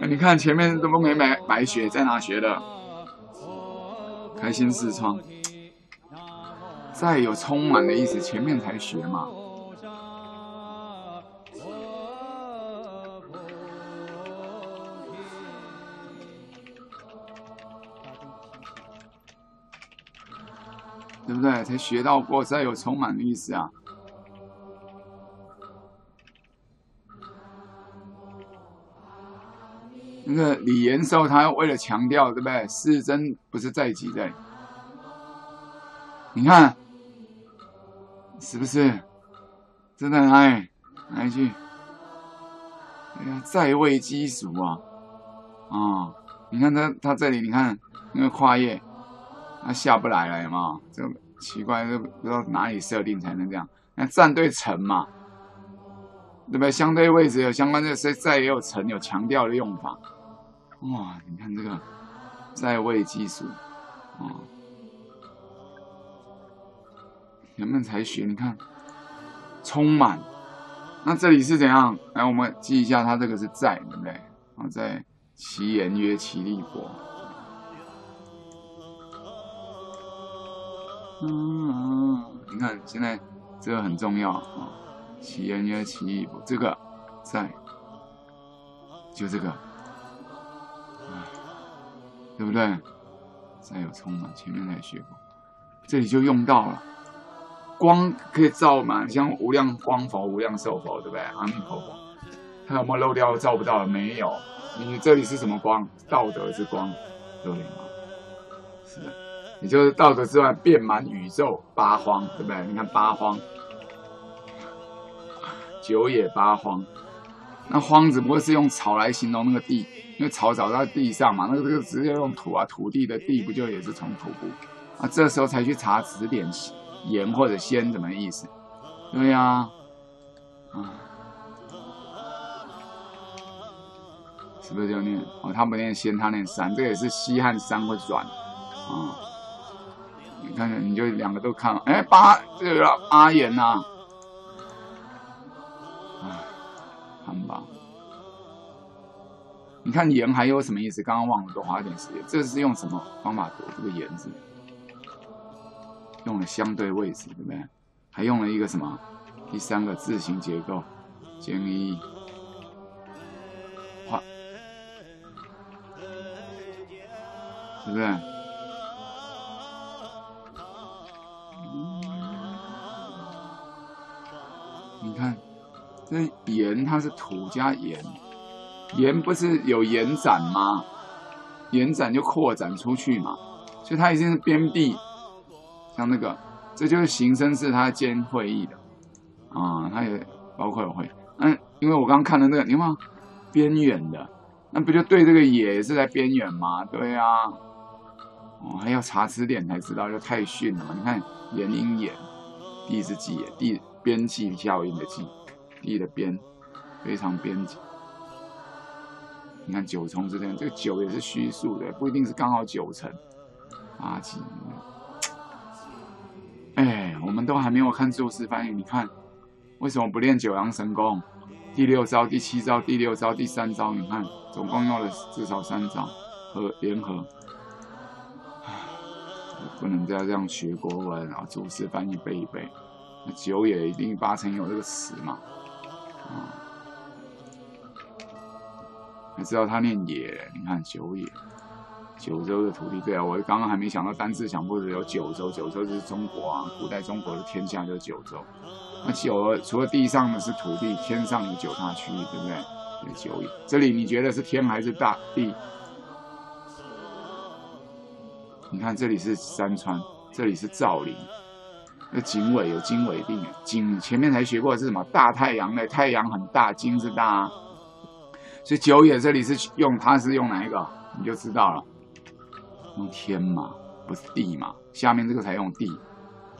[SPEAKER 1] 那你看前面都没白白学，在哪学的？开心视窗，再有充满的意思，前面才学嘛。对不对？才学到过，再有充满的意思啊。那个李延寿，他为了强调，对不对？世真不是在即在。你看，是不是？真的哎，哪一句？哎呀，在位基础啊！啊，你看他他这里，你看那个跨页。他下不来了嘛？这奇怪，这不知道哪里设定才能这样。那站对成嘛，对不对？相对位置有相关的，在也有成，有强调的用法。哇，你看这个在位技术啊，人们才学。你看，充满。那这里是怎样？来，我们记一下，它这个是在，对不对？啊，在其言曰其利国。嗯，你看现在这个很重要啊，其言曰起义，这个在，就这个，对不对？再有充满，前面也学过，这里就用到了，光可以照满，像无量光佛、无量寿佛，对不对？阿弥陀佛，它有没有漏掉？照不到？没有。你这里是什么光？道德之光，对吗？是的。也就是道德之外，遍满宇宙八荒，对不对？你看八荒，[laughs] 九野八荒，那荒只不过是用草来形容那个地，因为草长在地上嘛，那个这个直接用土啊，土地的地不就也是从土部啊？这时候才去查词典，盐或者仙什么意思？对呀，啊，是不是就念？哦，他不念仙，他念山，这也是西汉山会转啊。你看看，你就两个都看了，哎，八这个阿言呐，看吧。你看言还有什么意思？刚刚忘了，多花一点时间。这是用什么方法读这个言字？用了相对位置，对不对？还用了一个什么？第三个字形结构，简一画，对不对？你看，这延它是土加延，延不是有延展吗？延展就扩展出去嘛，所以它已经是边壁，像那个，这就是形声是它兼会意的啊，它也包括有会。嗯，因为我刚刚看的那个，你看？边远的，那不就对这个也是在边缘吗？对啊，哦，还要查词典才知道，就太逊了嘛。你看言音眼，地是记眼，地。边际效应的记，地的边，非常边际。你看九重之间，这个九也是虚数的，不一定是刚好九成。八级，哎，我们都还没有看注释翻译，你看为什么不练九阳神功？第六招、第七招、第六招、第三招，你看总共用了至少三招和联合。不能再这样学国文啊，注释翻译背一背。那九也一定八成有这个词嘛，你知道他念也，你看九也。九州的土地，对啊，我刚刚还没想到单字想不是有九州，九州就是中国啊，古代中国的天下就是九州。那九除了地上的是土地，天上有九大区域，对不对？九也。这里你觉得是天还是大地？你看这里是山川，这里是造林。那经纬有经纬定，经前面才学过是什么？大太阳嘞太阳很大，经是大，啊所以九也这里是用它是用哪一个？你就知道了。用天嘛，不是地嘛？下面这个才用地，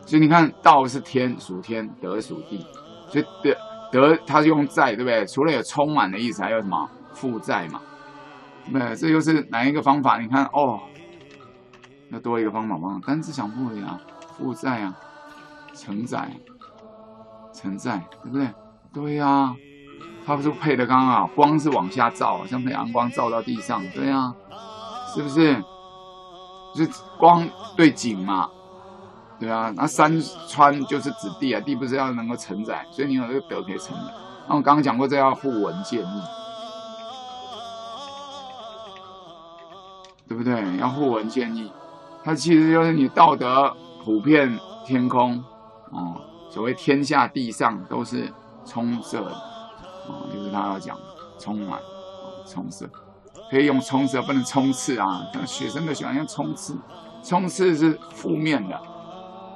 [SPEAKER 1] 所以你看道是天属天，德属地，所以德德它是用在，对不对？除了有充满的意思，还有什么负债嘛？那，这又是哪一个方法？你看哦，那多一个方法嘛？单字想不了，负债啊，承载，承载，对不对？对呀，它不是配的刚刚好，光是往下照，像太阳光照到地上，对呀，是不是？就是光对景嘛，对啊，那山川就是指地啊，地不是要能够承载，所以你有这个德可以承载。那我刚刚讲过，这要互文见义，对不对？要互文见义，它其实就是你道德普遍天空哦，所谓天下地上都是充塞的啊，就是他要讲充满充塞。可以用冲刺，不能冲刺啊！学生都喜欢用冲刺，冲刺是负面的，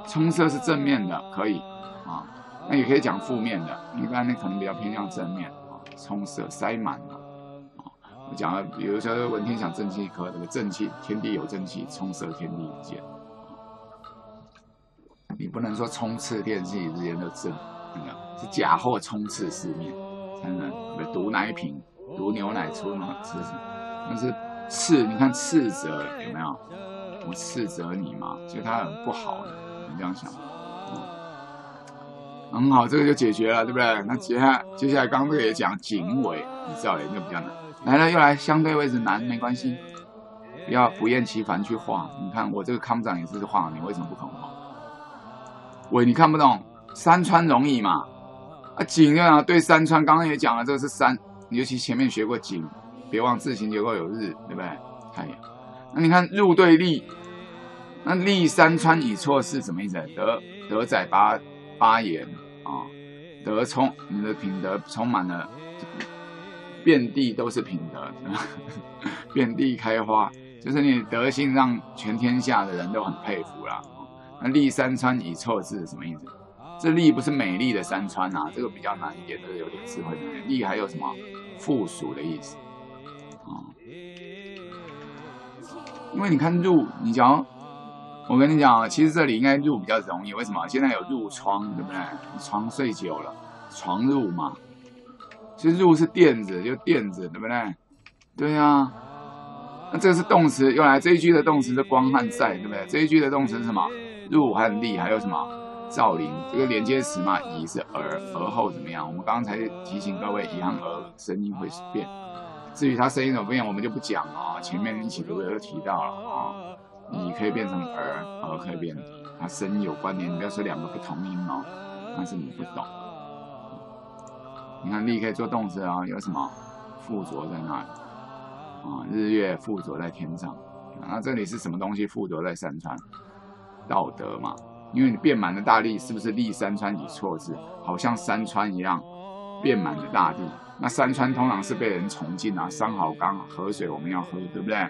[SPEAKER 1] 冲色是正面的，可以啊。那也可以讲负面的，一般呢可能比较偏向正面啊。冲色塞满了啊。我讲了，比如说文天祥正气科这个正气，天地有正气，冲刺天地之间。你不能说冲刺电器之间的正，那个是假货冲刺市面，才能毒奶瓶，毒牛奶出嘛，是不是？但是斥，你看斥责有没有？我斥责你嘛，所以他很不好的，你这样想，很好，这个就解决了，对不对？那接下来接下来刚刚这个也讲警尾，你知道也就比较难。来了又来，相对位置难没关系，不要不厌其烦去画。你看我这个康长也是画，你为什么不肯画？喂你看不懂，山川容易嘛？啊景啊，对山川刚刚也讲了，这个是山，尤其前面学过景。别忘字形结构有日，对不对？太阳。那你看入对立，那立山川以错是什么意思？德德载八八言啊，德充你的品德充满了，遍地都是品德，[laughs] 遍地开花，就是你德性让全天下的人都很佩服啦。那立山川以错字什么意思？这立不是美丽的山川啊，这个比较难一点，这个有点智慧的。立还有什么附属的意思？啊，因为你看入，你讲，我跟你讲，其实这里应该入比较容易，为什么？现在有入窗，对不对？床睡久了，床入嘛。其实入是垫子，就垫子，对不对？对呀。那这个是动词，用来这一句的动词是光和在，对不对？这一句的动词是什么？入和立，还有什么？造林，这个连接词嘛，以是而，而后怎么样？我们刚才提醒各位，以和而声音会变。至于它声音怎么变，我们就不讲啊。前面一起都都提到了啊，乙可以变成儿，儿可以变它声音有关联。你不要说两个不同音哦，但是你不懂。你看立可以做动词啊，有什么附着在那里啊？日月附着在天上，那这里是什么东西附着在山川？道德嘛，因为你遍满了大地，是不是立山川以错字？好像山川一样，遍满了大地。那山川通常是被人崇敬啊，山好干，河水我们要喝，对不对？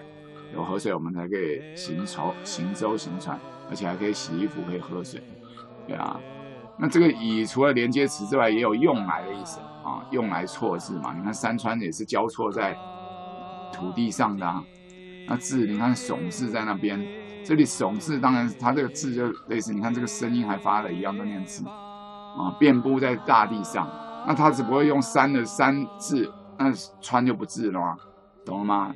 [SPEAKER 1] 有河水我们才可以行舟、行舟、行船，而且还可以洗衣服，可以喝水，对啊。那这个以除了连接词之外，也有用来的意思啊，用来错字嘛。你看山川也是交错在土地上的啊。那字，你看耸字在那边，这里耸字当然它这个字就类似，你看这个声音还发了一样的念字啊，遍布在大地上。那他只不过用山的山字，那川就不字了吗？懂了吗？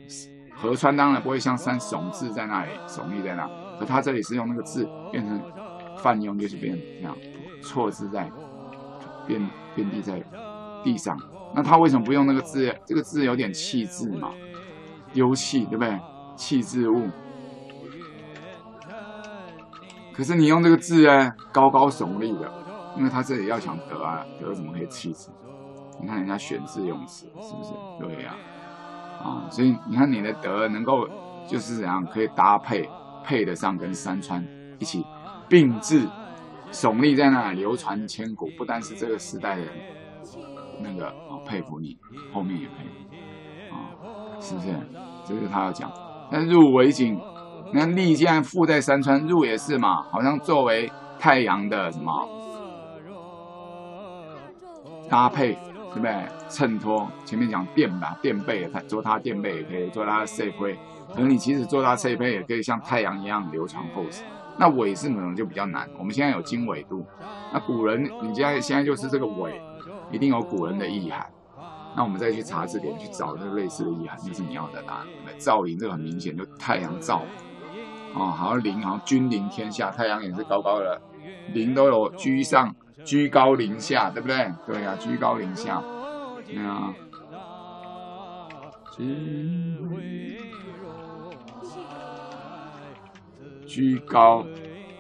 [SPEAKER 1] 河川当然不会像山耸字在那里，耸立在那，可他这里是用那个字变成泛用，就是变这样错字在遍遍地在地上。那他为什么不用那个字？这个字有点气质嘛，丢弃，对不对？弃置物。可是你用这个字呢，高高耸立的，因为他这里要想得啊，得怎么可以气质？你看人家选字用词是不是？对呀，啊，所以你看你的德能够就是怎样可以搭配配得上跟山川一起并置，耸立在那流传千古，不单是这个时代的人那个啊佩服你，后面也佩服啊，是不是？这是他要讲。那入围景，你看立既然附在山川，入也是嘛，好像作为太阳的什么搭配。对不对？衬托前面讲垫吧，垫背，做它垫背也可以，做它的侧背。可能你其实做它侧背也可以像太阳一样流传后世。那尾是可能就比较难。我们现在有经纬度，那古人你现在现在就是这个尾，一定有古人的意涵。那我们再去查字典去找这个类似的意涵，就是你要的答案。照临这个很明显，就太阳照啊，好像临，好像君临天下，太阳也是高高的，临都有居上。居高临下，对不对？对呀，居高临下，对啊。居高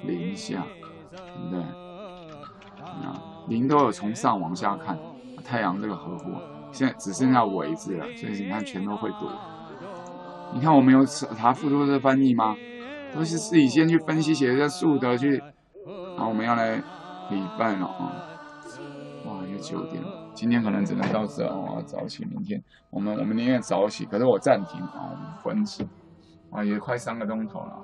[SPEAKER 1] 临下，对不对？啊，临都有从上往下看，太阳这个合乎，现在只剩下尾字了，所以你看全都会读。你看我们有查复读的翻译吗？都是自己先去分析写一下数德去，好，我们要来。礼拜了啊！哇，又九点了，今天可能只能到这哦。我要早起，明天我们我们宁愿早起，可是我暂停啊，我们分次啊，也快三个钟头了。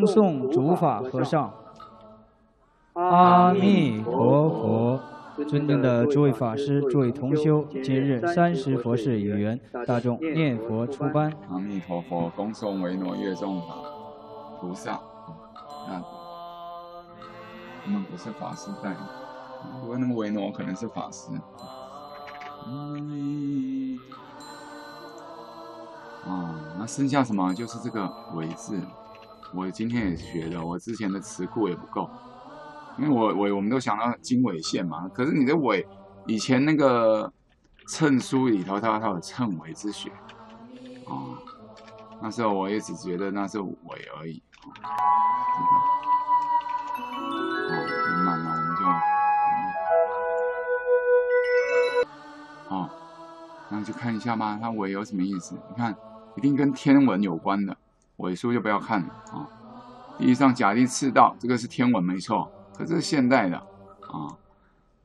[SPEAKER 2] 恭送主法和尚。阿弥陀佛，尊敬的诸位法师、诸位同修，今日三十佛事有缘，大众念佛出班。
[SPEAKER 1] 阿弥陀佛，恭送维诺月众法菩萨。那我们不是法师带，不过那个维诺可能是法师。啊，那剩下什么？就是这个“维”字。我今天也学了，我之前的词库也不够，因为我我我们都想到经纬线嘛。可是你的“尾”，以前那个称书里头，它它有称尾之学啊。那时候我也只觉得那是尾而已。啊，满了，我们就好，那就看一下嘛，它尾有什么意思？你看。一定跟天文有关的尾数就不要看了啊！地上甲地赤道，这个是天文没错，可这是现代的啊！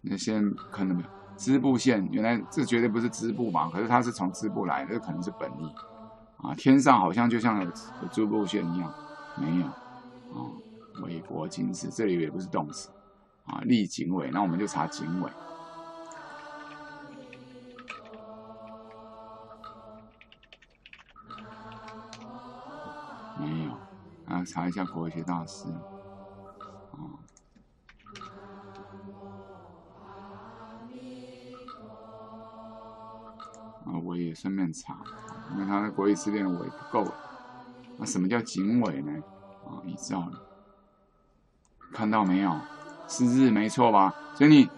[SPEAKER 1] 那先看到没有？织布线，原来这绝对不是织布嘛，可是它是从织布来，这可能是本意啊！天上好像就像有织布线一样，没有啊！尾国金氏，这里也不是动词啊！立颈尾，那我们就查颈尾。查一下国学大师，啊，啊，我也顺便查，因为他的国语词典的尾不够。那什么叫景尾呢？啊，你知道看到没有？是日没错吧？所以你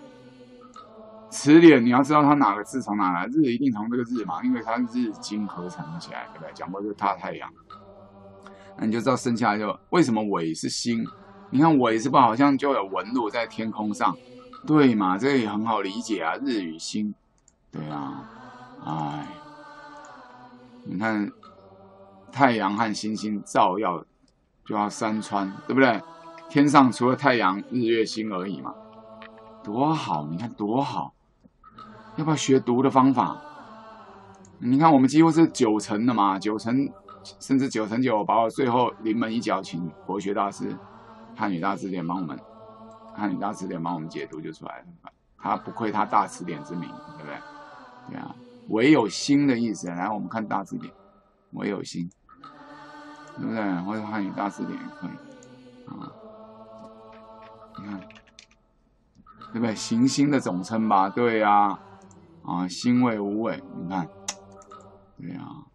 [SPEAKER 1] 词典你要知道它哪个字从哪来，日一定从这个日嘛，因为它是日金合成起来，对不对？讲过就是大太阳。那你就知道生下来就为什么尾是星？你看尾是不好像就有纹路在天空上，对嘛？这也很好理解啊，日与星，对啊，哎，你看太阳和星星照耀，就要山川，对不对？天上除了太阳、日月星而已嘛，多好，你看多好，要不要学读的方法？你看我们几乎是九成的嘛，九成甚至九成九，把我最后临门一脚请国学大师、汉语大字典帮我们，汉语大字典帮我们解读就出来了。他不愧他大词典之名，对不对？对啊，唯有心的意思。来，我们看大字典，唯有心，对不对？或者汉语大词典也可以啊。你看，对不对？行星的总称吧？对呀，啊，心位无尾，你看。对啊，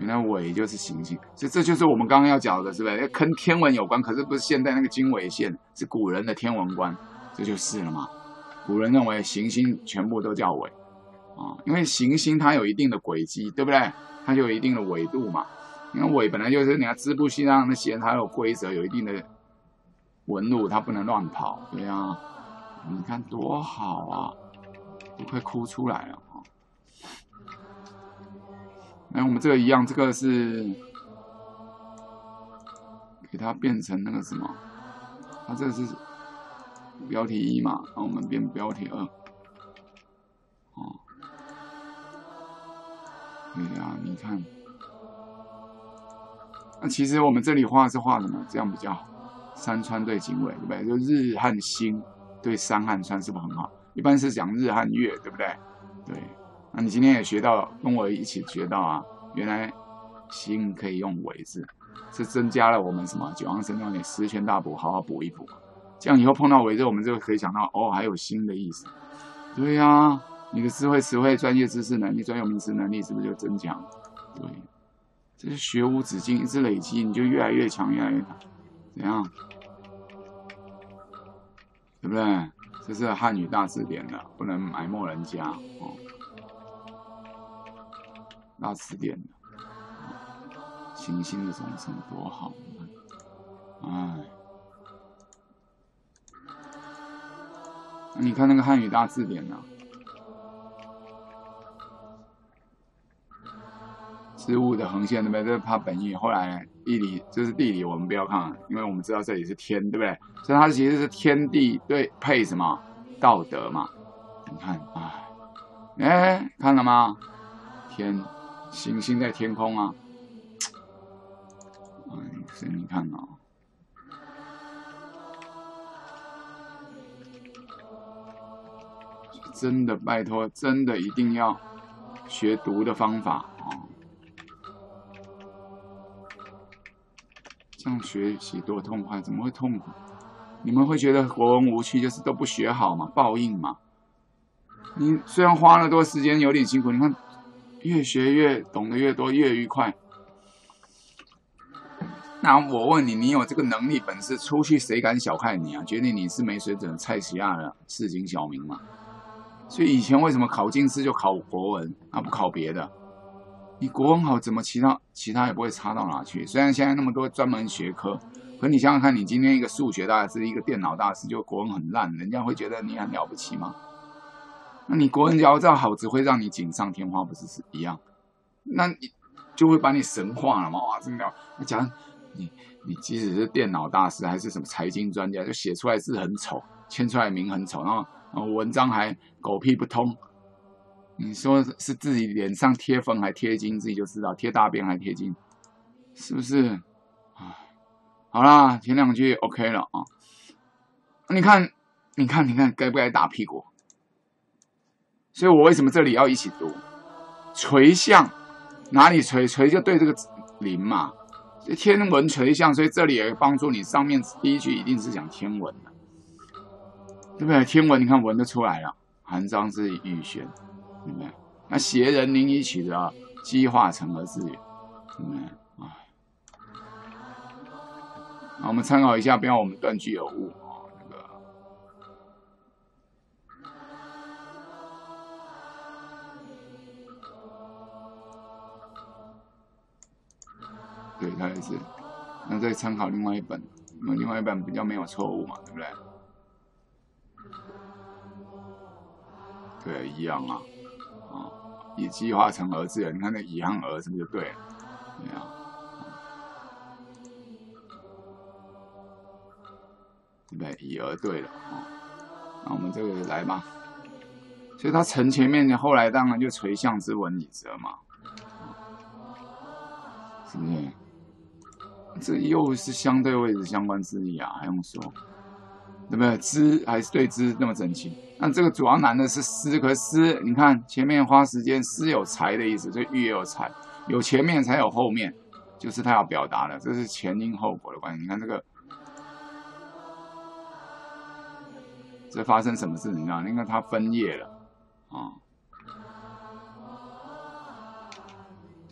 [SPEAKER 1] 原来尾就是行星，所以这就是我们刚刚要讲的，是不是？跟天文有关，可是不是现在那个经纬线，是古人的天文观，这就是了嘛。古人认为行星全部都叫纬啊，因为行星它有一定的轨迹，对不对？它就有一定的纬度嘛。因为纬本来就是你看织布线上那些，它有规则，有一定的纹路，它不能乱跑。对啊，你看多好啊，都快哭出来了。哎，我们这个一样，这个是给它变成那个什么？它这个是标题一嘛，然后我们变标题二。哦，对呀，你看，那其实我们这里画是画什么？这样比较好。山川对经纬，对不对？就日和星对山和川是不是很好？一般是讲日和月，对不对？对。那你今天也学到，跟我一起学到啊，原来心可以用尾字，是增加了我们什么九阳神咒里十全大补，好好补一补。这样以后碰到尾字，我们就可以想到哦，还有心的意思。对呀，你的智慧、词汇、专业知识能力、专有名词能力是不是就增强？对，这是学无止境，一直累积，你就越来越强，越来越强。怎样？对不对？这是汉语大字典的，不能埋没人家哦。大词典行星的总称多好，哎，你看那个汉语大字典呢？植物的横线对不对？这是它本意。后来地理就是地理，我们不要看，因为我们知道这里是天，对不对？所以它其实是天地对配什么道德嘛？你看，哎，哎，看了吗？天。星星在天空啊，哎，所以你看哦，真的拜托，真的一定要学读的方法啊，这样学习多痛快，怎么会痛苦？你们会觉得国文无趣，就是都不学好嘛，报应嘛。你虽然花了多时间，有点辛苦，你看。越学越懂得越多越愉快。那我问你，你有这个能力本事出去，谁敢小看你啊？觉得你是没水准、菜奇亚的市井小民嘛？所以以前为什么考进士就考国文啊，不考别的？你国文好，怎么其他其他也不会差到哪去？虽然现在那么多专门学科，可你想想看，你今天一个数学大师，一个电脑大师，就国文很烂，人家会觉得你很了不起吗？那你国文教这好，只会让你锦上添花，不是是一样？那你就会把你神化了嘛？哇，真的！你讲你你即使是电脑大师，还是什么财经专家，就写出来字很丑，签出来名很丑，然后文章还狗屁不通。你说是自己脸上贴粉还贴金，自己就知道贴大便还贴金，是不是？啊，好啦，前两句 OK 了啊。你看，你看，你看，该不该打屁股？所以我为什么这里要一起读？垂象哪里垂？垂就对这个灵嘛。所以天文垂象，所以这里也帮助你。上面第一句一定是讲天文的，对不对？天文你看文都出来了，韩章是玉轩，对不对？那邪人临一起的激化成而自远，对不对？啊，那我们参考一下，不要我们断句有误。对他也是，那再参考另外一本，那另外一本比较没有错误嘛，对不对？对，一样啊，啊，以计划成儿子，你看那乙和儿是不是就对了？对啊，对不对？乙儿对了啊，那我们这个来吧。所以它承前面，后来当然就垂象之文以折嘛，是不是？这又是相对位置相关之意啊，还用说，对不对？之还是对之那么整齐？那这个主要难的是思，可是思，你看前面花时间，思有才的意思，这欲也有才，有前面才有后面，就是他要表达的，这是前因后果的关系。你看这个，这发生什么事？你看，你看它分叶了。啊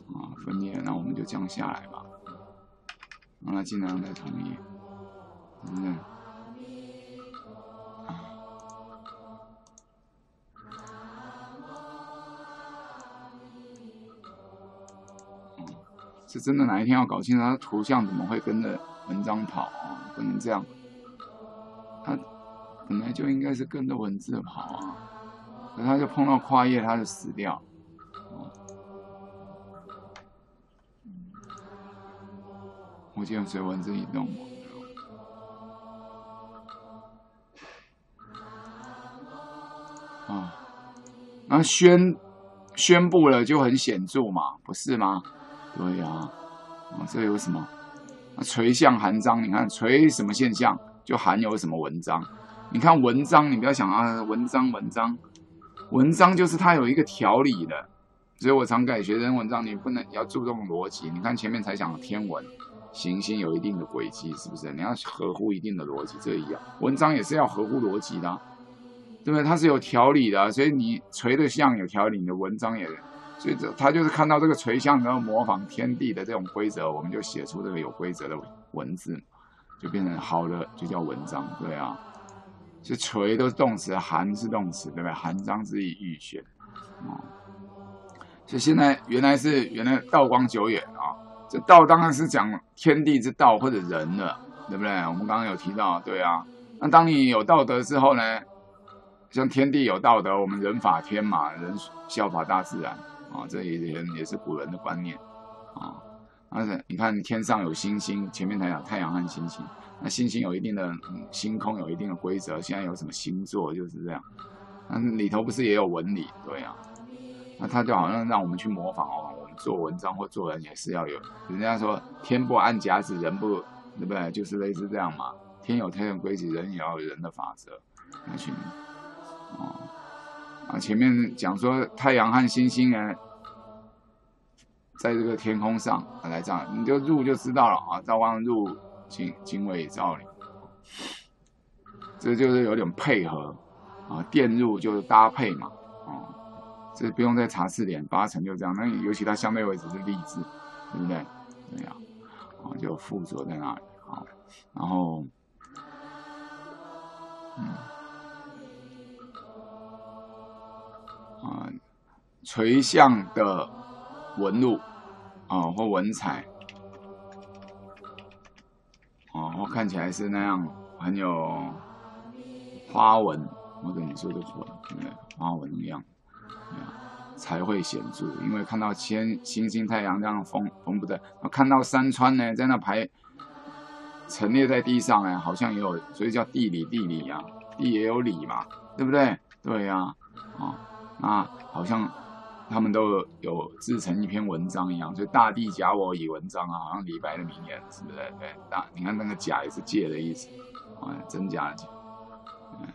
[SPEAKER 1] 啊，分裂，那我们就降下来吧，让他尽量再同一，嗯，是真的哪一天要搞清楚他的图像怎么会跟着文章跑啊？不能这样，他本来就应该是跟着文字跑啊。可他就碰到跨页，他就死掉。我见水文字移动。啊，那宣宣布了就很显著嘛，不是吗？对呀，啊，这有什么？垂象含章，你看垂什么现象，就含有什么文章。你看文章，你不要想啊，文章文章。文章就是它有一个条理的，所以我常改学生文章，你不能要注重逻辑。你看前面才讲天文，行星有一定的轨迹，是不是？你要合乎一定的逻辑，这一样。文章也是要合乎逻辑的，对不对？它是有条理的，所以你垂的像有条理，你的文章也，所以这他就是看到这个垂像，然后模仿天地的这种规则，我们就写出这个有规则的文字，就变成好的，就叫文章，对啊。是垂都是动词，含是动词，对不对？含章之意，预选。哦，所以现在原来是原来道光久远啊，这道当然是讲天地之道或者人了，对不对？我们刚刚有提到，对啊。那当你有道德之后呢，像天地有道德，我们人法天嘛，人效法大自然啊，这也也是古人的观念啊。而且你看天上有星星，前面才讲太阳和星星。那星星有一定的星空，有一定的规则。现在有什么星座就是这样，那里头不是也有纹理？对呀，那他就好像让我们去模仿哦。做文章或做人也是要有，人家说天不按甲子，人不对不对？就是类似这样嘛。天有天的规矩，人也要有人的法则。那去哦啊，前面讲说太阳和星星呢，在这个天空上啊来这样，你就入就知道了啊。赵光入。经经纬照你，这就是有点配合啊，电入就是搭配嘛，这不用再查字典，八成就这样。那尤其它相对位置是立字，对不对？对呀，啊，就附着在那里，啊，然后，嗯，啊，垂向的纹路啊或文彩。哦，看起来是那样，很有花纹，我跟你说的错，对，花纹那样，才会显著。因为看到天、星星、太阳这样分分布在，看到山川呢，在那排陈列在地上呢，好像也有，所以叫地理地理呀，地也有理嘛，对不对？对呀，啊，那好像。他们都有制成一篇文章一样，就大地假我以文章啊，好像李白的名言，是不是？对，大你看那个假也是借的意思，啊，真假的假，嗯，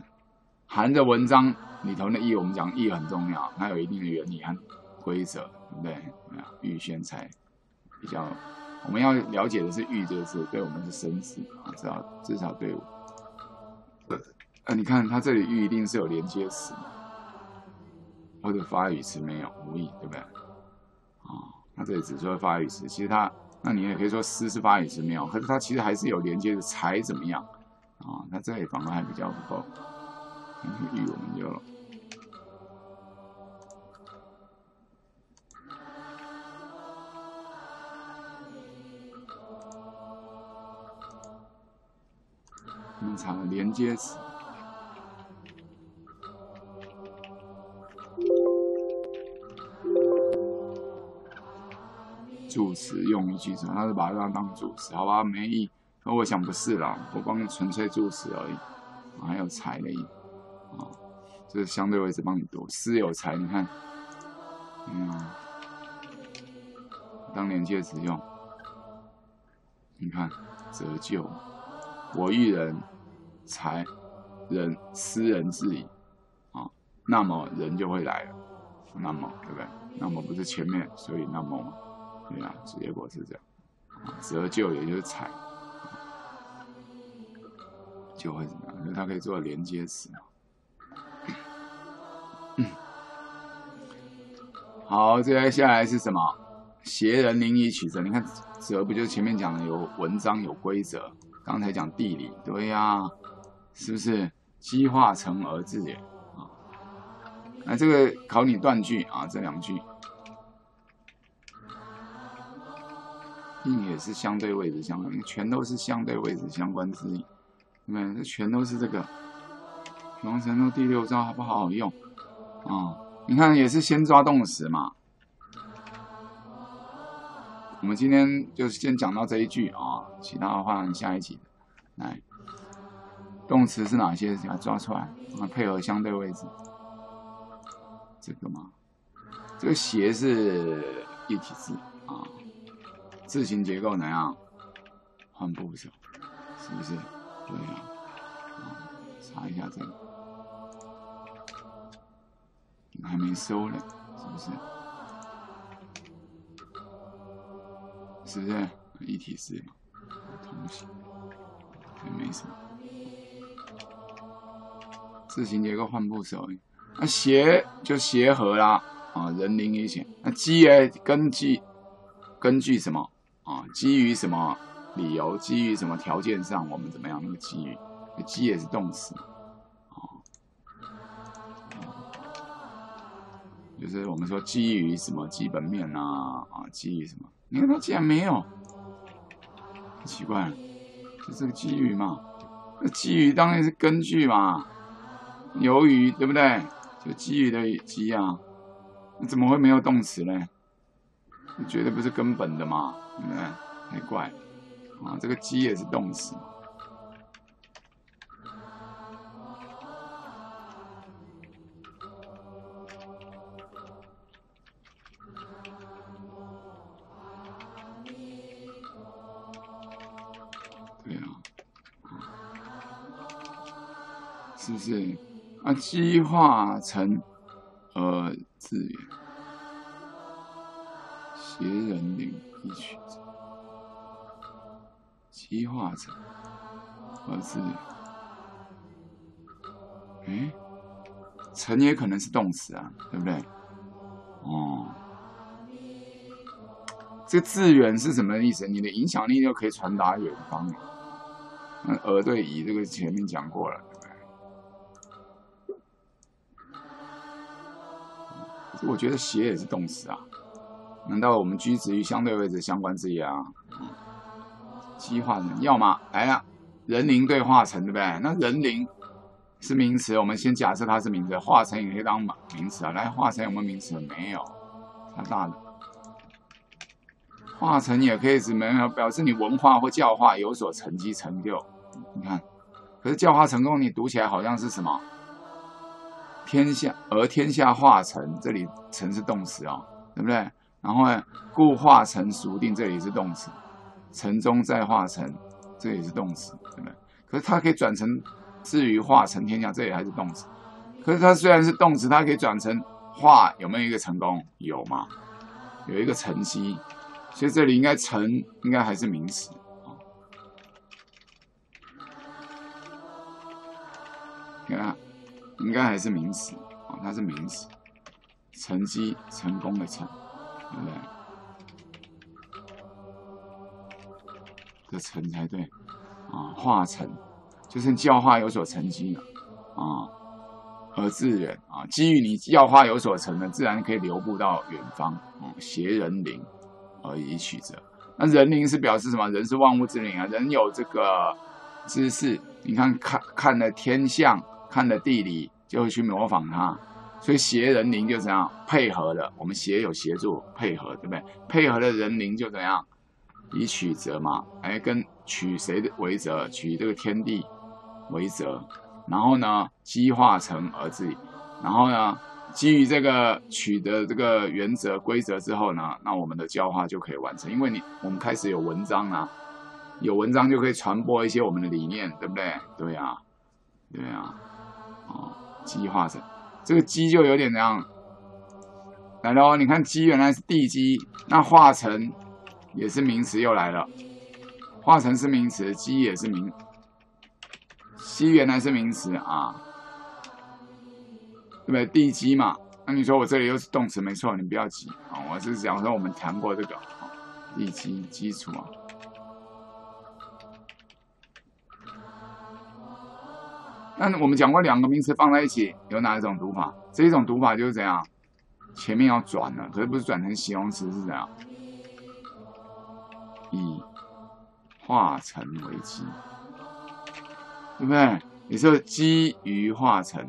[SPEAKER 1] 含着文章里头的意，我们讲意很重要，它有一定的原理和规则，对不对？啊，预宣才比较，我们要了解的是预这个字，对我们是生字啊，至少至少对我，呃，你看它这里预一定是有连接词。或者发语词没有无意，对不对？啊，那这里只说发语词，其实它，那你也可以说诗是发语词没有，可是它其实还是有连接的，才怎么样？啊，那这里反而还比较不够。语我们就我们查连接词。助词用一句词，他是把它当助词，好吧？没意，那我想不是啦，我帮你纯粹助词而已，还有才的意，啊，这是相对位置帮你读。私有财，你看，嗯，当连接词用，你看折旧，我一人财人私人自以啊，那么人就会来了，那么对不对？那么不是前面，所以那么嘛，对啊，结果是这样。折旧也就是财，就会怎么样？因为它可以做连接词嘛。好，接下来是什么？邪人灵以取则。你看则不就是前面讲的有文章有规则？刚才讲地理，对呀，是不是？积化成而至也啊？那这个考你断句啊，这两句。应也是相对位置相关，全都是相对位置相关之意，对不对？这全都是这个。龙神咒第六招好不好用？啊，你看也是先抓动词嘛。我们今天就先讲到这一句啊，其他的话下一集来。动词是哪些？给它抓出来，啊，配合相对位置。这个嘛，这个斜是一体字啊。字形结构怎样？换部首，是不是？对呀。查一下这个，还没收呢，是不是？是不是一体式嘛？同形，也没什么。字形结构换部首，那协就协和啦，啊，人灵一险。那基诶，根据根据什么？啊，基于什么理由？基于什么条件上？我们怎么样？那个基于，基也是动词，啊，就是我们说基于什么基本面啊？啊，基于什么？你看它既然没有，奇怪，就这个基于嘛，那基于当然是根据嘛，由于对不对？就基于的基啊，那怎么会没有动词呢？绝对不是根本的嘛，对不对？太怪啊！这个鸡也是动词，对啊，是不是？啊，激化成呃字源。邪人灵一曲者，激化成，而是，哎，成也可能是动词啊，对不对？哦，这个致远是什么意思？你的影响力就可以传达远方。那而对乙这个前面讲过了，我觉得邪也是动词啊。难道我们居止于相对位置相关之意啊？激化成，要么来呀，人灵对化成，对不对？那人灵是名词，我们先假设它是名词，化成也可以当名词啊。来，化成有没有名词？没有，太大的。化成也可以指没有表示你文化或教化有所成绩成就。你看，可是教化成功，你读起来好像是什么？天下而天下化成，这里成是动词哦，对不对？然后呢，故化成熟定，这里是动词；成中再化成，这也是动词，对不对？可是它可以转成至于化成天下，这也还是动词。可是它虽然是动词，它可以转成化，有没有一个成功？有嘛？有一个成绩，所以这里应该成，应该还是名词啊。你看，应该还是名词啊，它是名词，成绩成功的成。对不对？的成才对啊，化成就是教化有所成绩了啊，而自远啊，基于你教化有所成的，自然可以流布到远方。嗯，携人灵而以取者，那人灵是表示什么？人是万物之灵啊，人有这个知识，你看看看了天象，看了地理，就会去模仿它。所以协人灵就怎样配合的，我们协有协助配合，对不对？配合的人灵就怎样以取则嘛，哎，跟取谁的为则？取这个天地为则，然后呢，基化成而自己，然后呢，基于这个取得这个原则规则之后呢，那我们的教化就可以完成。因为你我们开始有文章啊，有文章就可以传播一些我们的理念，对不对？对呀，对呀，哦，基化成这个基就有点这样。来喽，你看基原来是地基，那化成也是名词又来了，化成是名词，基也是名，基原来是名词啊，对不对？地基嘛，那你说我这里又是动词，没错，你不要急啊，我是讲说我们谈过这个啊地基基础啊。那我们讲过两个名词放在一起有哪一种读法？这一种读法就是怎样？前面要转了，可是不是转成形容词是怎样？以化成为基，对不对？也是基于化成。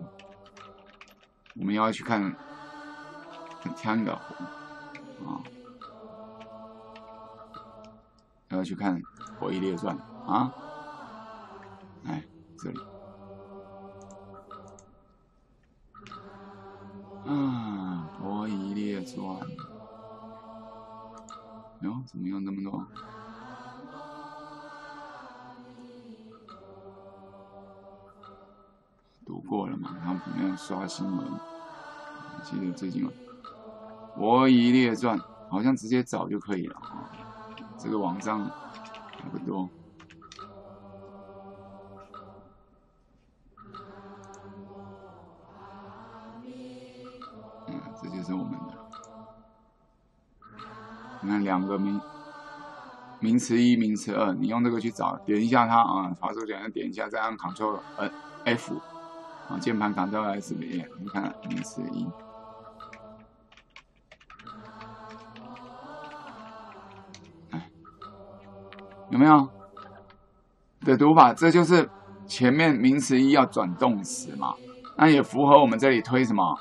[SPEAKER 1] 我们要去看看个啊，要去看《火一列传》啊，哎，这里。啊，《博夷列传》哟，怎么有那么多？读过了嘛？然后没有刷新闻，记得最近《博夷列传》好像直接找就可以了啊，这个网上差不多。你看两个名名词一、名词二，你用这个去找，点一下它啊，滑鼠键要点一下，再按 Ctrl 呃 F 啊，键盘 Ctrl S 里你看名词一，哎，有没有的读法？这就是前面名词一要转动词嘛，那也符合我们这里推什么？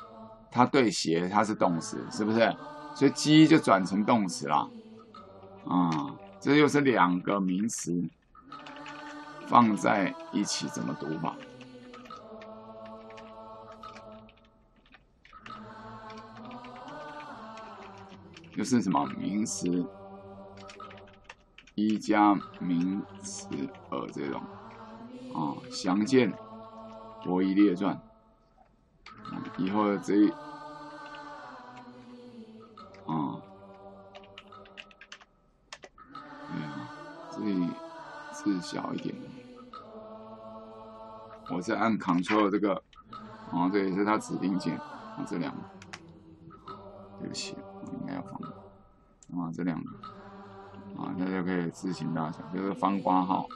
[SPEAKER 1] 它对斜，它是动词，是不是？所以鸡就转成动词了，啊，这又是两个名词放在一起怎么读法？就是什么名词一加名词二这种，啊，详见《博夷列传》。以后这，字小一点。我是按 Ctrl 这个，啊，这也是它指定键，啊，这两个，对不起，我应该要放，啊，这两个，啊，大家可以自行大小，就是方括号。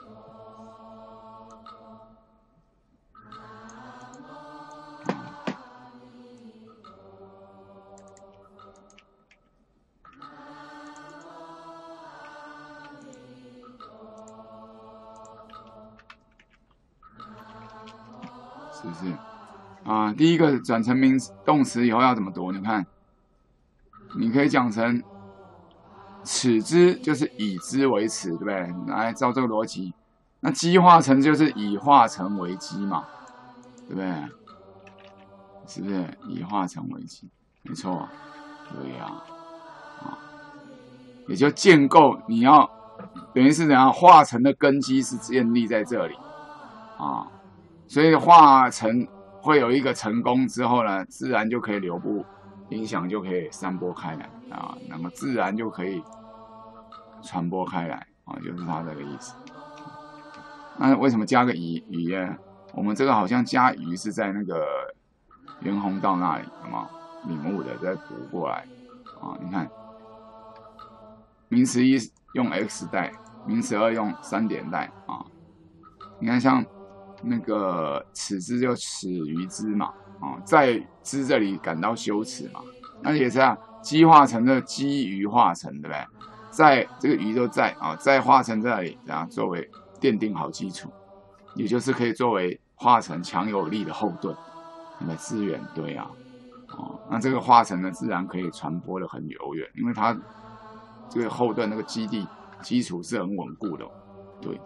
[SPEAKER 1] 第一个转成名动词以后要怎么读？你看，你可以讲成“此之”就是以之为此，对不对？来照这个逻辑，那基化成就是以化成为基嘛，对不对？是不是以化成为基？没错，对呀，啊，也就建构你要等于是怎样化成的根基是建立在这里啊，所以化成。会有一个成功之后呢，自然就可以流布，影响就可以散播开来啊，那么自然就可以传播开来啊，就是他这个意思。那为什么加个鱼鱼呢？我们这个好像加鱼是在那个袁弘道那里，有吗？领悟的再补过来啊？你看，名词一用 X 代，名词二用三点代啊？你看像。那个此之就耻于之嘛，啊，在之这里感到羞耻嘛，那也是啊，基化成的基于化成，对不对？在这个鱼都在啊，在化成这里，然后作为奠定好基础，也就是可以作为化成强有力的后盾，来支援，对啊，哦，那这个化成呢，自然可以传播的很悠远，因为它这个后盾那个基地基础是很稳固的，对。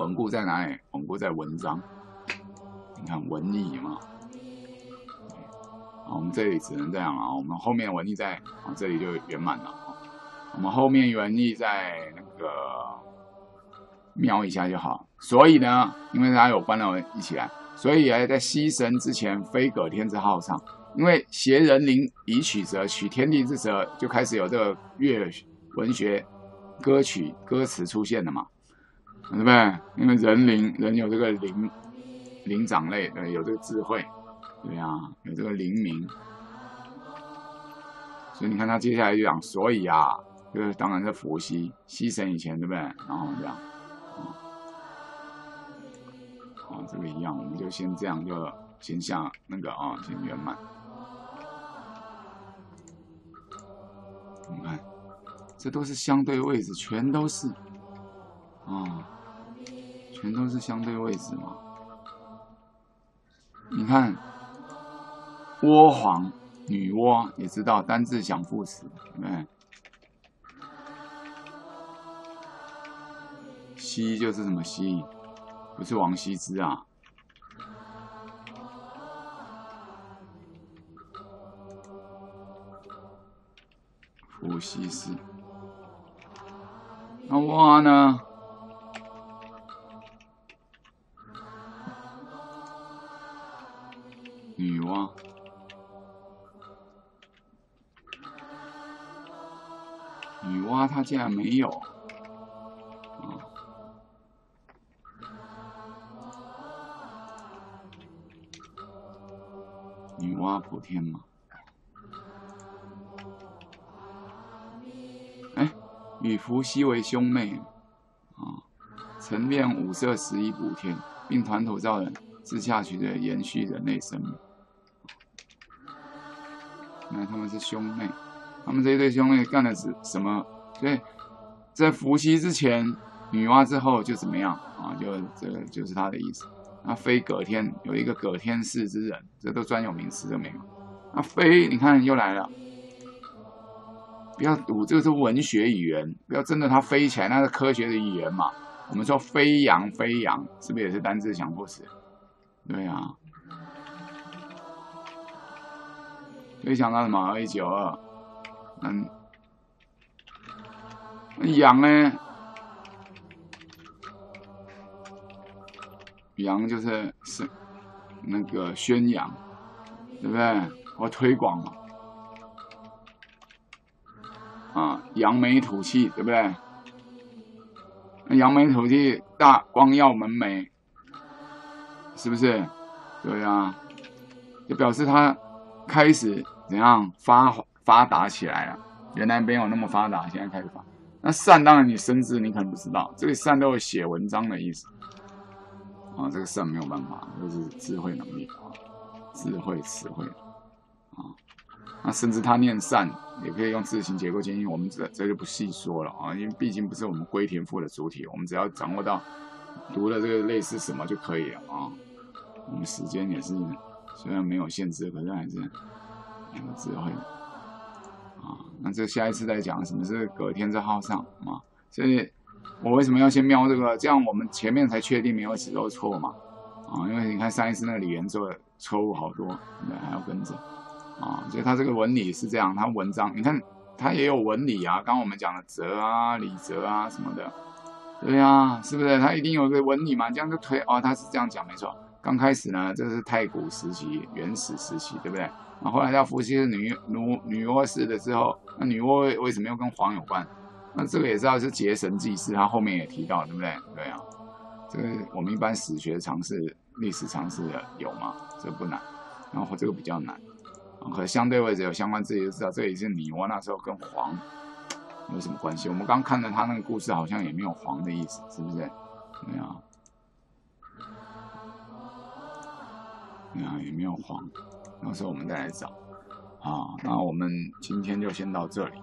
[SPEAKER 1] 稳固在哪里？稳固在文章，你看文艺嘛，我们这里只能这样啊，我们后面文艺在这里就圆满了。我们后面文艺在那个瞄一下就好。所以呢，因为大家有关了一起来，所以还在西神之前非葛天之号上，因为挟人灵以取则取天地之则，就开始有这个乐文学歌曲歌词出现了嘛，对不对？因为人灵人有这个灵灵长类，对，有这个智慧，对呀，有这个灵明，所以你看他接下来就讲，所以啊。就是当然是伏羲，羲神以前对不对？然后这样，啊，这个一样，我们就先这样，就先下那个啊，先圆满。你看，这都是相对位置，全都是，啊，全都是相对位置嘛。你看，娲皇女娲也知道单字想副词，对不对？羲就是什么羲，不是王羲之啊。伏羲氏，那蛙呢？女娲，女娲她竟然没有。女娲补天嘛，哎，与伏羲为兄妹啊，曾练五色十一补天，并团土造人，自下取的延续人类生命。那他们是兄妹，他们这一对兄妹干的是什么？所以在伏羲之前，女娲之后就怎么样啊？就这个就是他的意思。那飞葛天有一个葛天氏之人，这都专有名词，都没有。那飞，你看又来了，不要读，这个是文学语言，不要真的它飞起来，那是科学的语言嘛。我们说飞扬，飞扬是不是也是单字强副词？对啊。以想到什么？二一九二，嗯，羊呢？羊就是是那个宣扬，对不对？我推广嘛，啊，扬眉吐气，对不对？那扬眉吐气，大光耀门楣，是不是？对呀，就表示他开始怎样发发达起来了。原来没有那么发达，现在开始发。那善当然你生字你可能不知道，这个善都有写文章的意思。啊，这个善没有办法，就是智慧能力啊，智慧词汇啊。那甚至他念善也可以用字形结构进行，我们这这就不细说了啊，因为毕竟不是我们归田赋的主体，我们只要掌握到读的这个类似什么就可以了啊。我们时间也是虽然没有限制，可是还是有智慧啊。那这下一次再讲什么是隔天在号上啊，所以。我为什么要先瞄这个？这样我们前面才确定没有指都错嘛？啊，因为你看上一次那个李元做的错误好多，对，还要跟着啊。所以他这个文理是这样，他文章你看他也有文理啊。刚刚我们讲的哲啊、理哲啊什么的，对呀，是不是？他一定有个文理嘛？这样就推哦，他是这样讲没错。刚开始呢，这是太古时期、原始时期，对不对？然后后来到伏羲是女女女娲氏的之后，那女娲为什么又跟黄有关？那这个也知道是结神祭祀，他后面也提到，对不对？对啊，这个我们一般史学常识、历史常识的有吗？这不难，然后这个比较难，和相对位置有相关字就知道，这里是女娲那时候跟黄有什么关系？我们刚看的他那个故事好像也没有黄的意思，是不是？对啊，啊，也没有黄，到时候我们再来找啊。那我们今天就先到这里。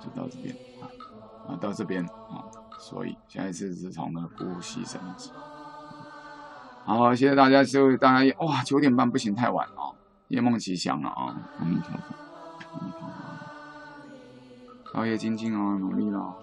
[SPEAKER 1] 就到这边啊，啊，到这边啊，所以下一次是从那个呼吸升级。好，谢谢大家，谢谢大家。哇，九点半不行，太晚了，夜梦吉祥了啊！阿弥陀佛，阿弥陀佛，熬夜精进哦，努力了。